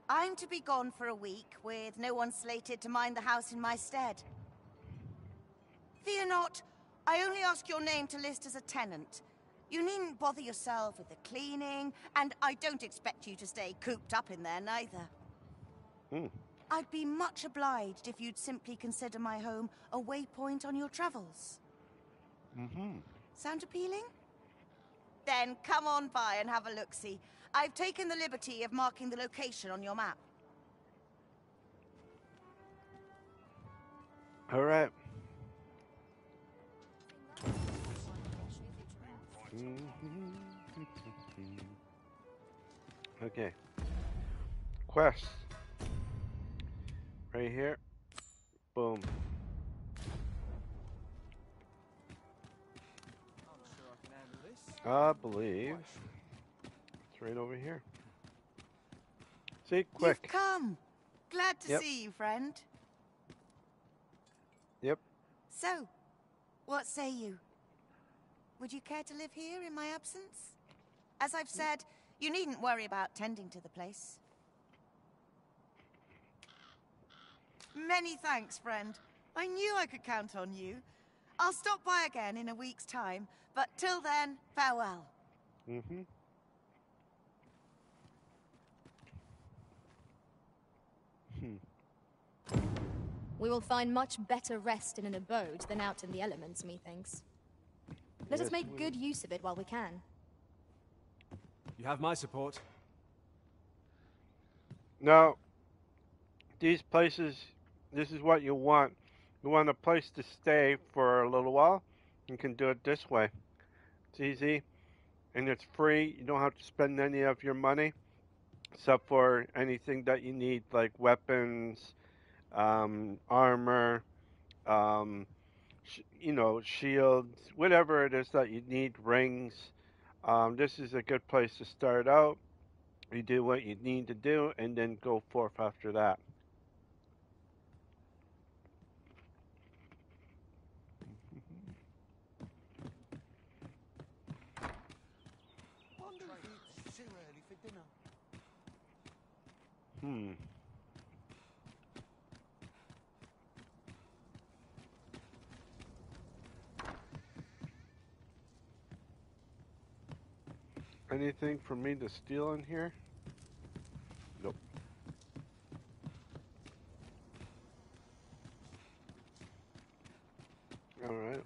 I'm to be gone for a week with no one slated to mind the house in my stead. Fear not. I only ask your name to list as a tenant. You needn't bother yourself with the cleaning, and I don't expect you to stay cooped up in there neither. Hmm. I'd be much obliged if you'd simply consider my home a waypoint on your travels. Mm-hmm. Sound appealing? Then come on by and have a look-see. I've taken the liberty of marking the location on your map. All right. Mm-hmm. okay. Quest. Right here. Boom. I believe right over here. See, quick. You've come. Glad to Yep. see you, friend. Yep. So, what say you? Would you care to live here in my absence? As I've said, you needn't worry about tending to the place. Many thanks, friend. I knew I could count on you. I'll stop by again in a week's time, but till then, farewell. Mm-hmm. Hmm. We will find much better rest in an abode than out in the elements, methinks. Let Yes, us make we good use of it while we can. You have my support. Now, these places, this is what you want. You want a place to stay for a little while. You can do it this way. It's easy and it's free. You don't have to spend any of your money except for anything that you need, like weapons, um, armor, um, sh- you know, shields, whatever it is that you need, rings. Um, this is a good place to start out. You do what you need to do and then go forth after that. Wonder if it's too early for dinner. Hmm. Anything for me to steal in here? Nope. Alright.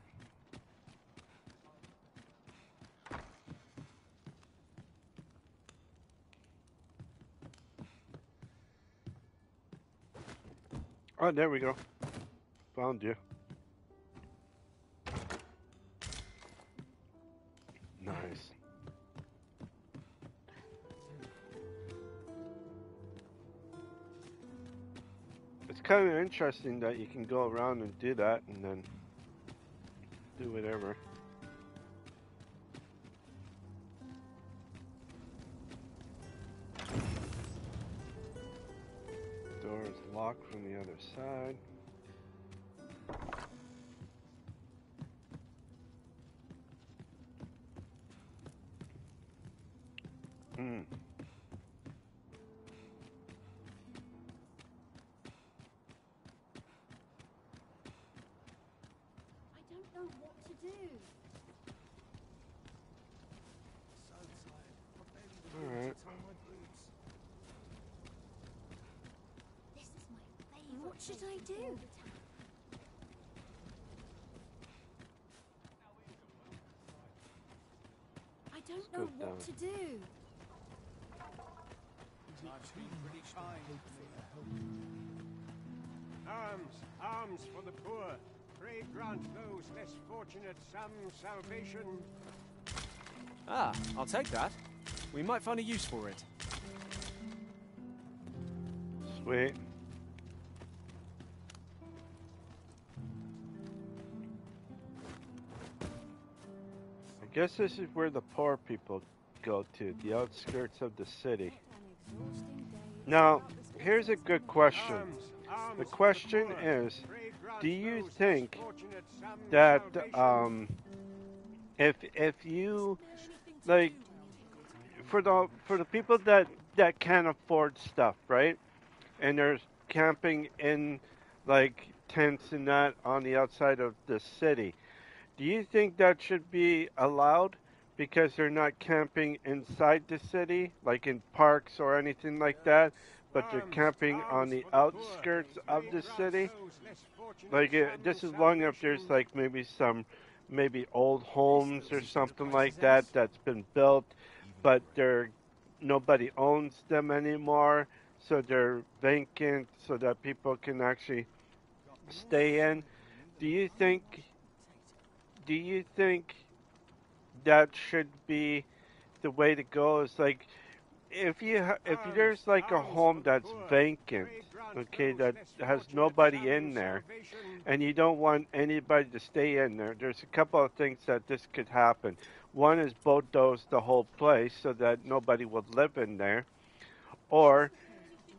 Oh, there we go. Found you. Kind of interesting that you can go around and do that and then do whatever. Door is locked from the other side. Hmm. I don't know what to do. Alright. This is my favorite. What should I do? I don't know go what down. to do. Alms, alms for the poor. Pray grant those less fortunate some salvation. Ah, I'll take that. We might find a use for it. Sweet. Guess this is where the poor people go to, the outskirts of the city. Now, here's a good question. The question is, do you think that um, if if you like for the for the people that that can't afford stuff, right? And they're camping in like tents and that on the outside of the city. Do you think that should be allowed because they're not camping inside the city, like in parks or anything like that, but they're camping on the outskirts of the city? Like uh, just as long as there's like maybe some maybe old homes or something like that that's been built, but they're nobody owns them anymore, so they're vacant, so that people can actually stay in. Do you think? Do you think that should be the way to go. Is like if you if there's like a home that's vacant, okay, that has nobody in there, and you don't want anybody to stay in there. There's a couple of things that this could happen. One is bulldoze the whole place so that nobody would live in there, or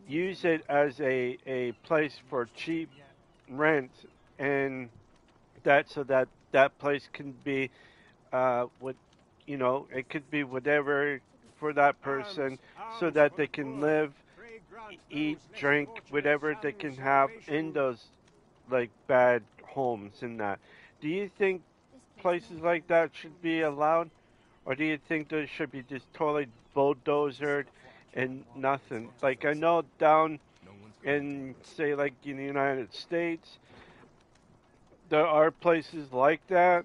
use it as a a place for cheap rent and that so that that place can be uh what you know it could be whatever for that person so that they can live eat drink whatever they can have in those like bad homes and that. Do you think places like that should be allowed? Or do you think those should be just totally bulldozered and nothing? Like i know down in say like in the united states there are places like that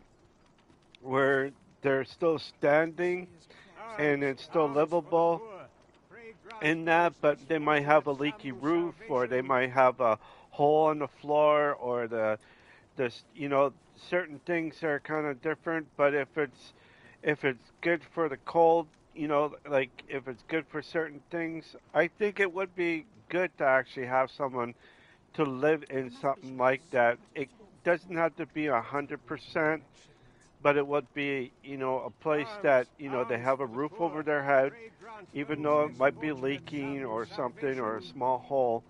where they're still standing and it's still livable in that, but they might have a leaky roof or they might have a hole in the floor or the this you know certain things are kind of different but if it's if it's good for the cold you know like if it's good for certain things i think it would be good to actually have someone to live in something like that. It doesn't have to be a hundred percent, but it would be, you know, a place that, you know, they have a roof over their head, even though it might be leaking or something or a small hole,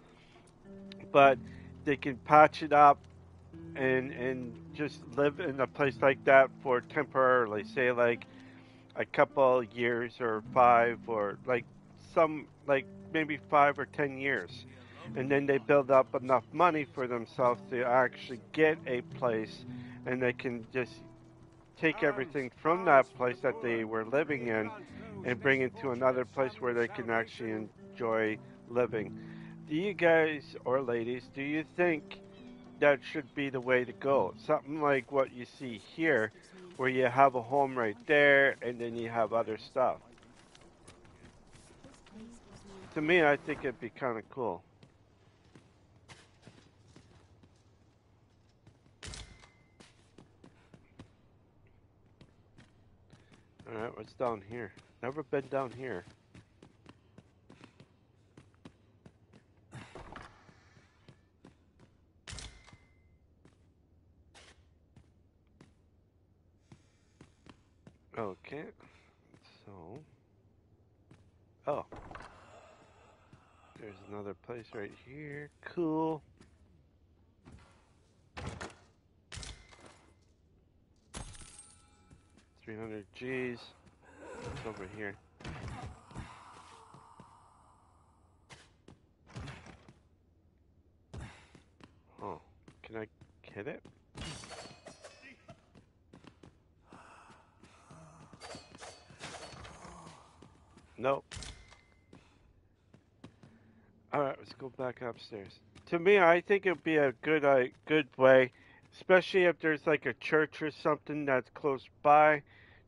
but they can patch it up and and just live in a place like that for temporarily, say like a couple years or five or like some like maybe five or ten years and then they build up enough money for themselves to actually get a place and they can just take everything from that place that they were living in and bring it to another place where they can actually enjoy living. Do you guys or ladies, do you think that should be the way to go? Something like what you see here, where you have a home right there and then you have other stuff. To me, I think it'd be kind of cool. Alright, what's down here? Never been down here. Okay, so... Oh. There's another place right here. Cool. 300 G's. It's over here. Oh, can I hit it? Nope. Alright, let's go back upstairs. To me, I think it'd be a good, uh, good way especially if there's like a church or something that's close by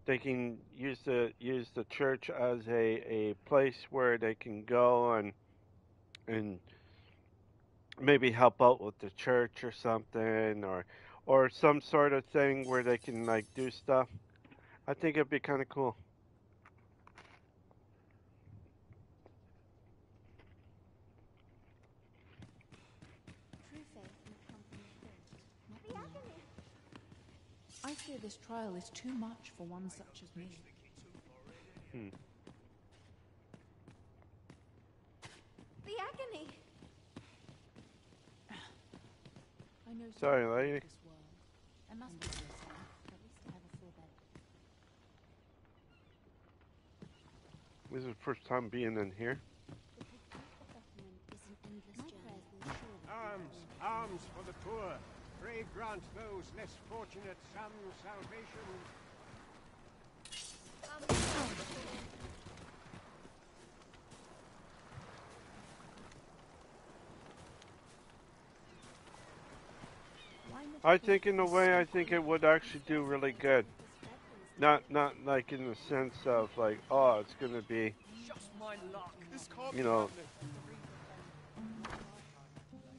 they can use the use the church as a, a place where they can go and and maybe help out with the church or something or or some sort of thing where they can like do stuff. I think it'd be kind of cool. I fear this trial is too much for one such as me. Hmm. The agony! I know Sorry, lady. this world. I must be. At least I have a full bed. This is the first time being in here. Alms, alms for the poor. Pray grant those less fortunate some salvation. I think in a way, I think it would actually do really good. Not not like in the sense of like, oh, it's gonna be, you know.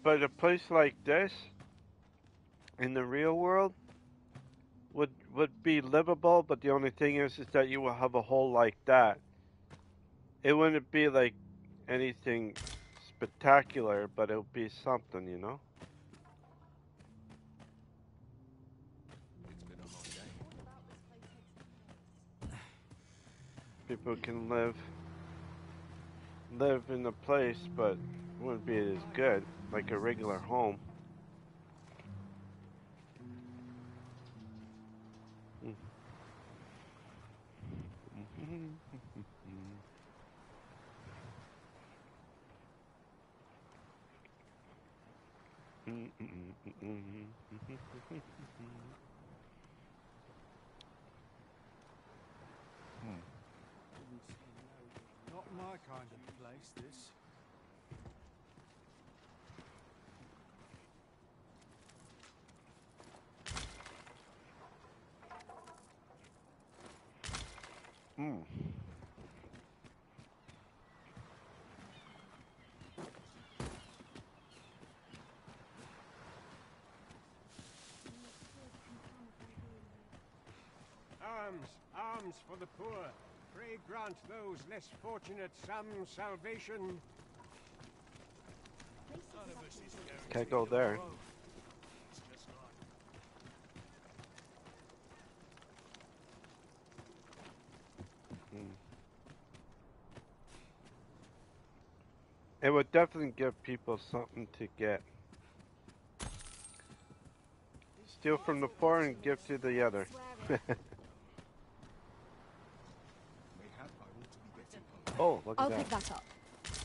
But a place like this, in the real world, would would be livable, but the only thing is is that you will have a hole like that. It wouldn't be like anything spectacular, but it would be something, you know. People can live live in the place, but wouldn't be as good like a regular home. Hmm. Not my kind of place, this. Hmm. Alms, alms for the poor. Pray grant those less fortunate some salvation. Can't go there. Hmm. It would definitely give people something to get. Steal from the poor and give to the other. oh, look I'll at pick that. that up.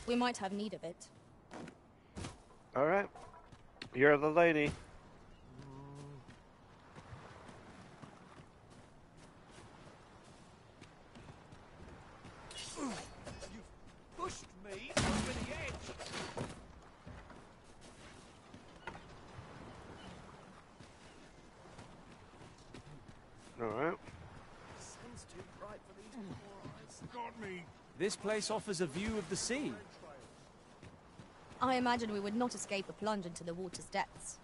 We might have need of it. All right. You're the lady. You've pushed me over the edge. All right. Sun's too bright for these poor eyes. Got me. This place offers a view of the sea. I imagine we would not escape a plunge into the water's depths.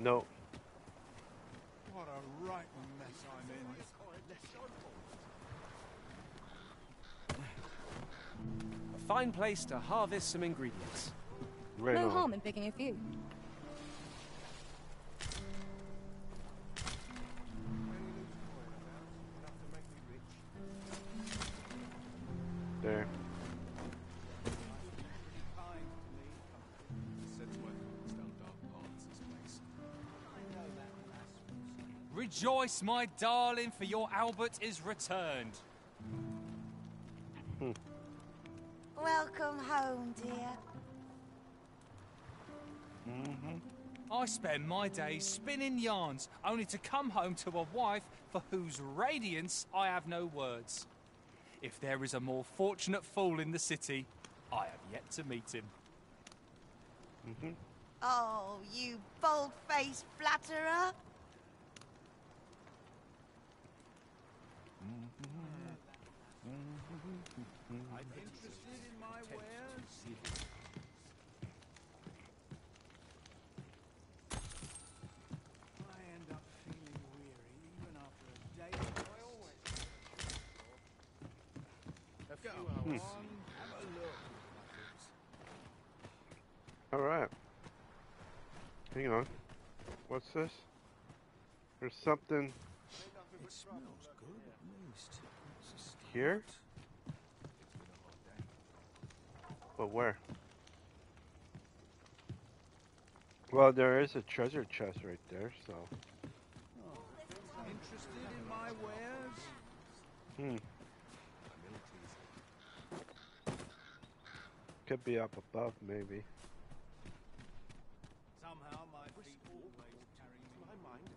No. What a right mess I'm in. A fine place to harvest some ingredients. Right no on. harm in picking a few. Rejoice, my darling, for your Albert is returned. Welcome home, dear. Mm-hmm. I spend my days spinning yarns, only to come home to a wife for whose radiance I have no words. If there is a more fortunate fool in the city, I have yet to meet him. Mm-hmm. Oh, you bold-faced flatterer. I'm interested in my wares. I end up feeling weary even after a day of I always A few Hmm. hours on, have a look. All right. Hang on. What's this? There's something It smells good at least. Here. But where? Well, there is a treasure chest right there, so. Interested in my wares? Hmm. Could be up above, maybe. Somehow my feet always carry me. My mind.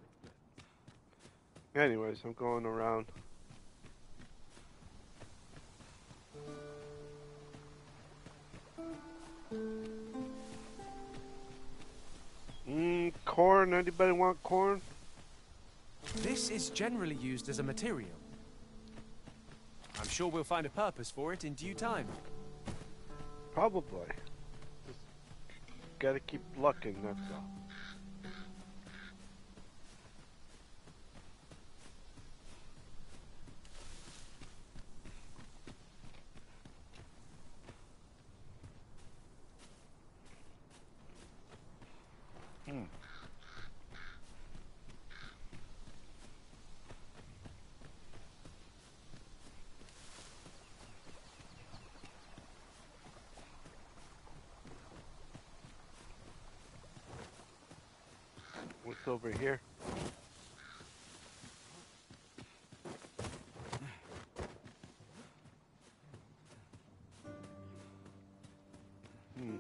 Anyways, I'm going around. Mmm, corn. Anybody want corn? This is generally used as a material. I'm sure we'll find a purpose for it in due time. Probably. Just gotta keep looking, that's all. what's over here. Hmm.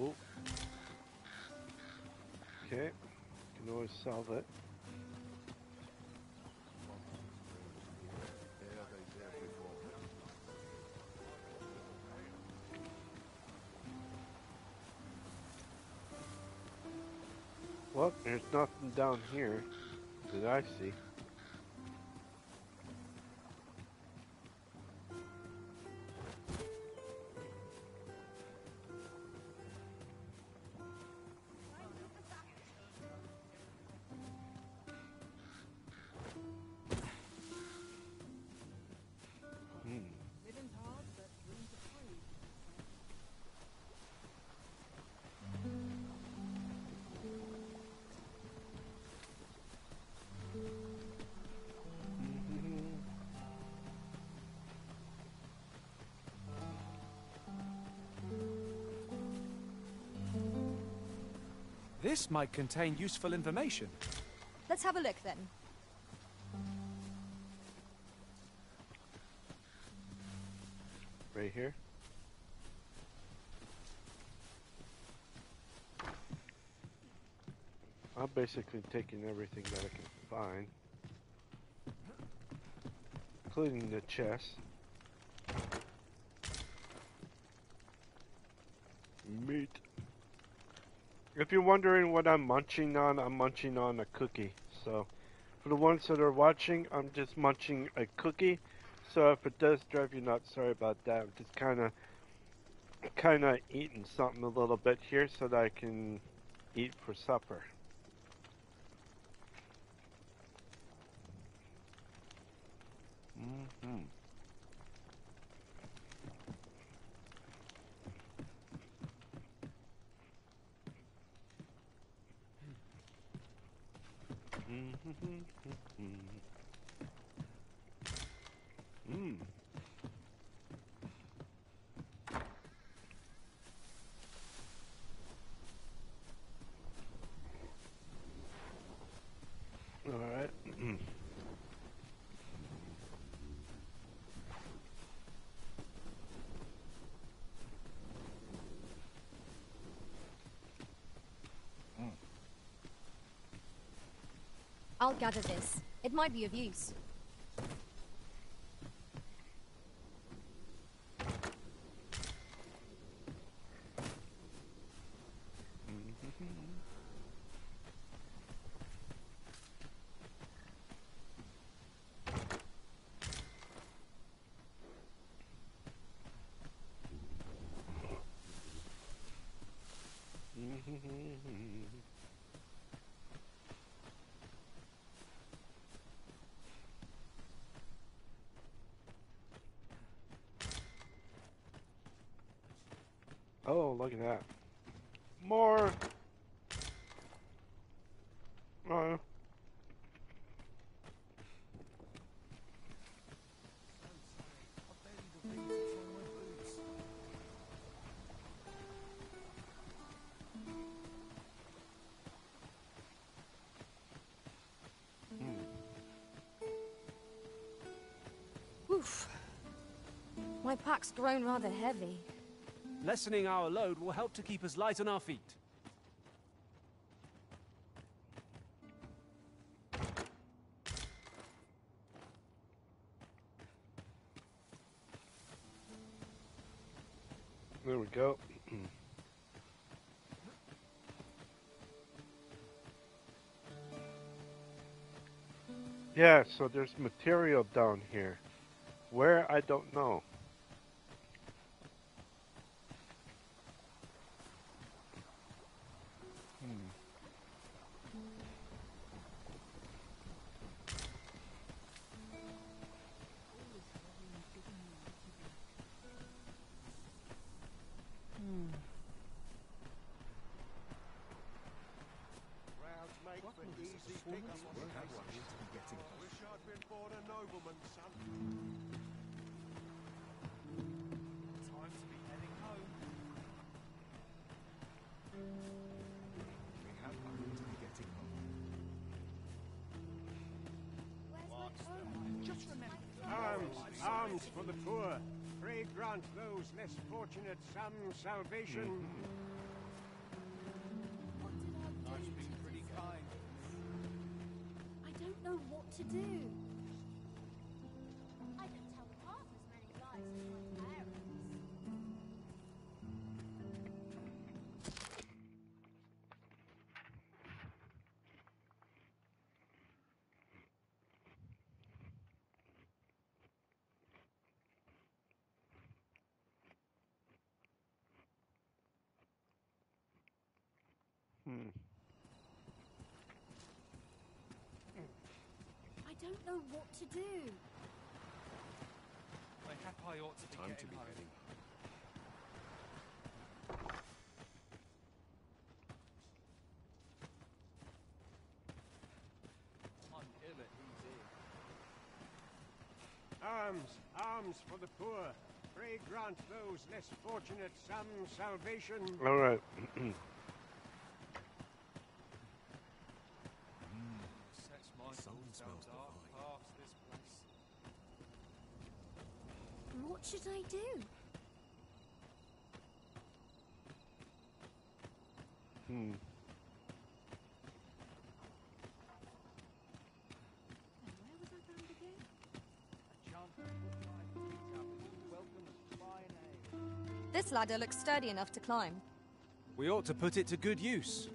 Oh. Okay. Can always solve it. Well, there's nothing down here that I see. This might contain useful information. Let's have a look then. Right here. I'm basically taking everything that I can find, including the chest. Meat. If you're wondering what I'm munching on, I'm munching on a cookie. So, for the ones that are watching, I'm just munching a cookie. So if it does drive you nuts, sorry about that. I'm just kind of, kind of eating something a little bit here so that I can eat for supper. Mm-hmm. Mm. All right. I'll gather this. It might be of use. Oh, look at that. More. Oh. My pack's grown rather heavy. Lessening our load will help to keep us light on our feet. There we go. yeah, so there's material down here. Where, I don't know. Salvation. Hmm. I don't know what to do. Mayhap I ought to be Time to be home. heading. I'm ill at ease Alms, alms for the poor. Pray grant those less fortunate some salvation. All right. Sets my soul down dark past this place. What should I do? Hmm. Where was I bound again? Jump, climb, pick up, and welcome as Hmm. fine ale. This ladder looks sturdy enough to climb. We ought to put it to good use.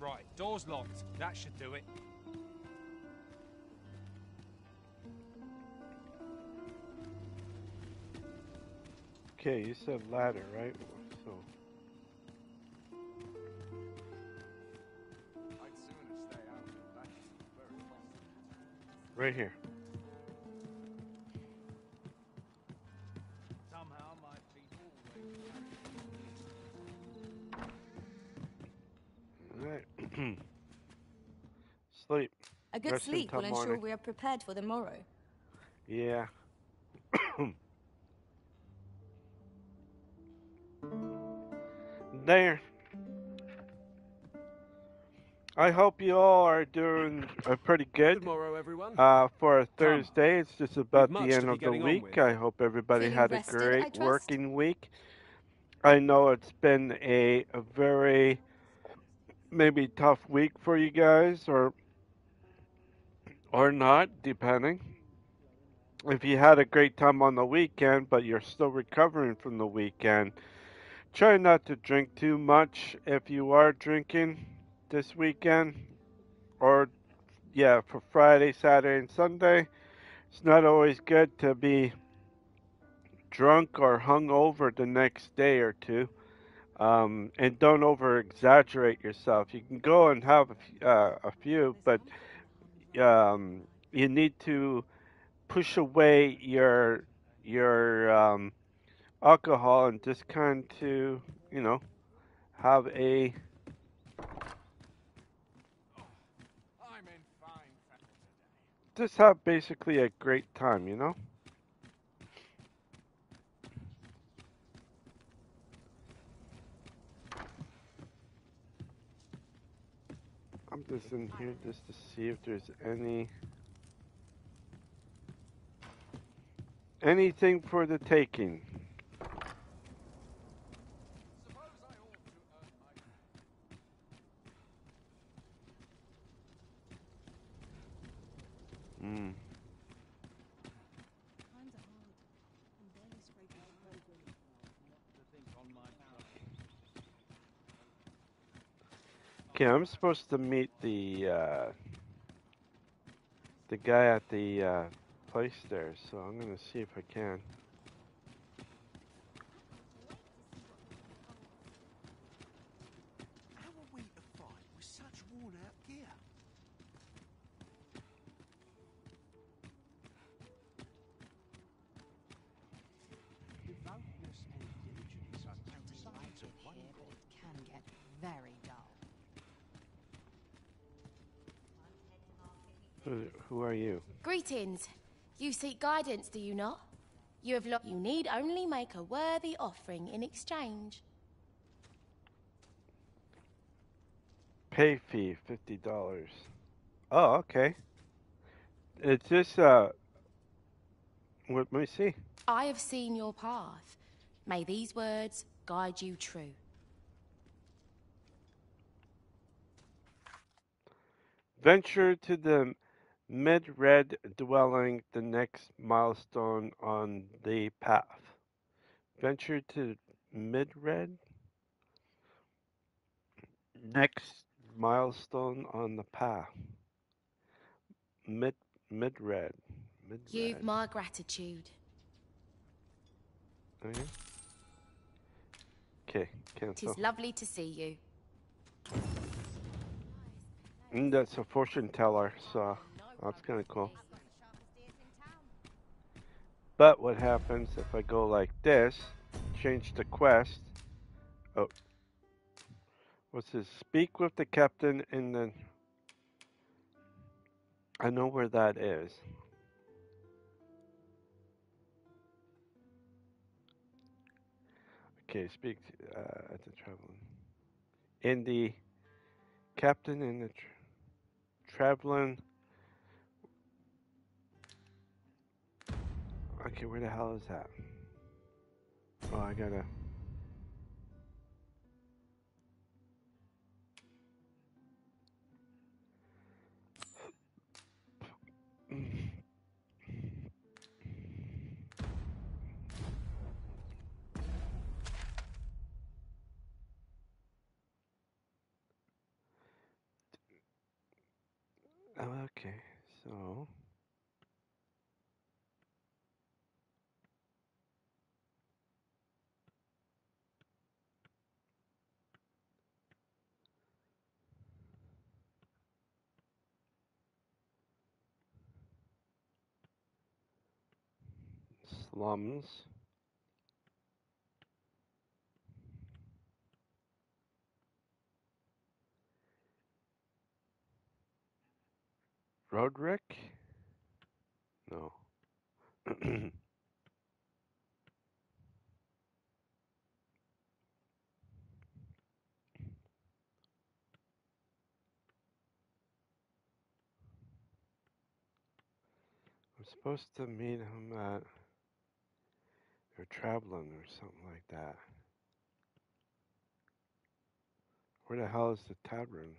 Right, door's locked. That should do it. Okay, you said ladder, right? So I'd sooner stay out. Very right here. Somehow my feet always All right. Sleep. A good Rest sleep will until ensure morning. we are prepared for the morrow. Yeah. There. I hope you all are doing uh, pretty good. Good morrow, everyone. Uh, for a Thursday, it's just about the end of the week. with. I hope everybody Feeling had a rested, I great working week. I know it's been a, a very maybe tough week for you guys, or or not, depending. If you had a great time on the weekend, but you're still recovering from the weekend, try not to drink too much if you are drinking this weekend, or yeah, for Friday, Saturday, and Sunday. It's not always good to be drunk or hung over the next day or two. Um, and don't over exaggerate yourself. You can go and have uh, a few, but um, you need to push away your your um, alcohol and just kind to you know have a just have basically a great time, you know. I'm just in here just to see if there's any anything for the taking. Okay, I'm supposed to meet the uh, the guy at the uh, place there, so I'm gonna see if I can. How are we to fight with such worn out gear? Devoutness and diligence are two sides of one coin. can get very dull. Who, who are you? Greetings. You seek guidance, do you not? You have. You need only make a worthy offering in exchange. Pay fee fifty dollars. Oh, okay. It's just uh. What, let me see. I have seen your path. May these words guide you true. Venture to the mid-red dwelling, the next milestone on the path. Venture to mid-red. Next milestone on the path. Mid mid-red. Mid You've my gratitude. Okay. Okay, cancel. Tis lovely to see you. And that's a fortune teller, so that's kind of cool. But what happens if I go like this, change the quest? Oh, what's this? Speak with the captain in the. I know where that is. Okay, speak to, uh, at the traveling. In the captain in the tra traveling. Okay, where the hell is that? Oh, I gotta. Oh, okay, so. Slums. Roderick? No. I'm supposed to meet him at traveling or something like that. Where the hell is the tavern?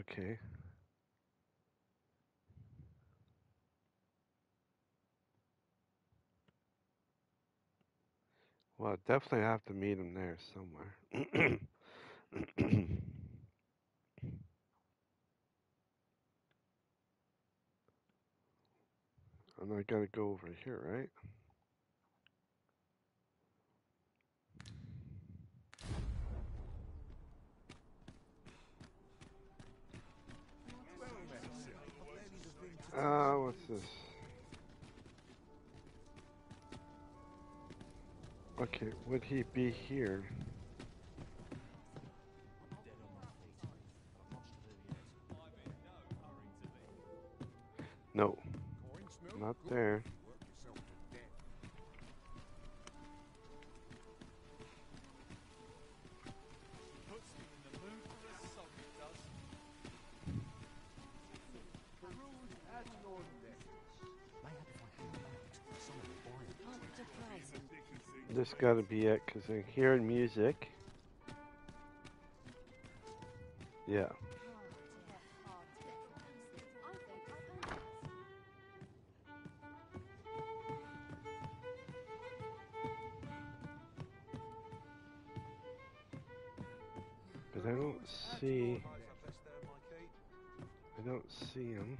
Okay. Well, I definitely have to meet him there somewhere. and I gotta go over here, right? Uh, what's this? Okay, would he be here? No, not there. This gotta be it, because I'm hearing music. Yeah. But I don't see... I don't see him.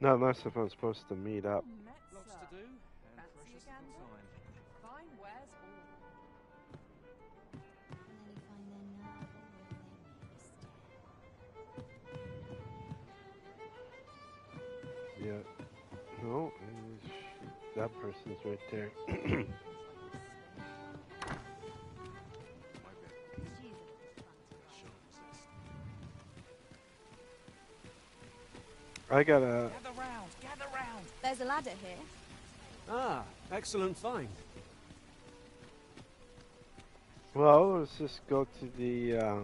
Not unless if I'm supposed to meet up. That person's right there. I got a. Gather round, gather round. There's a ladder here. Ah, excellent find. Well, let's just go to the. Uh,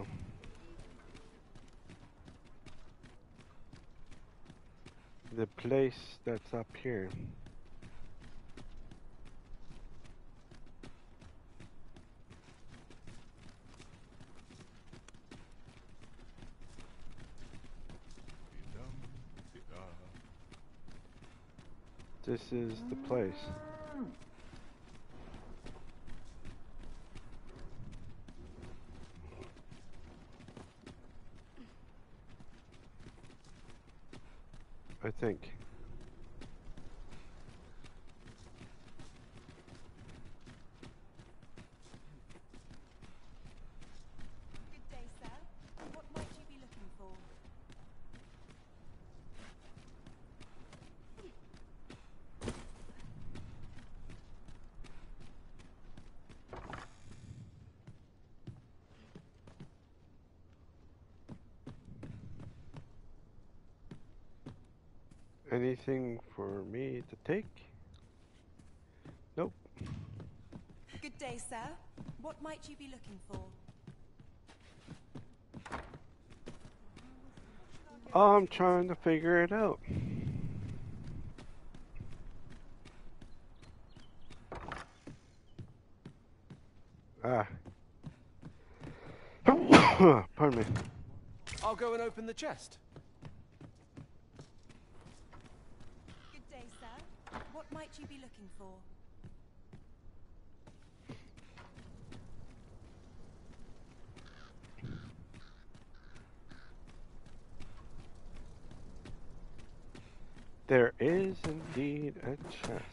the place that's up here. This is the place. I think. Good day, sir. What might you be looking for? Anything for me to take? Nope. Good day, sir. What might you be looking for? I'm trying to figure it out. Ah. Pardon me. I'll go and open the chest. Good day, sir. What might you be looking for? There is indeed a chest.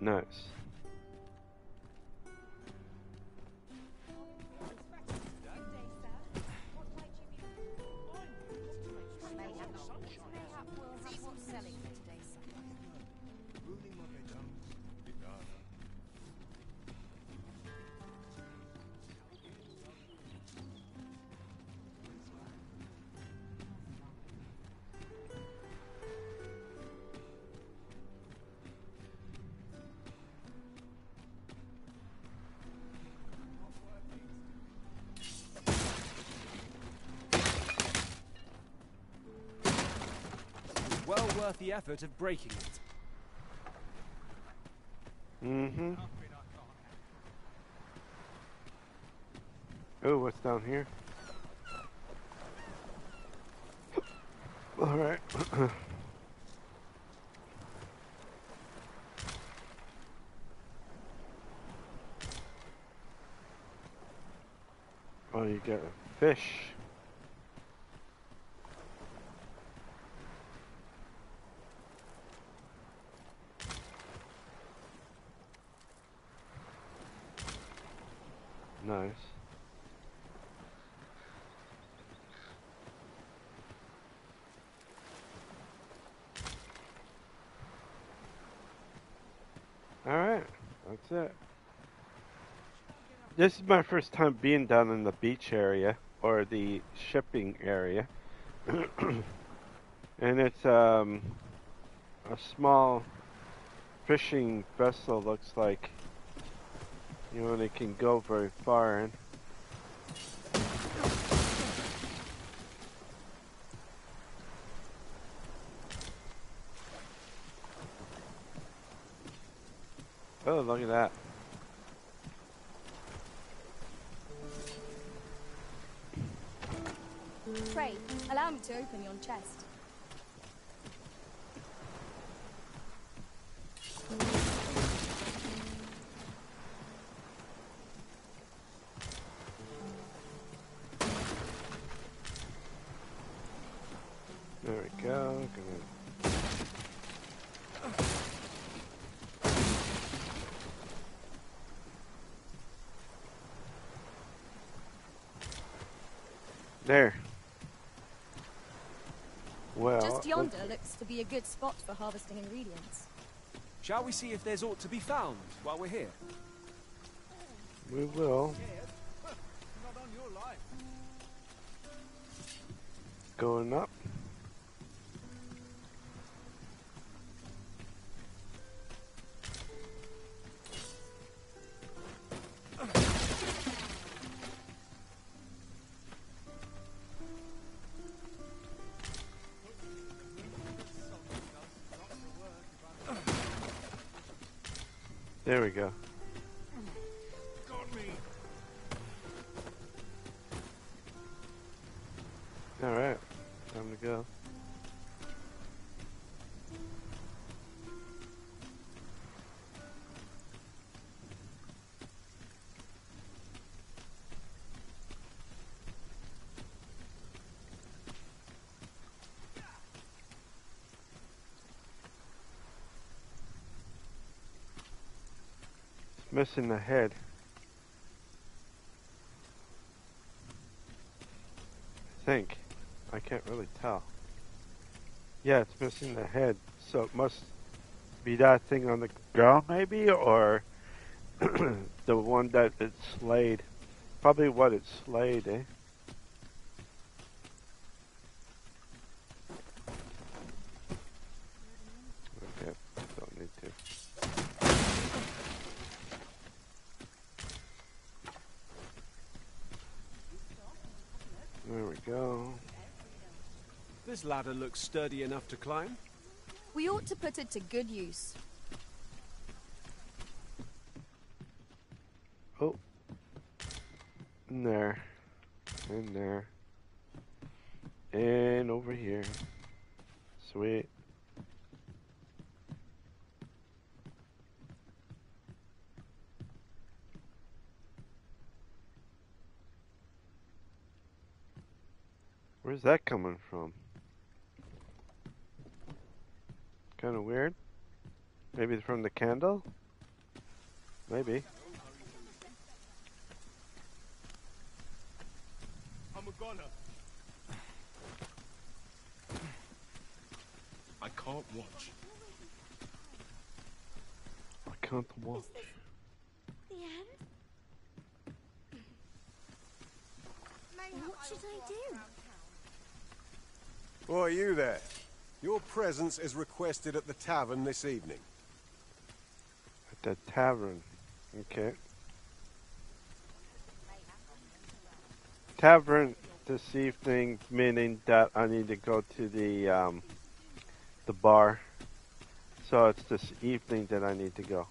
Nice. The effort of breaking it. Mm-hmm. Oh, what's down here? Alright. oh, you get a fish. Nice. Alright, that's it. This is my first time being down in the beach area, or the shipping area. and it's um, a small fishing vessel, looks like. You know, they can go very far in. Oh, look at that. To open your chest. There we go. Gonna... There. Well, Just yonder looks to be a good spot for harvesting ingredients. Shall we see if there's aught to be found while we're here? we will. There we go. Missing the head. I think. I can't really tell. Yeah, it's missing the head, so it must be that thing on the ground, maybe, or the one that it slayed. Probably what it slayed, eh? Okay, don't need to. There we go. This ladder looks sturdy enough to climb. We ought to put it to good use. Oh. In there. In there. And over here. Sweet. Where's that coming from? Kind of weird. Maybe it's from the candle? Maybe. I'm a goner. I can't watch. I can't watch. The end? What should I do? Boy, you there. Your presence is requested at the tavern this evening. Tavern. Okay. Tavern this evening, meaning that I need to go to the um, the bar. So it's this evening that I need to go.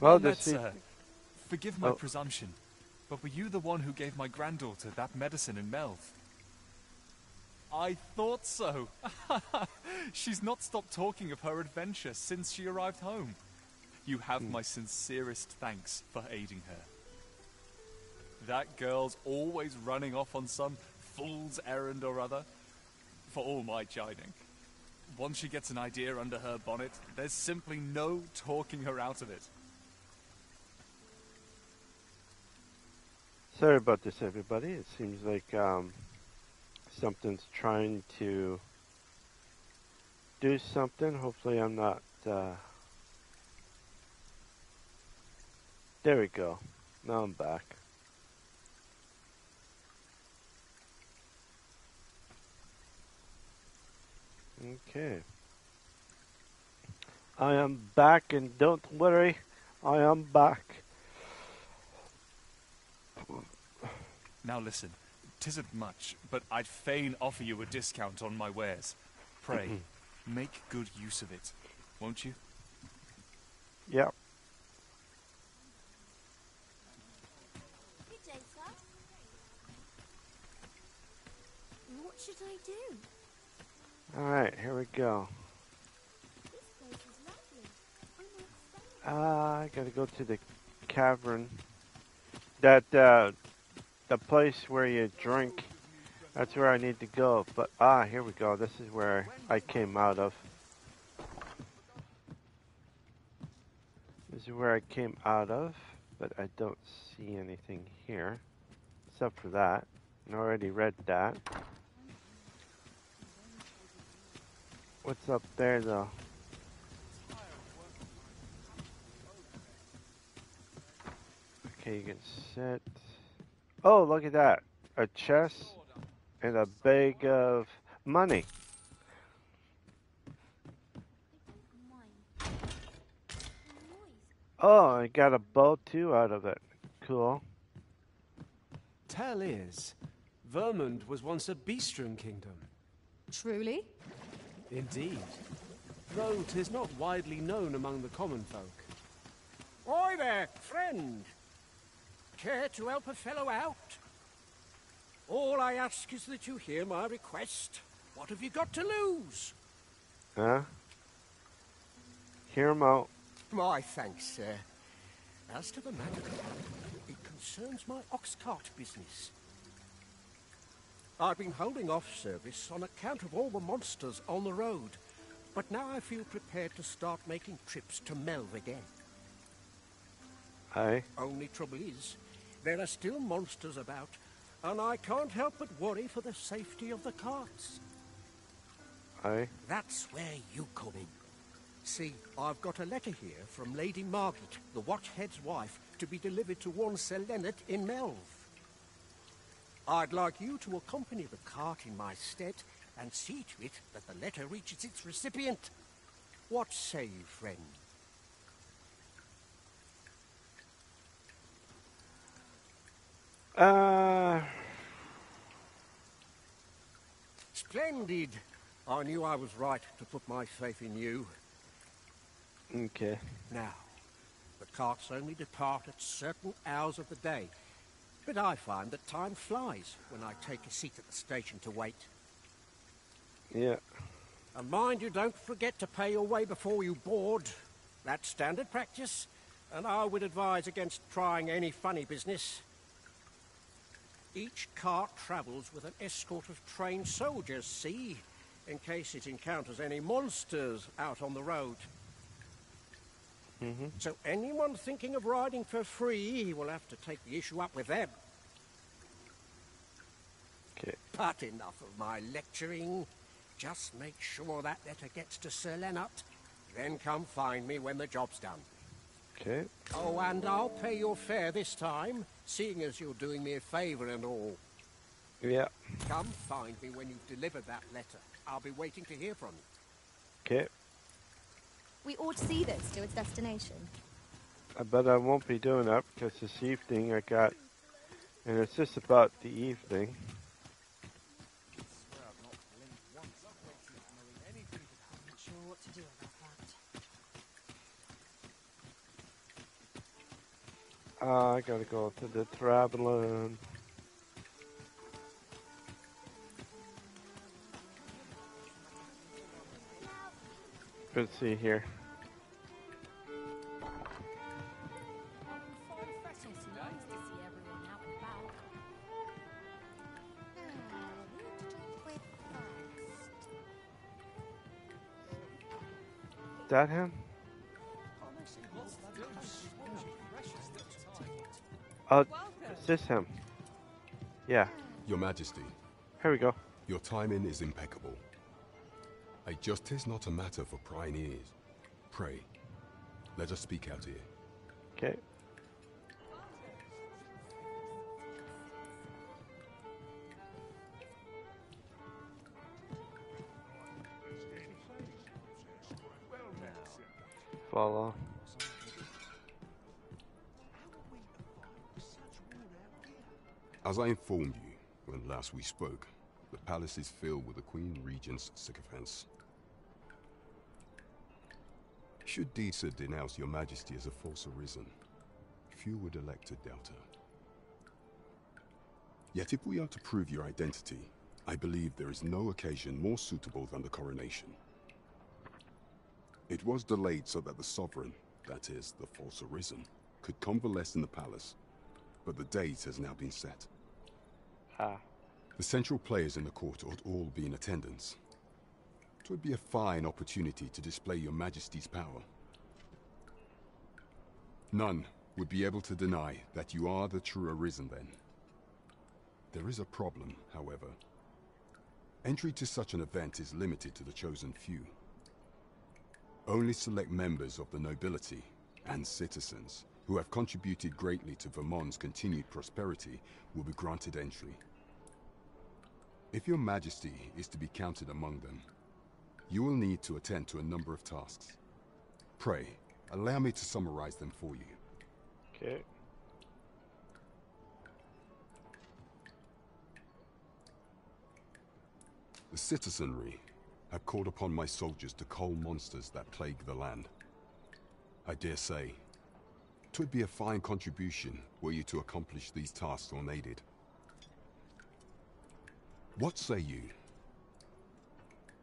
Well, Ahmed, sir, uh, forgive my Oh. presumption, but were you the one who gave my granddaughter that medicine in Melve? I thought so. She's not stopped talking of her adventure since she arrived home. You have my sincerest thanks for aiding her. That girl's always running off on some fool's errand or other, for all my chiding. Once she gets an idea under her bonnet, there's simply no talking her out of it. Sorry about this, everybody. It seems like um, something's trying to do something. Hopefully, I'm not. Uh... There we go. Now I'm back. Okay. I am back, and don't worry, I am back. Now listen, tisn't much, but I'd fain offer you a discount on my wares. Pray, make good use of it, won't you? Yep. Good day. What should I do? Alright, here we go. This place is lovely. Uh, I gotta go to the cavern. That, uh, the place where you drink. That's where I need to go. But, ah, here we go. This is where I came out of. This is where I came out of, but I don't see anything here. Except for that. I already read that. What's up there though? Okay, you can sit. Oh, look at that. A chest and a bag of money. Oh, I got a bow too out of it. Cool. Tell is, Vermund was once a Beastren kingdom. Truly? Indeed. Though 'tis not widely known among the common folk. Oi there, friend. Care to help a fellow out? All I ask is that you hear my request. What have you got to lose? Huh? Hear 'em out. My thanks, sir. As to the matter, it concerns my ox cart business. I've been holding off service on account of all the monsters on the road, but now I feel prepared to start making trips to Melve again. Aye. Only trouble is, there are still monsters about, and I can't help but worry for the safety of the carts. Aye. That's where you come in. See, I've got a letter here from Lady Margit, the Watchhead's wife, to be delivered to one Sir Lennart in Melve. I'd like you to accompany the cart in my stead and see to it that the letter reaches its recipient. What say you, friend? Uh, Splendid! I knew I was right to put my faith in you. okay. Now, the carts only depart at certain hours of the day, but I find that time flies when I take a seat at the station to wait. Yeah. And mind you don't forget to pay your way before you board. That's standard practice, and I would advise against trying any funny business. Each cart travels with an escort of trained soldiers, see, in case it encounters any monsters out on the road. Mm-hmm. So anyone thinking of riding for free will have to take the issue up with them. Okay. But enough of my lecturing. Just make sure that letter gets to Sir Lennart. Then come find me when the job's done. Okay. Oh, and I'll pay your fare this time, seeing as you're doing me a favour and all. Yeah. Come find me when you've delivered that letter. I'll be waiting to hear from you. Okay. We ought to see this to its destination. Uh, I bet I won't be doing that because this evening I got, and it's just about the evening. Not sure what to do about that. Uh, I gotta go to the traveling. Let's see here. that him? Uh, is this him? Yeah. Your Majesty. Here we go. Your timing is impeccable. A just is not a matter for prying ears. Pray, let us speak out here. Okay. Follow. As I informed you when last we spoke, the palace is filled with the Queen Regent's sycophants. Should Disa denounce your majesty as a false arisen, few would elect to doubt her. Yet if we are to prove your identity, I believe there is no occasion more suitable than the coronation. It was delayed so that the sovereign, that is, the false arisen, could convalesce in the palace, but the date has now been set. Ah. The central players in the court ought all be in attendance. It would be a fine opportunity to display your majesty's power. None would be able to deny that you are the true Arisen then. There is a problem, however. Entry to such an event is limited to the chosen few. Only select members of the nobility and citizens who have contributed greatly to Vermund's continued prosperity will be granted entry. If your majesty is to be counted among them, you will need to attend to a number of tasks. Pray, allow me to summarize them for you. Okay. The citizenry have called upon my soldiers to cull monsters that plague the land. I dare say, twould be a fine contribution were you to accomplish these tasks unaided. What say you?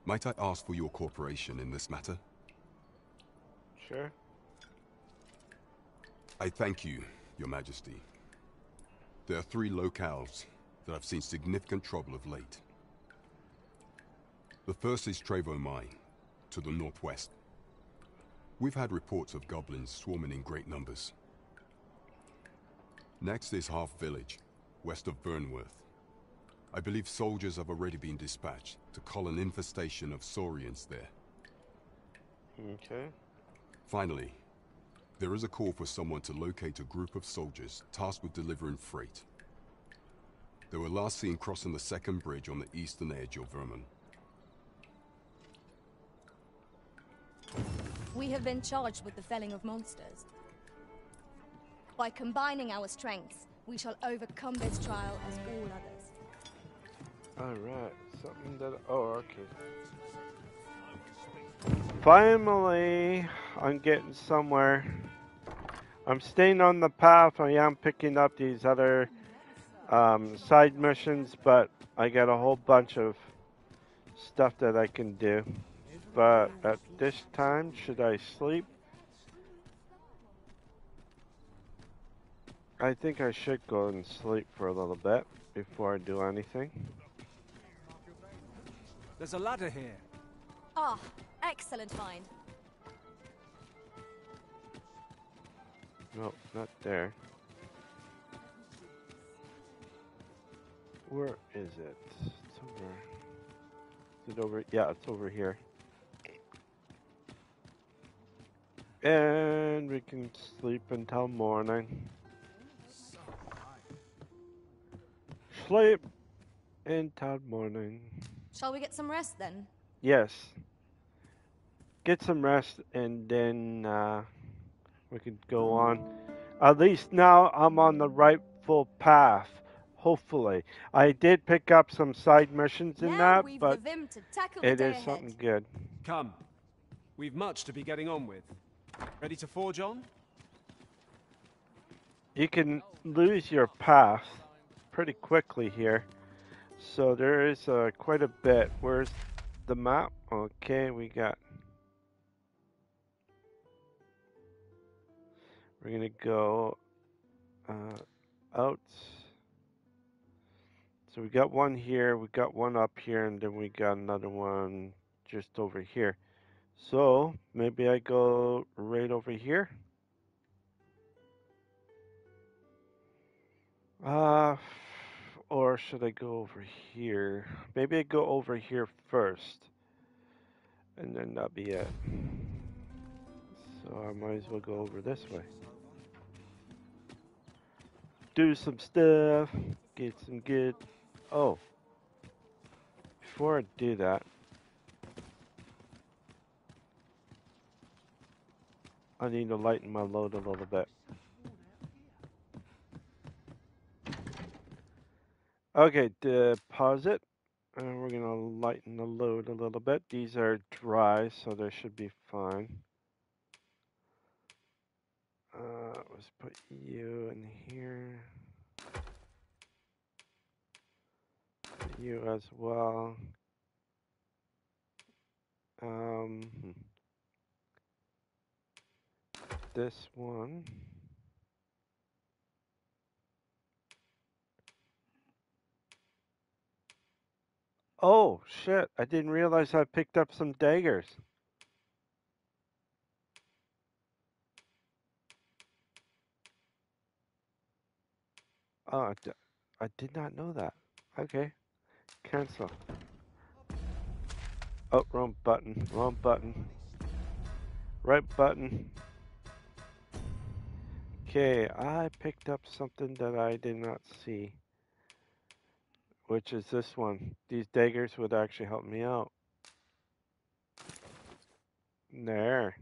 Might I ask for your cooperation in this matter? Sure. I thank you, your majesty. There are three locales that I've seen significant trouble of late. The first is Trevo Mine, to the northwest. We've had reports of goblins swarming in great numbers. Next is Harve Village, west of Vernworth. I believe soldiers have already been dispatched to cull an infestation of saurians there. Okay. Finally, there is a call for someone to locate a group of soldiers tasked with delivering freight. They were last seen crossing the second bridge on the eastern edge of Vermund. We have been charged with the felling of monsters. By combining our strengths, we shall overcome this trial as all others. Alright, something that. Oh, okay. Finally, I'm getting somewhere. I'm staying on the path. I am picking up these other um, side missions, but I got a whole bunch of stuff that I can do. But at this time, should I sleep? I think I should go and sleep for a little bit before I do anything. There's a ladder here. Ah, excellent find. No, not there. Where is it? It's over. Is it over? Yeah, it's over here. And we can sleep until morning. Sleep until morning. Shall we get some rest then? Yes. Get some rest and then uh, we can go on. At least now I'm on the rightful path. Hopefully, I did pick up some side missions in now that, we've but the vim to tackle it the is ahead. something good. Come. We've much to be getting on with. Ready to forge on? You can lose your path pretty quickly here, so there is uh, quite a bit. Where's the map? Okay, we got. We're gonna go uh, out. So we got one here, we got one up here, and then we got another one just over here. So maybe I go right over here. Uh, or should I go over here? Maybe I go over here first, and then that'll be it. So I might as well go over this way. Do some stuff, get some good. Oh, before I do that, I need to lighten my load a little bit. Okay, deposit. And we're gonna lighten the load a little bit. These are dry, so they should be fine. Uh, let's put you in here. You as well. Um, hmm. this one. Oh, shit. I didn't realize I picked up some daggers. Oh, I did not know that. Okay. Cancel. Oh, wrong button. Wrong button. Right button. Okay, I picked up something that I did not see. Which is this one. These daggers would actually help me out. There.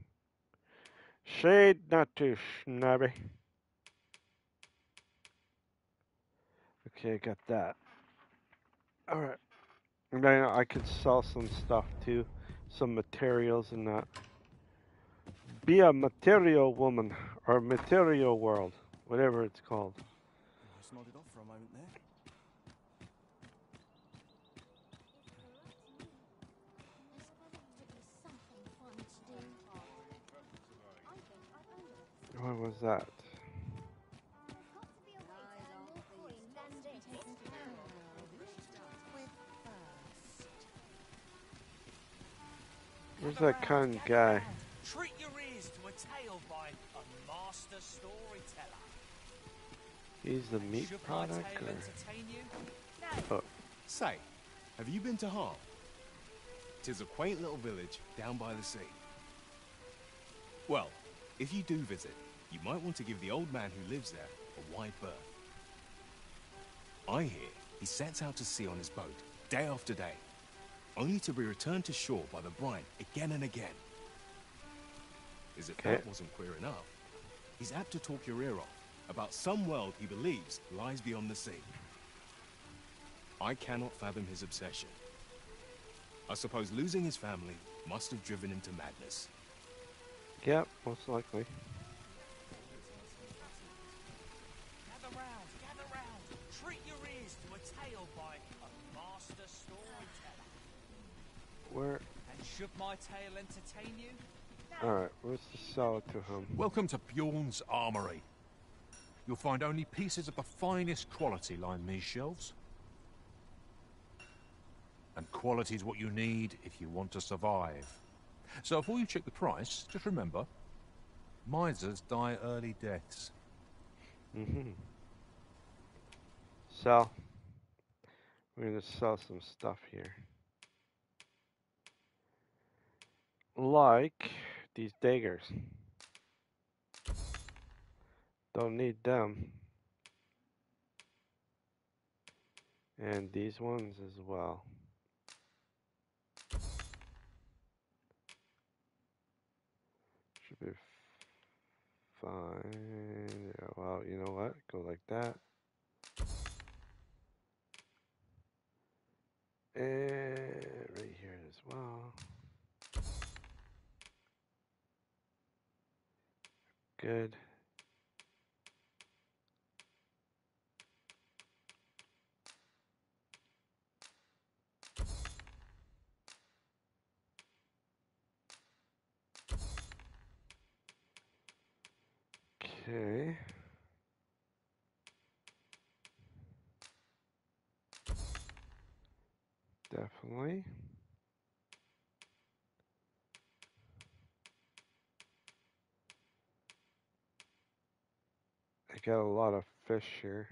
Shade not too snobby. Okay, got that. Alright. Then I could sell some stuff too. Some materials and that. Be a material woman. Or material world. Whatever it's called. What was that? Where's that kind guy? Treat your ears to a tale by a master storyteller. He's the meat Should my product tale or entertain you? Oh, Say, have you been to Harve? Tis a quaint little village down by the sea. Well, if you do visit, you might want to give the old man who lives there a wide berth. I hear he sets out to sea on his boat, day after day, only to be returned to shore by the brine again and again. As if Okay. that wasn't queer enough, he's apt to talk your ear off about some world he believes lies beyond the sea. I cannot fathom his obsession. I suppose losing his family must have driven him to madness. yeah, most likely. Where? And should my tale entertain you? Alright, where's the sell it to him? Welcome to Bjorn's Armory. You'll find only pieces of the finest quality line these shelves. And quality's what you need if you want to survive. So before you check the price, just remember, misers die early deaths. Mm-hmm. Sell. We're gonna sell some stuff here. Like these daggers. Don't need them. And these ones as well. Should be fine. Yeah, well, you know what? Go like that. And right here as well. Good. Okay. Definitely. I got a lot of fish here.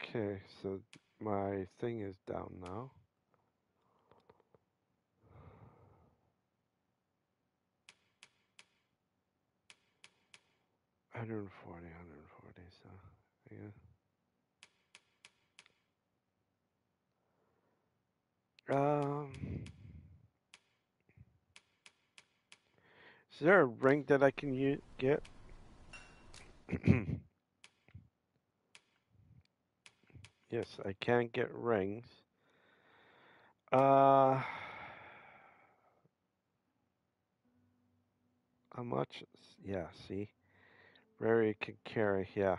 Okay, so my thing is down now. Hundred and forty, so yeah. Um, is there a ring that I can get? yes, I can get rings. Uh, how much? Yeah, see, Rary can carry. Yeah.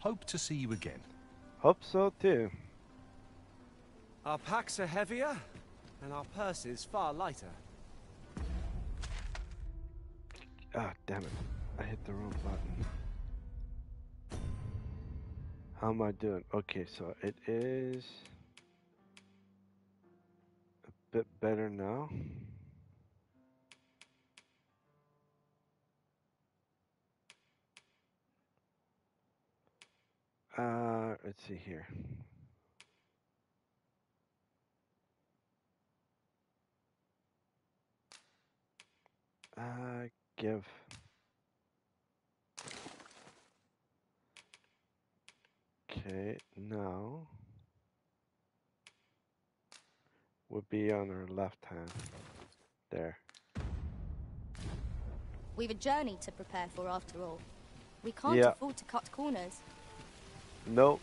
Hope to see you again. Hope so too. Our packs are heavier, and our purses far lighter. Ah, damn it. I hit the wrong button. How am I doing? Okay, so it is a bit better now. Uh, let's see here. Uh, give. Okay, now would be on our left hand. There. We've a journey to prepare for after all. We can't Yeah. afford to cut corners. Nope.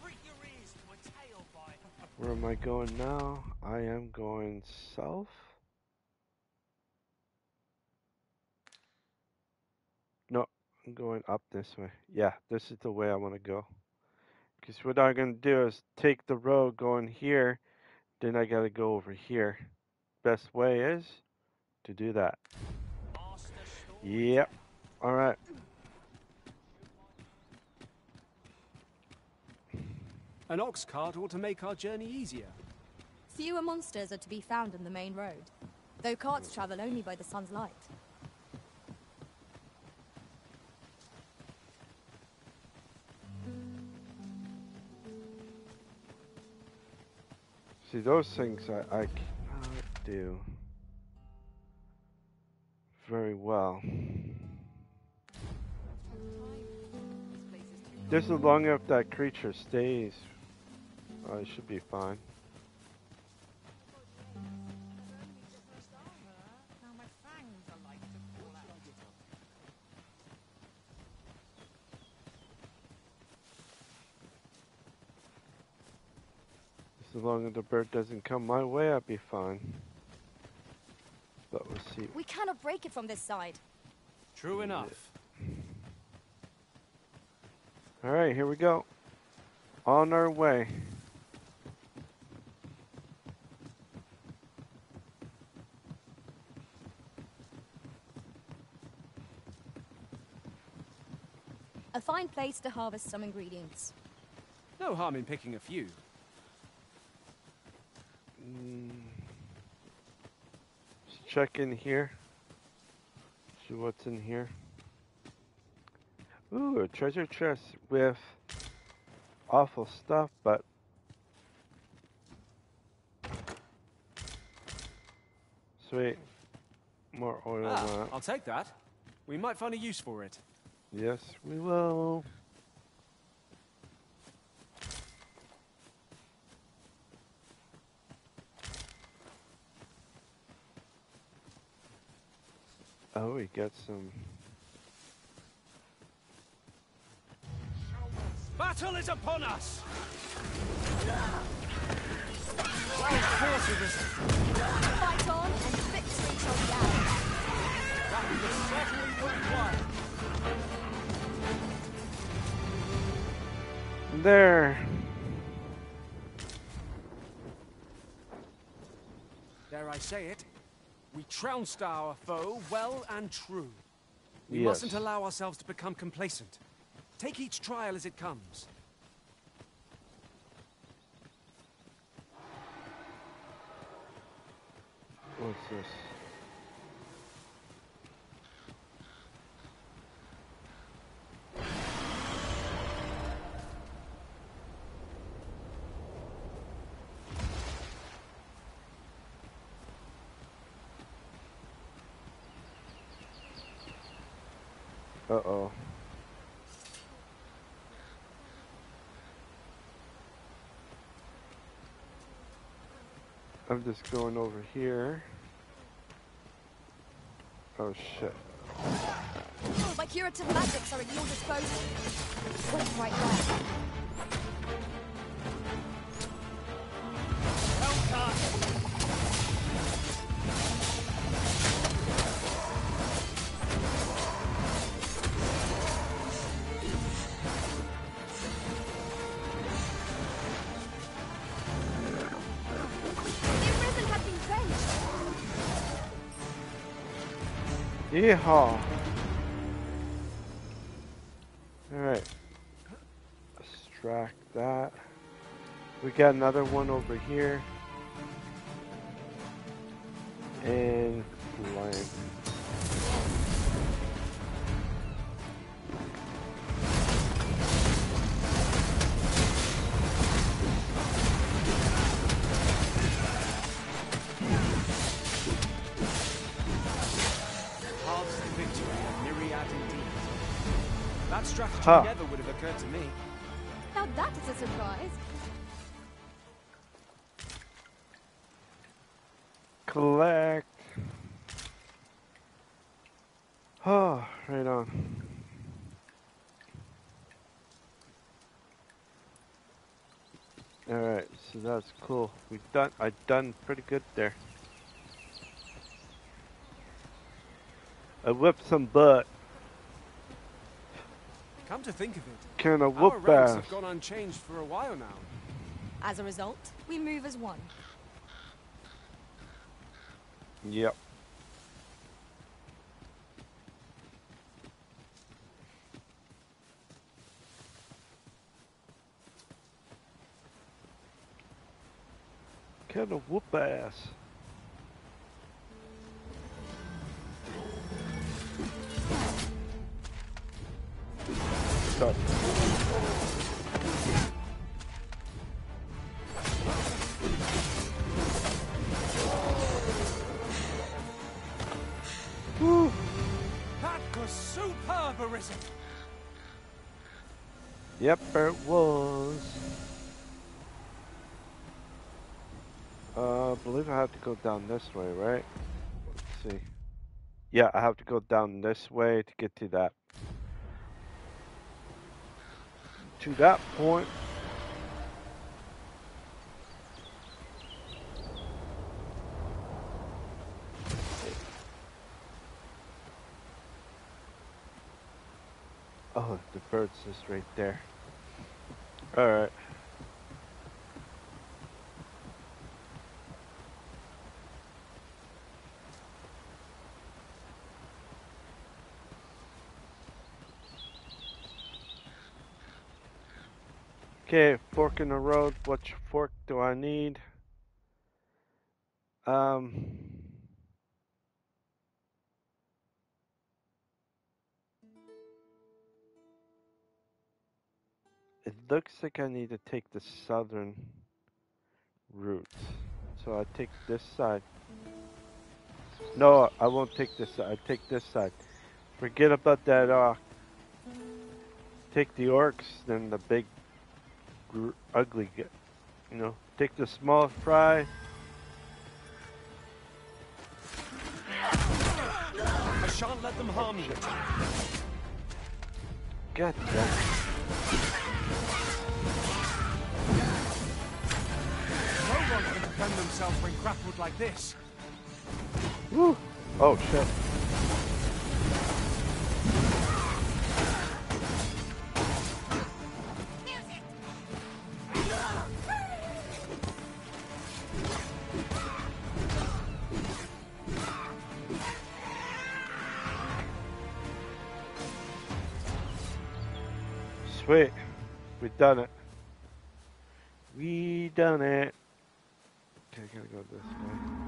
Treat your ears to a tale by Where am I going now? I am going south. No, I'm going up this way. Yeah, this is the way I want to go. Because what I'm going to do is take the road going here, then I got to go over here. Best way is to do that. Yep. Alright. An ox cart ought to make our journey easier. Fewer monsters are to be found in the main road, though carts travel only by the sun's light. See, those things I, I cannot do very well. Just as long as that creature stays, Oh, I should be fine. Now my fangs are like to fall out. Just as long as the bird doesn't come my way, I'll be fine. But we'll see. We cannot break it from this side. True enough. Alright, here we go. On our way. A fine place to harvest some ingredients. No harm in picking a few. Mm. Let's check in here. See what's in here. Ooh, a treasure chest with awful stuff, but sweet. More oil. Ah, I'll take that. We might find a use for it. Yes, we will. Oh, we got some. Battle is upon us! Wild forces is... Fight on, and victory shall be ours. That was certainly worthwhile. There. Dare I say it? We trounced our foe well and true. We Yes. mustn't allow ourselves to become complacent. Take each trial as it comes. What's this? I'm just going over here. Oh shit. My curative magics are at your disposal. Wait right there. The Yeehaw! Alright. Extract that. We got another one over here. And That strategy Ha. never would have occurred to me. Now that is a surprise. Collect. Oh, right on. Alright, so that's cool. We've done I've done pretty good there. I whipped some butt. Come to think of it, Kinda our whoop ranks ass. have gone unchanged for a while now. As a result, we move as one. Yep. Kind of whoop ass. Stop. Whew. That was superb, Arisen! Yep, it was. Uh, I believe I have to go down this way, right? Let's see. Yeah, I have to go down this way to get to that. To that point. Oh, the bird's just right there. Alright. Okay, fork in the road. Which fork do I need? Um. It looks like I need to take the southern route. So I take this side. No, I won't take this side. I take this side. Forget about that uh take the orcs, then the big gr- ugly. You know, take the small fry. I shan't let them harm you. God damn. No one can defend themselves when grappled like this. Woo. Oh shit. Done it. We done it. Okay, I gotta go this way.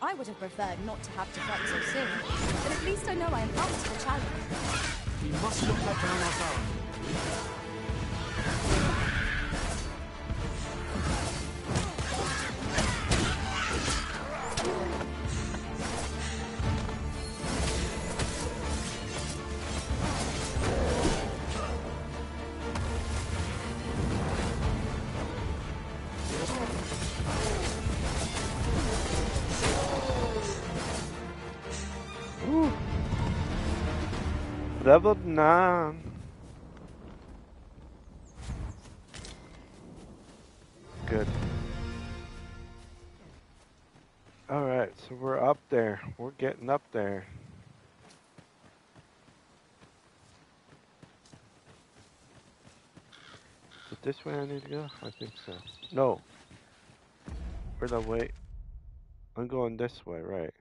I would have preferred not to have to fight so soon, but at least I know I am up to the challenge. We must not let down our guard. 9. Good. Alright, so we're up there. We're getting up there. Is it this way I need to go? I think so. No. Where'd I wait? I'm going this way, right?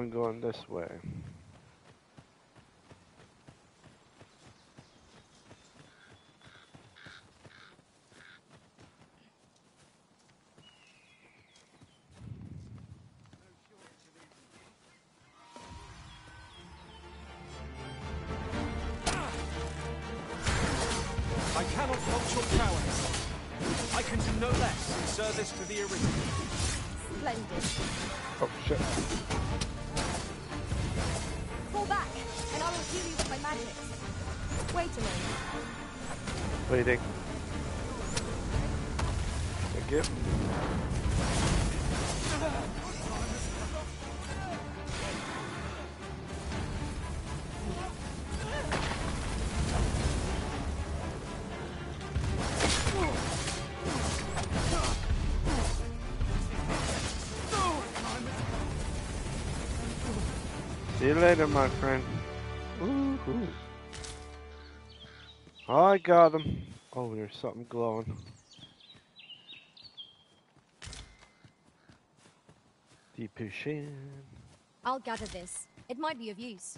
I'm going this way. I cannot fault your prowess. I can do no less in service to the original. Splendid. Oh shit. My magic. Wait a moment. Waiting. Thank you. See you later, my friend. Ooh. I got them. Oh, there's something glowing. Deep pushing. I'll gather this. It might be of use.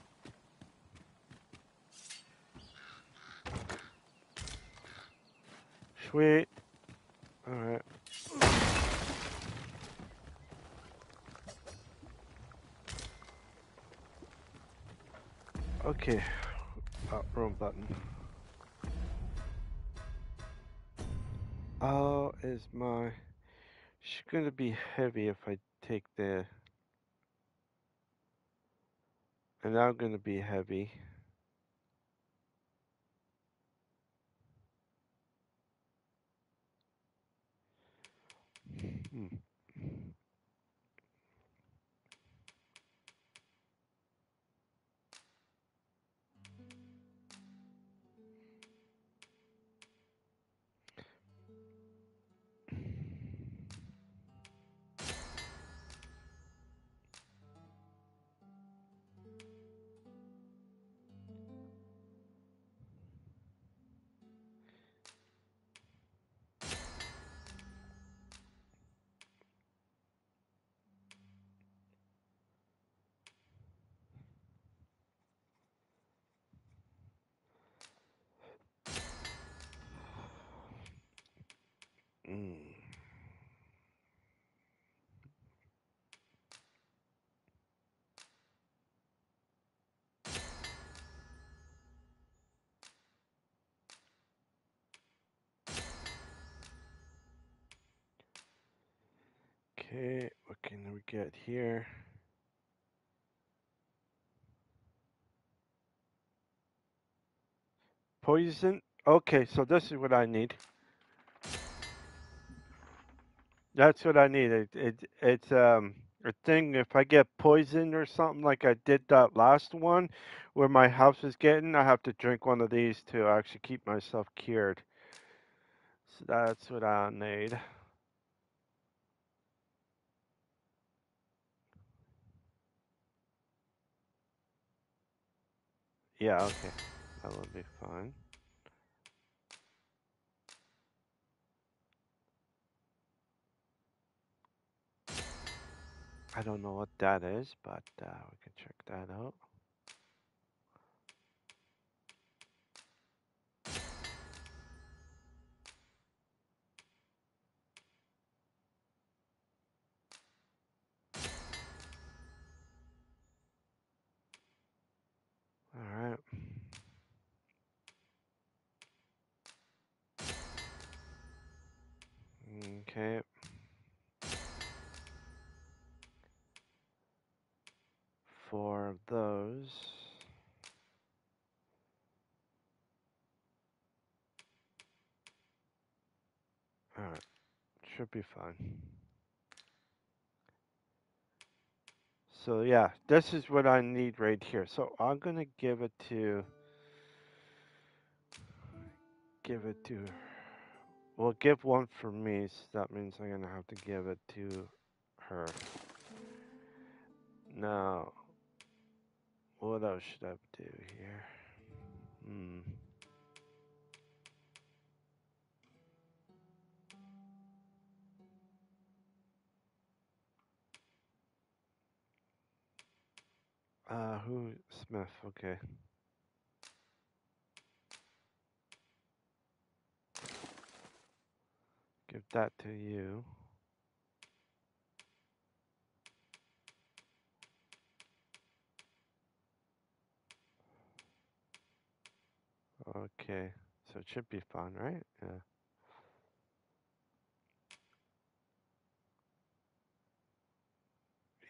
Sweet. Alright. Okay. Oh, wrong button. Oh, is my... She's gonna be heavy if I take the... And I'm gonna be heavy. Hmm. Mm. Okay, what can we get here? Poison? Okay, so this is what I need. That's what I need. It, it it's um a thing if I get poisoned or something like I did that last one where my house is getting, I have to drink one of these to actually keep myself cured. So that's what I need. Yeah, okay. That will be fine. I don't know what that is, but uh, we can check that out. All right. Okay. Four of those. All right. Should be fine. So yeah, this is what I need right here. So I'm gonna give it to give it to well give one for me, so that means I'm gonna have to give it to her. Now what else should I do here? Hmm. Uh, who? Smith, okay. Give that to you. Okay, so it should be fun, right? Yeah.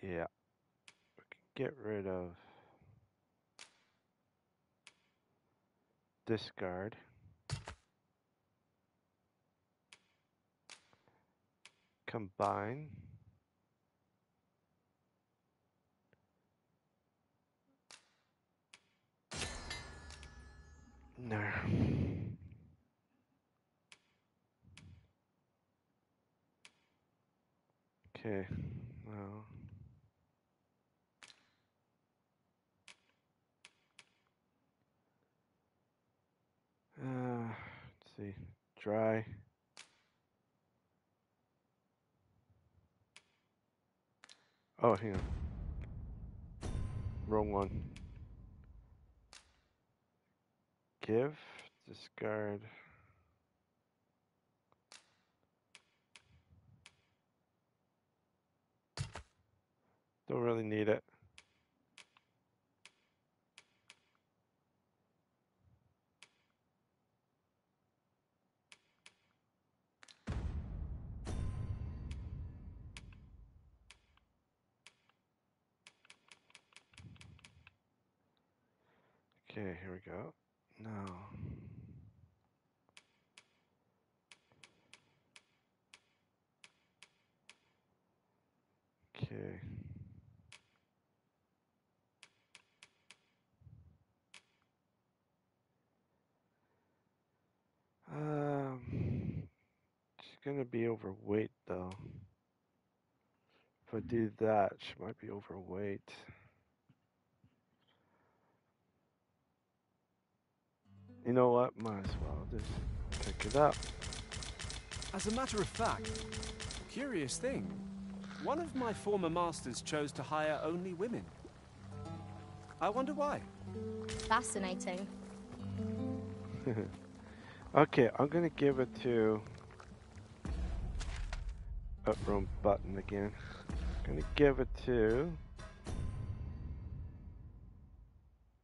Yeah. Get rid of discard. Combine. No. Okay, well. Uh, let's see, dry. Oh, hang on. Wrong one. Give, discard. Don't really need it. Okay, here we go. Now. Okay. Um, she's gonna be overweight though. If I do that, she might be overweight. You know what? Might as well just pick it up. As a matter of fact, curious thing. One of my former masters chose to hire only women. I wonder why. Fascinating. okay, I'm gonna give it to up wrong button again. gonna give it to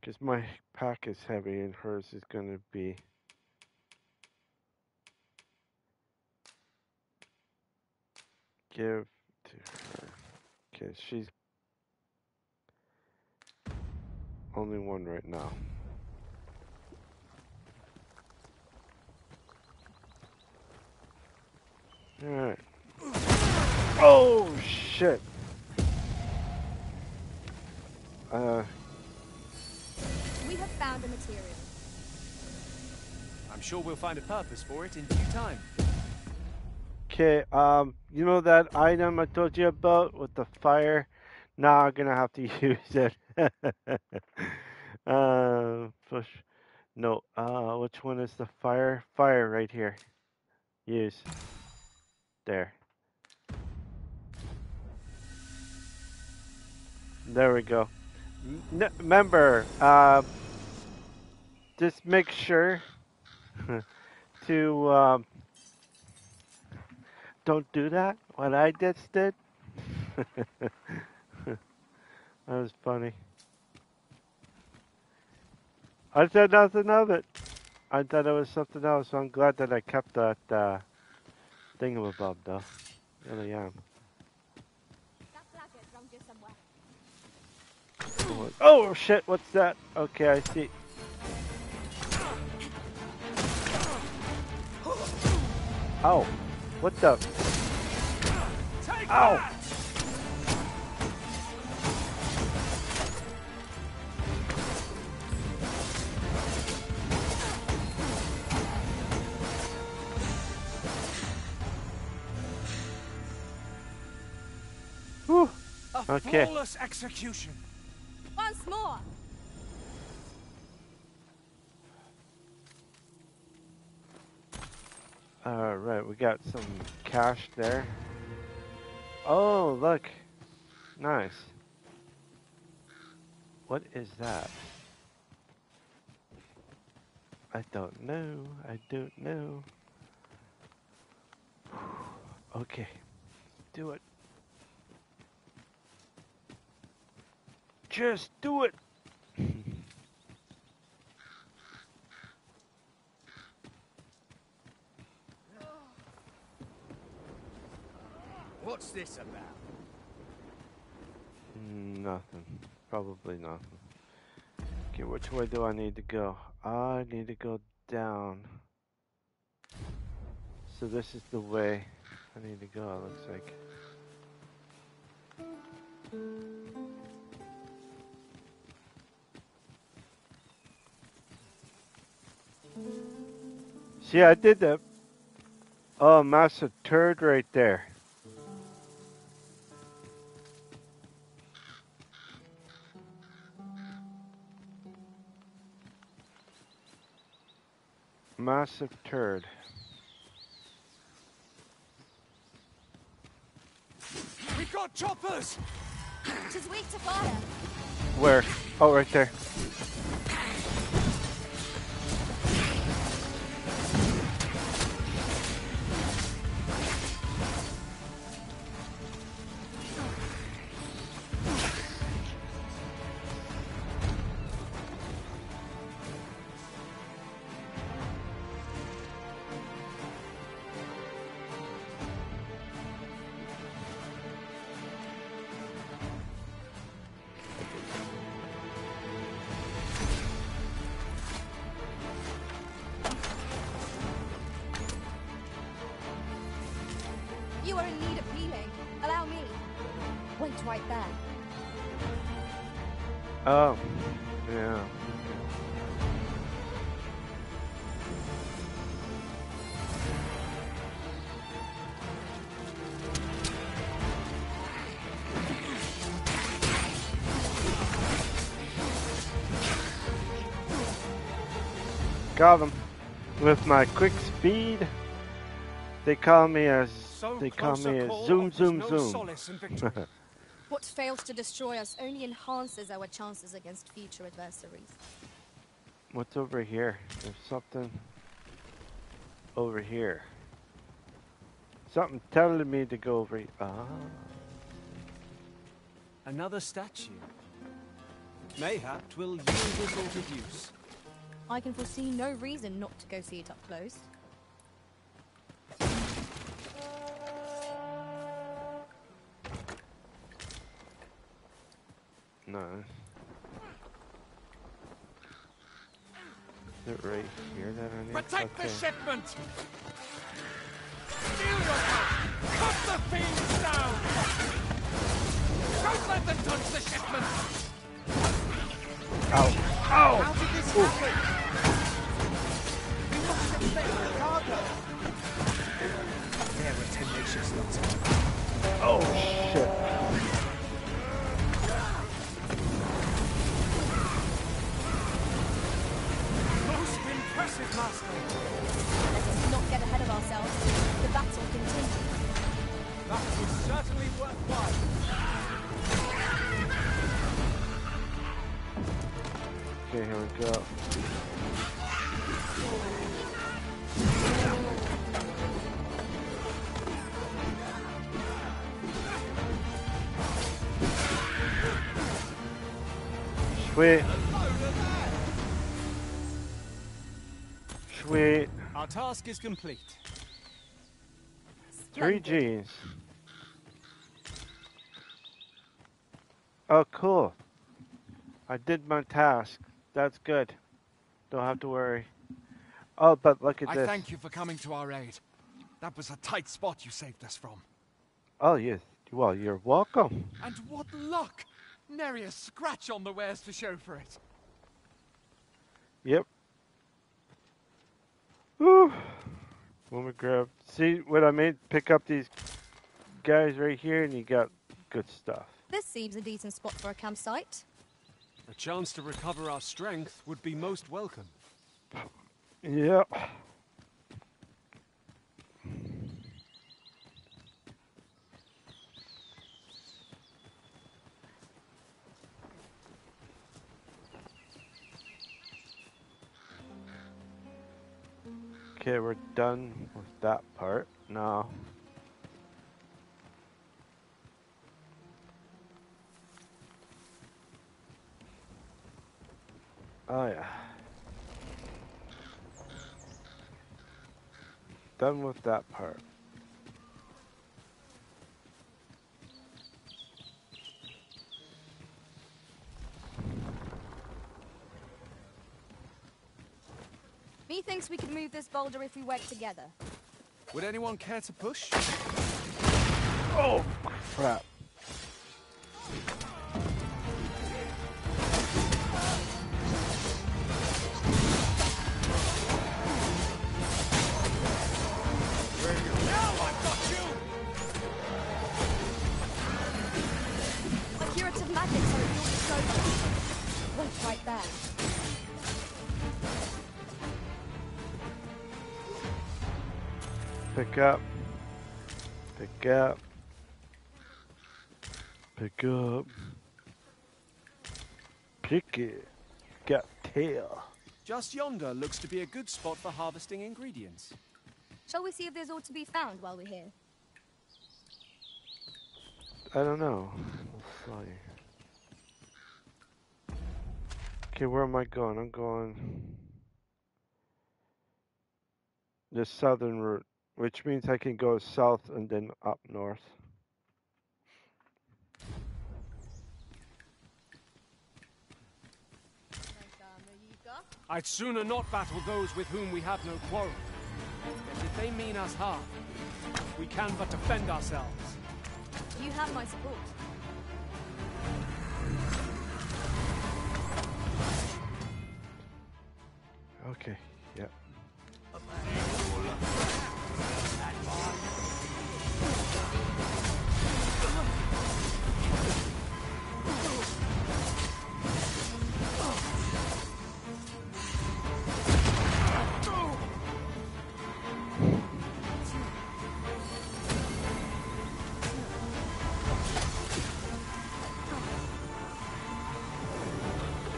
because my pack is heavy and hers is gonna be give to her. Okay, she's only one right now. Alright. Oh shit. Uh We have found a material. I'm sure we'll find a purpose for it in due time. Okay, um, you know that item I told you about with the fire? Now I'm gonna have to use it. uh, push. No, uh, which one is the fire? Fire right here. Use. There. There we go. N remember, uh, just make sure to um, don't do that. What I just did. that was funny. I said nothing of it. I thought it was something else. So I'm glad that I kept that uh, thingamabob, though. Really am. Oh shit! What's that? Okay, I see. Oh, what the? Ow! Whew. A Okay. flawless execution. Once more. Alright, we got some cash there. Oh, look. Nice. What is that? I don't know. I don't know. okay. Do it. Just do it. What's this about? Nothing. Probably nothing. Okay, which way do I need to go? I need to go down. So this is the way I need to go, it looks like. See, I did that. Oh, massive turd right there. Massive turd. We got choppers! Tis weak to fire. Where? Oh, right there. Got him. With my quick speed, they call me as they call close a me as zoom zoom no zoom. solace in victory. What fails to destroy us only enhances our chances against future adversaries. What's over here? There's something over here. Something telling me to go over. he- Ah. Another statue. Mayhap 'twill yield this altered use. I can foresee no reason not to go see it up close. No. Is it right here that I need? Protect the shipment! Steal your gun! Cut the fiends down! Don't let them touch the shipment! Ow. Ow! How did this happen? We must have failed cargo. Oh, shit. Most impressive, Master. Let us not get ahead of ourselves. The battle continues. That was certainly worthwhile. Okay, here we go. Sweet. Sweet. Our task is complete. Three G's. Oh, cool. I did my task. That's good. Don't have to worry. Oh, but look at I this. thank you for coming to our aid. That was a tight spot you saved us from. Oh, yes. Well, you're welcome. And what luck! Nary a scratch on the wares to show for it. Yep. Whew. When we grab, see what I made? Pick up these guys right here, and you got good stuff. This seems a decent spot for a campsite. A chance to recover our strength would be most welcome. Yeah. Okay, we're done with that part. Now Oh yeah. Done with that part. Me thinks we can move this boulder if we work together. Would anyone care to push? Oh, crap. Wait right there. Pick up. Pick up. Pick up. Pick it. Got tail. Just yonder looks to be a good spot for harvesting ingredients. Shall we see if there's aught to be found while we're here? I don't know. We'll Okay, where am I going? I'm going the southern route, which means I can go south and then up north. I'd sooner not battle those with whom we have no quarrel. Yet if they mean us harm, we can but defend ourselves. You have my support. Okay, yep.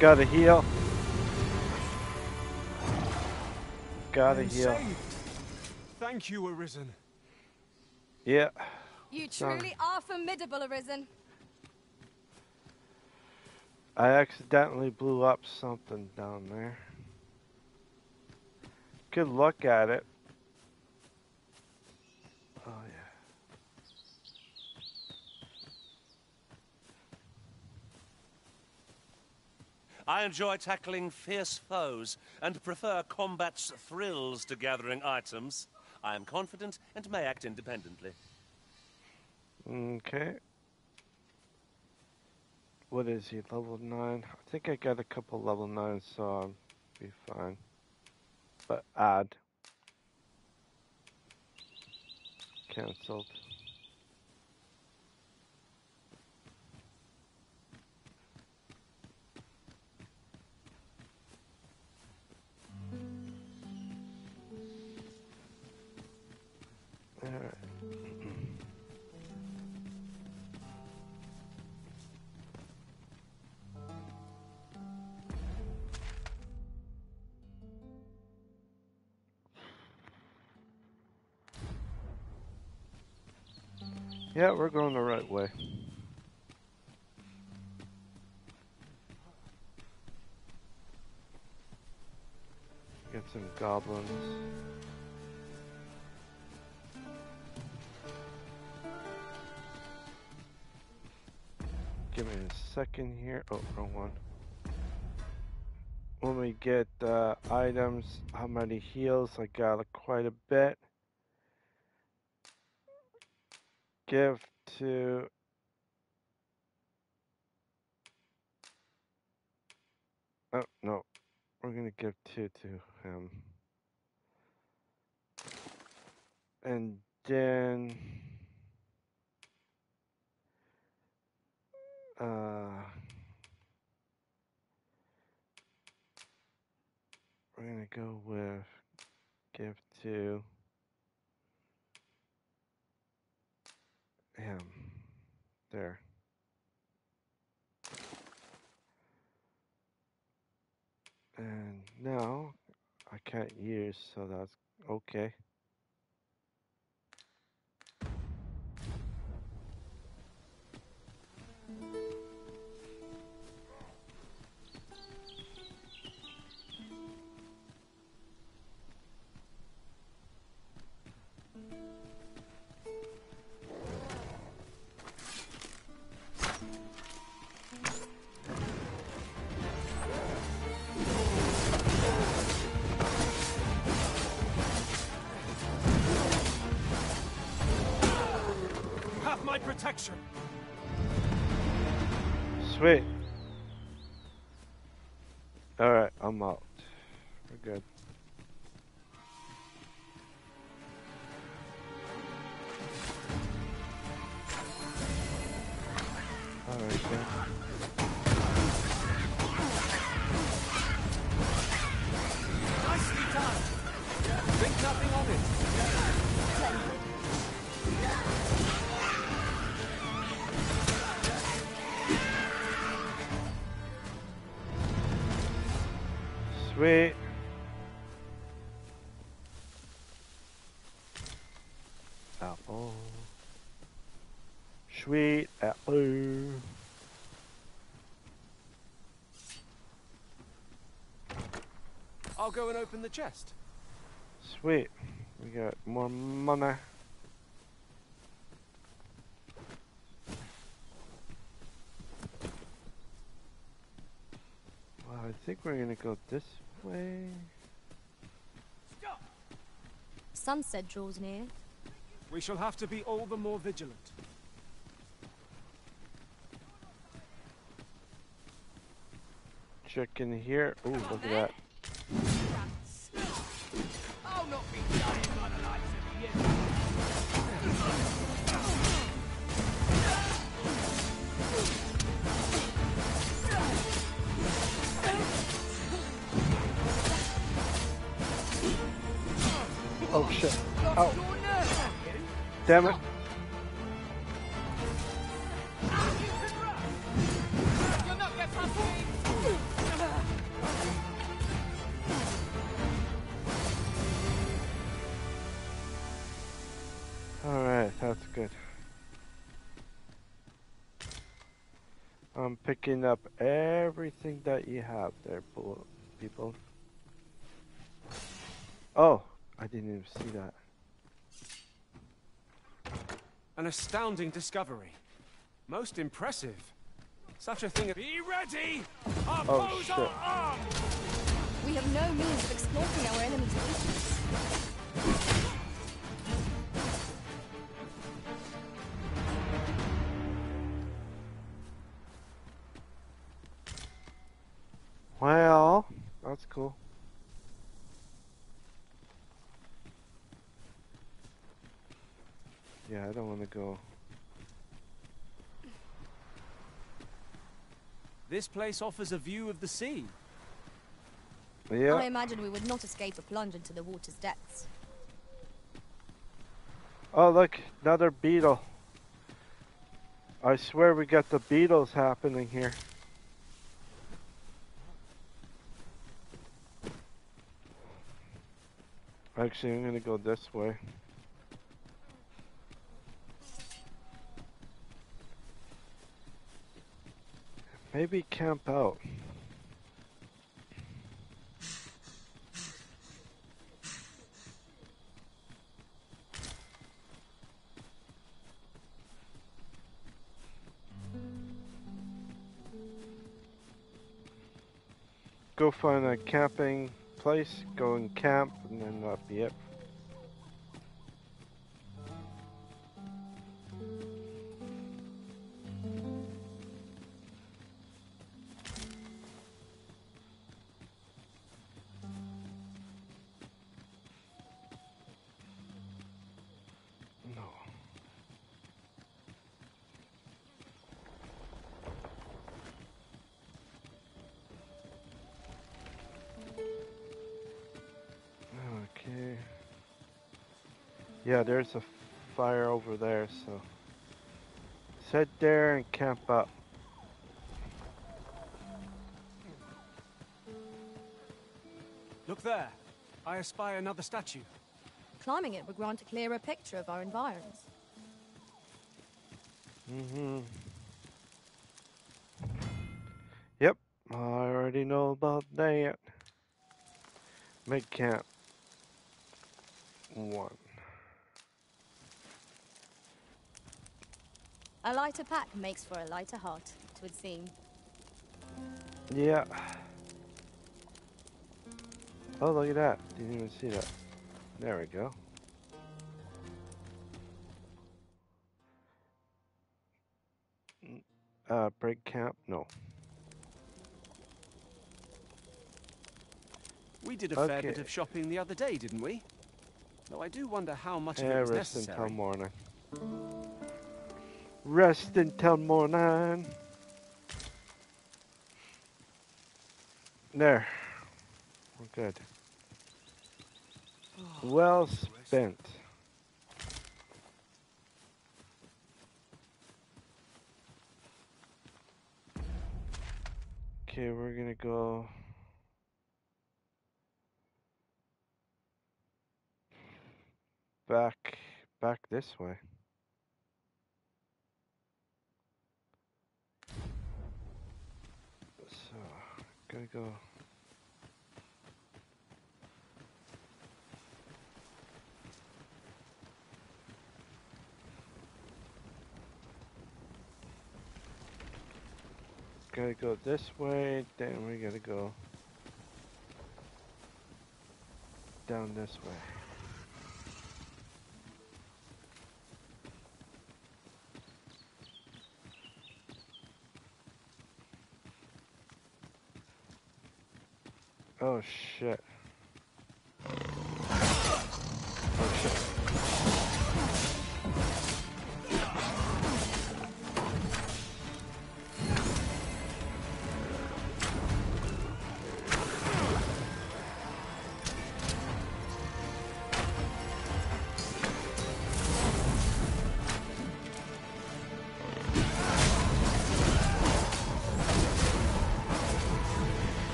Gotta heal. Gotta I'm heal. saved. Thank you, Arisen. Yeah. You Sorry. truly are formidable, Arisen. I accidentally blew up something down there. Good look at it. I enjoy tackling fierce foes and prefer combat's thrills to gathering items. I am confident and may act independently. Okay. What is he? Level 9? I think I got a couple level 9s, so I'll be fine. But add. Cancelled. Yeah, we're going the right way. Get some goblins. Give me a second here. Oh, wrong one. When we get uh, items, how many heals? I got a- quite a bit. Give to Oh no, we're gonna give two to him, and then uh, we're gonna go with give to him there. And now I can't use, so that's Okay. Protection. Alright, go and open the chest. Sweet. We got more money. Well, I think we're gonna go this way. Sunset draws near. We shall have to be all the more vigilant. Check in here. Ooh, look at that. Damn it. Alright, that's good. I'm picking up everything that you have there, people. Oh, I didn't even see that. An astounding discovery. Most impressive. Such a thing. Be ready! Oh, our Oh, foes shit. are armed! We have no means of exploiting our enemy's weakness. Well, that's cool. Yeah, I don't want to go. This place offers a view of the sea. Yeah. I imagine we would not escape a plunge into the water's depths. Oh, look, another beetle. I swear we got the beetles happening here. Actually, I'm gonna go this way. Maybe camp out. Go find a camping place, go and camp, and then that'll be it. There's a fire over there, so sit there and camp up. Look there. I espy another statue. climbing it would grant a clearer picture of our environs. Mm-hmm. Yep, I already know about that. Make camp. One. A lighter pack makes for a lighter heart, it would seem. Yeah. Oh, look at that. Didn't even see that. There we go. Uh, break camp? No. We did a fair bit of shopping the other day, didn't we? Though I do wonder how much of Yeah, it was rest until necessary. morning. Rest until morning. There. We're good. Well spent. Okay, we're gonna go. Back, back this way. So, gotta go. Gotta go this way, then we gotta go down this way. Oh shit.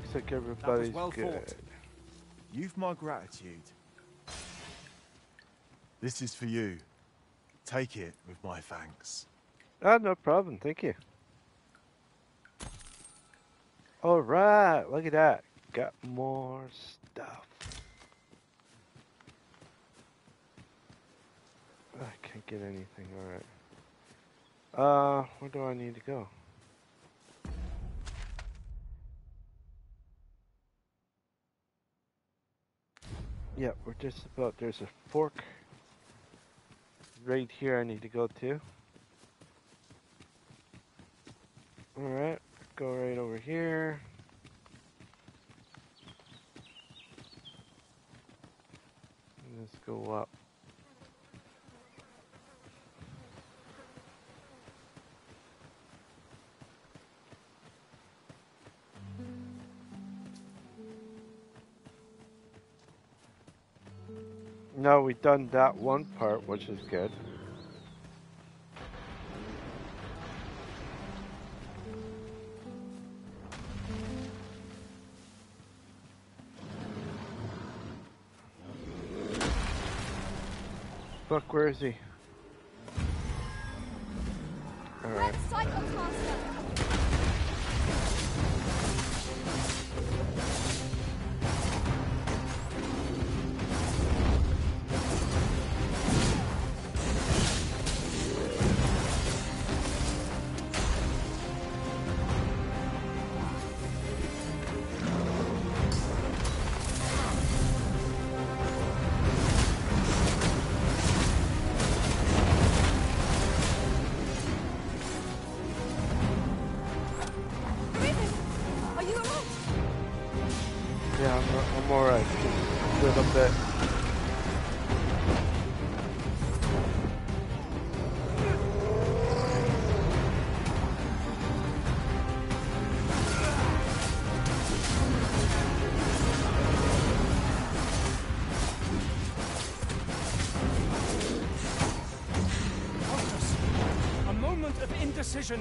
Looks like everybody's well good. fought. You've my gratitude. This is for you. Take it with my thanks. Ah, no problem, thank you. Alright, look at that. Got more stuff. I can't get anything, alright. Uh, where do I need to go? Yeah, we're just about, there's a fork right here I need to go to. Alright, go right over here. Let's go up. No, we've done that one part, which is good. Fuck, where is he? Alright. Are I'm alright. Just good up there.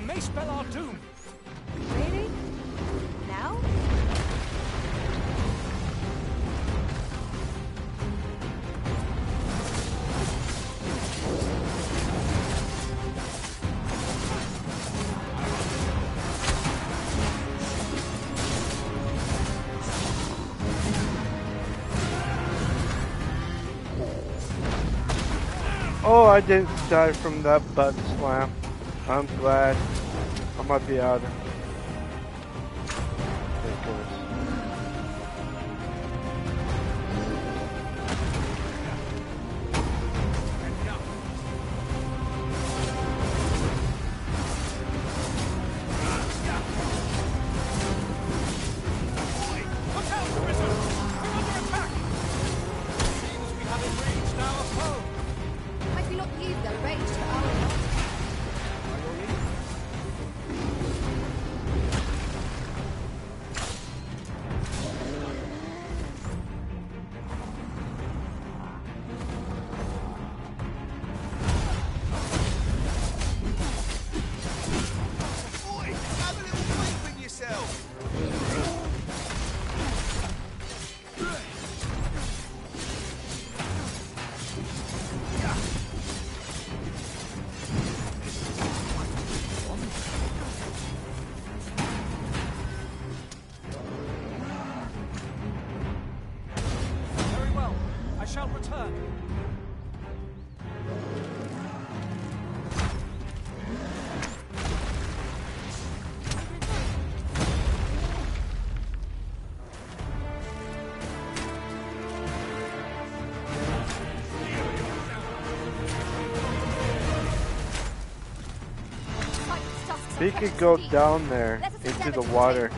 may spell I didn't die from that butt slam. I'm glad. I might be out. Could go down there into the water,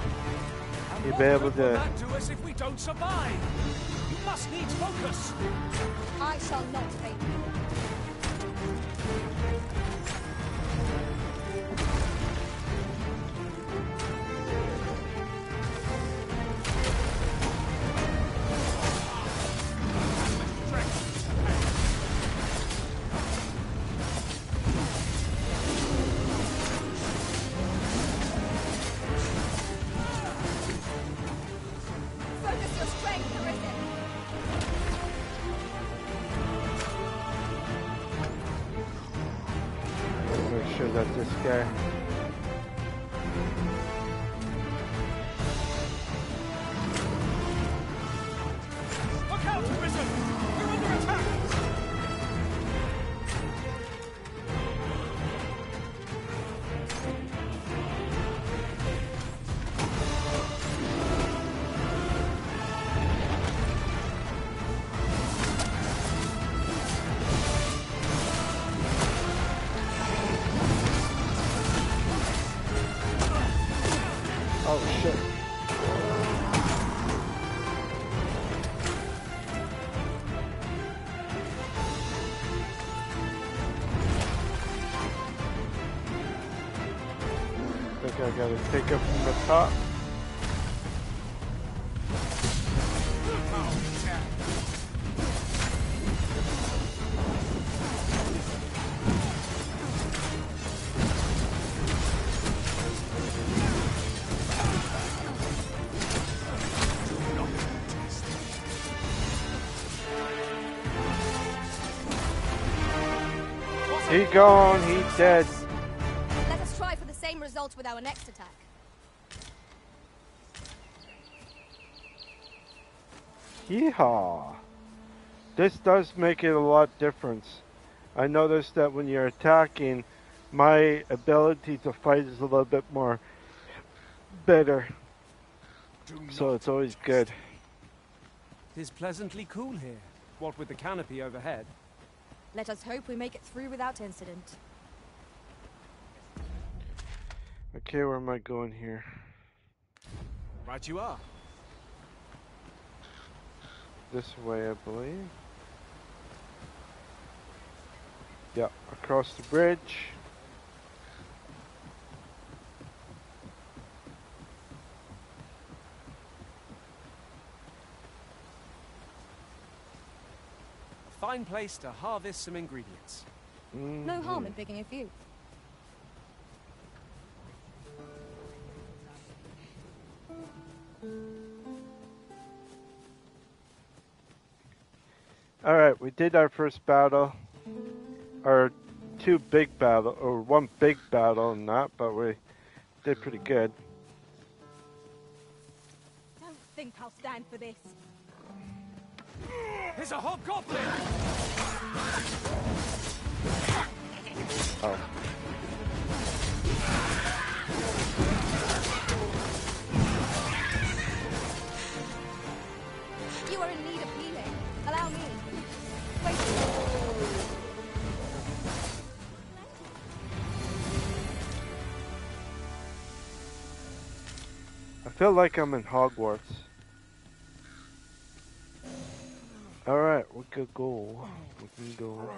you'd be able What to. that do us if we don't survive? You must need focus. I shall not gone, he dead. Let us try for the same result with our next attack. Yeehaw! This does make it a lot difference. I noticed that when you're attacking, my ability to fight is a little bit more better. So it's always good. It is pleasantly cool here, what with the canopy overhead. Let us hope we make it through without incident. Okay, where am I going here? Right you are. This way, I believe. Yeah, across the bridge. Fine place to harvest some ingredients. Mm. No harm in picking a few. Alright, we did our first battle. Our two big battle, or one big battle, not, but we did pretty good. Don't think I'll stand for this. There's a hobgoblin! Oh. You are in need of healing. Allow me. Wait. I feel like I'm in Hogwarts. All right, we could go. We can go.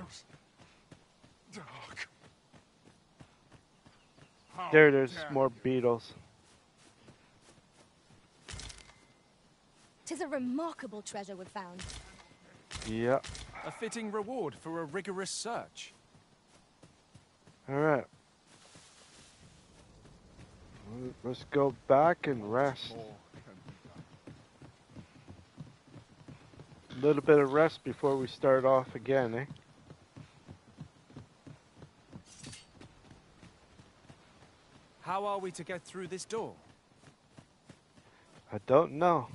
There, there's more beetles. Tis a remarkable treasure we've found. Yeah. A fitting reward for a rigorous search. All right. Let's go back and rest. A little bit of rest before we start off again, eh? How are we to get through this door? I don't know.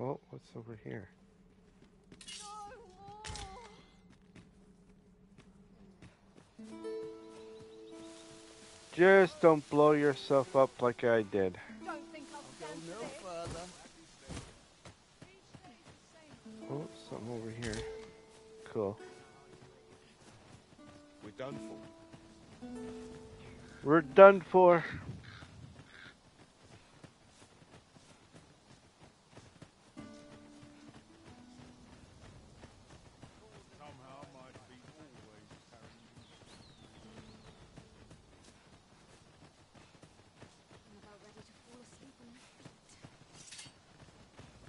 Oh, what's over here? Just don't blow yourself up like I did. Oh, something over here. Cool. We're done for. We're done for.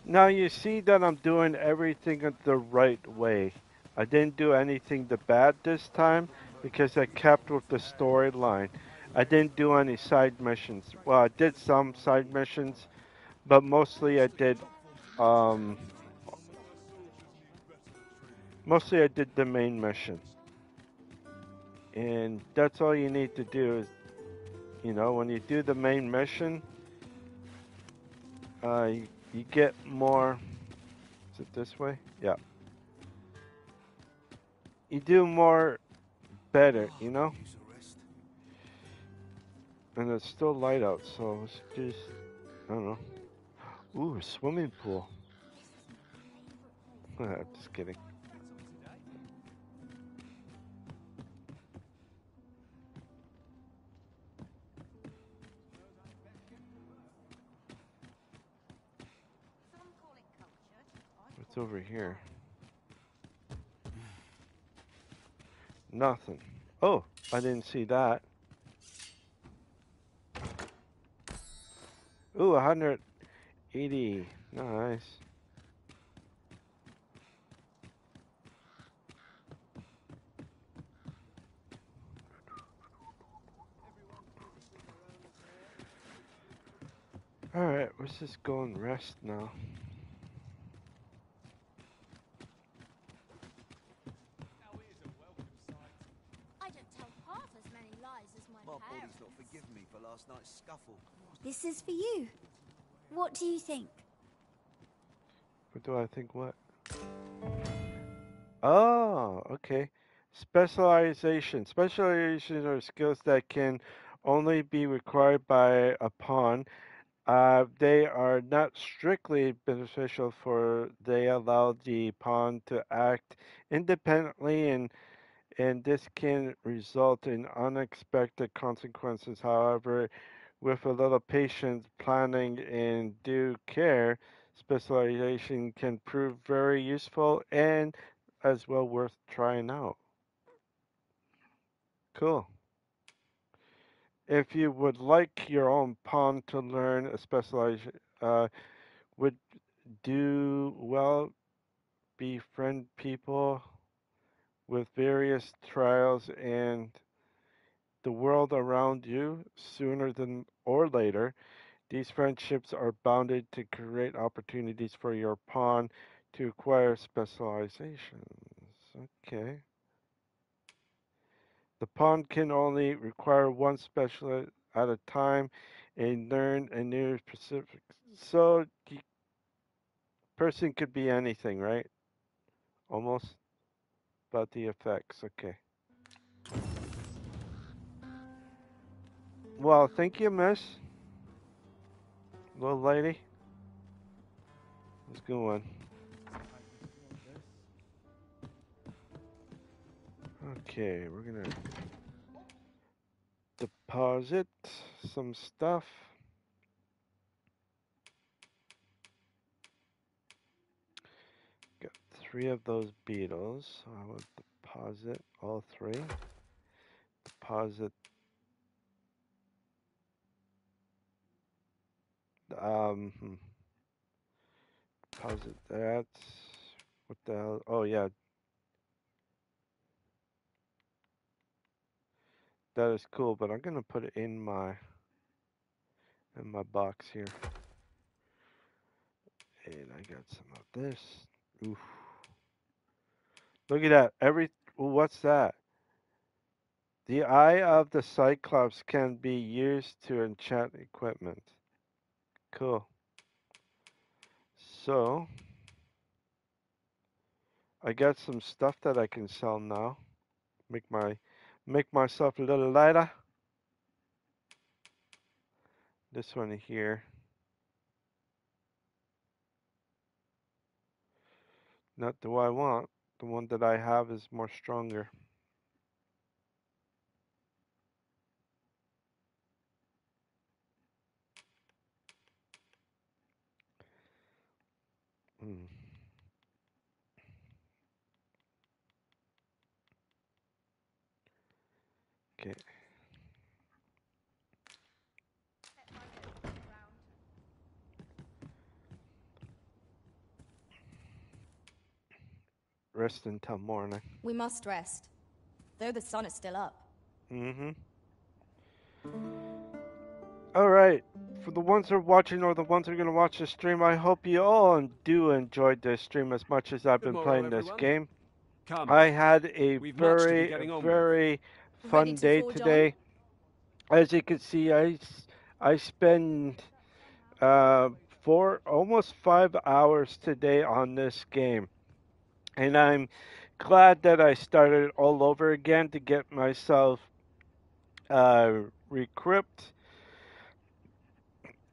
Now you see that I'm doing everything the right way. I didn't do anything the bad this time because I kept with the storyline. I didn't do any side missions. Well, I did some side missions, but mostly I did um mostly I did the main mission. And that's all you need to do is you know, when you do the main mission, uh, you, you get more. Is it this way? Yeah. You do more better, you know? And it's still light out, so it's just. I don't know. Ooh, swimming pool. I'm just kidding. Over here? Nothing. Oh, I didn't see that. Ooh, 180. Nice. Alright, let's just go and rest now. I don't tell half as many lies as my, My parents. body's not forgiven me for last night's scuffle. This is for you. What do you think? What do I think what? Oh, okay. Specialization. Specializations are skills that can only be required by a pawn. Uh, they are not strictly beneficial for they allow the pawn to act independently and and this can result in unexpected consequences. However, with a little patience, planning, and due care, specialization can prove very useful and as well worth trying out. Cool. If you would like your own pawn to learn a specialization, uh, would do well befriend people with various trials and the world around you sooner than or later. These friendships are bounded to create opportunities for your pawn to acquire specializations. Okay. The pawn can only require one special at a time and learn a new specific. So, the person could be anything, right? Almost. About the effects, okay. Well, thank you, miss. Little lady. Let's go on. Okay, we're gonna deposit some stuff. Got three of those beetles. I will deposit all three. Deposit um hmm. deposit that. What the hell? Oh yeah, That is cool, but I'm gonna put it in my in my box here. And I got some of this. Oof. Look at that. Every what's that? The eye of the Cyclops can be used to enchant equipment. Cool. So I got some stuff that I can sell now. Make my make myself a little lighter. This one here. Not the one I want. The one that I have is more stronger. Hmm. Okay. Rest until morning. We must rest, though the sun is still up. Mm-hmm. All right. For the ones that are watching or the ones that are going to watch the stream, I hope you all do enjoy this stream as much as I've Good been morrow, playing this game. Come. I had a We've much to be very, with. very fun Ready to day forge on? today. As you can see, I, I spend uh, four, almost five hours today on this game. And I'm glad that I started all over again to get myself uh, recrypt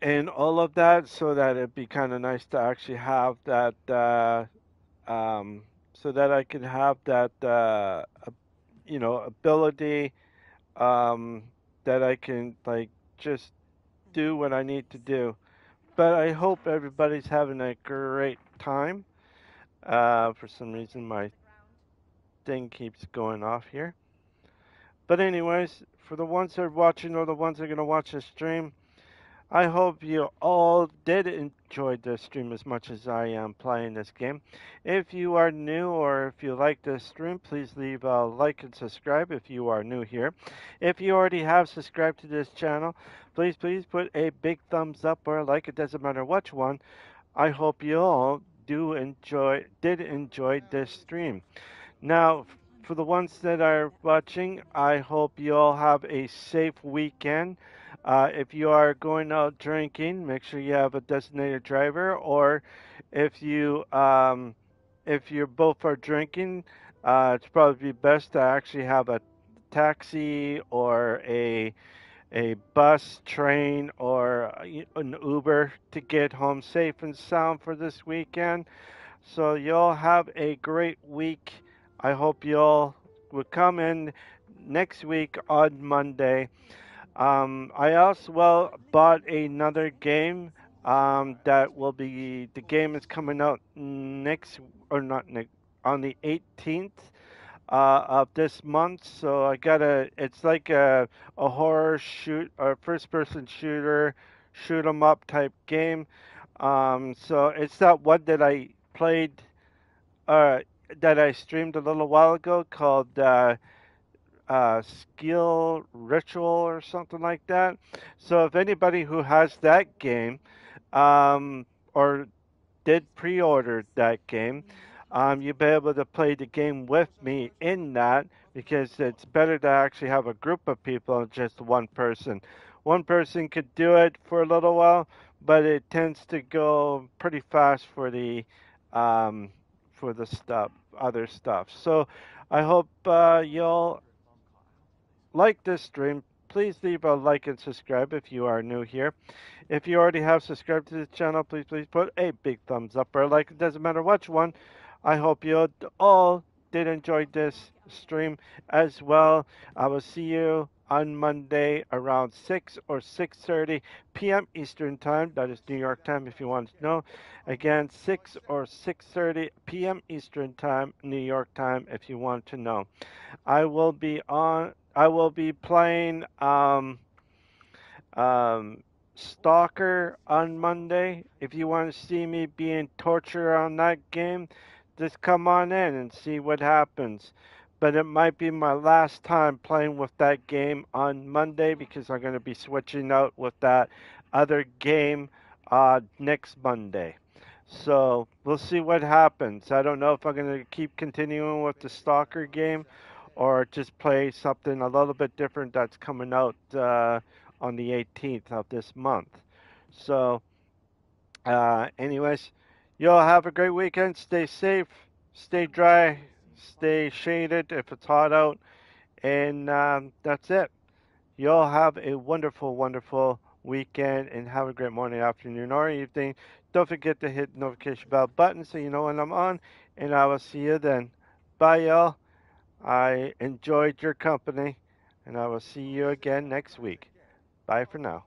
and all of that so that it'd be kind of nice to actually have that uh, um, so that I can have that uh, you know ability um, that I can like just do what I need to do. But I hope everybody's having a great time. Uh, for some reason, my thing keeps going off here. But anyways, for the ones that are watching or the ones that are gonna watch the stream, I hope you all did enjoy the stream as much as I am playing this game. If you are new or if you like this stream, please leave a like and subscribe if you are new here. If you already have subscribed to this channel, please please put a big thumbs up or a like. It doesn't matter which one. I hope you all do enjoy did enjoy this stream. Now, for the ones that are watching, I hope you all have a safe weekend. Uh, if you are going out drinking, make sure you have a designated driver, or if you um, if you both are drinking, uh, it's probably best to actually have a taxi or a a bus, train, or uh, an Uber to get home safe and sound for this weekend. So you all have a great week. I hope you all will come in next week on Monday. Um, I also well bought another game um, that will be the game is coming out next or not next on the 18th uh, of this month. So I got a it's like a a horror shoot or first person shooter shoot 'em up type game. Um, so it's that one that I played uh, that I streamed a little while ago called uh, uh, Sker Ritual or something like that. So if anybody who has that game um, or did pre-order that game, um, you'll be able to play the game with me in that because it's better to actually have a group of people than just one person. One person could do it for a little while, but it tends to go pretty fast for the um, for the stuff, other stuff. So I hope uh, you'll like this stream. Please leave a like and subscribe if you are new here. If you already have subscribed to the channel, please please put a big thumbs up or a like. It doesn't matter which one. I hope you all did enjoy this stream as well. I will see you on Monday around 6 or 6:30 p.m. Eastern Time. That is New York time if you want to know. Again, 6 or 6:30 p.m. Eastern Time, New York time if you want to know. I will be on I will be playing um, um, Stalker on Monday. If you want to see me being tortured on that game, just come on in and see what happens but it might be my last time playing with that game on Monday because I'm going to be switching out with that other game uh, next Monday. So we'll see what happens. I don't know if I'm going to keep continuing with the Stalker game or just play something a little bit different that's coming out uh, on the 18th of this month. So, uh, anyways, y'all have a great weekend. Stay safe, stay dry, stay shaded if it's hot out, and um, that's it. You all have a wonderful, wonderful weekend and have a great morning, afternoon, or evening. Don't forget to hit the notification bell button so you know when I'm on, and I will see you then. Bye, y'all. I enjoyed your company, and I will see you again next week. Bye for now.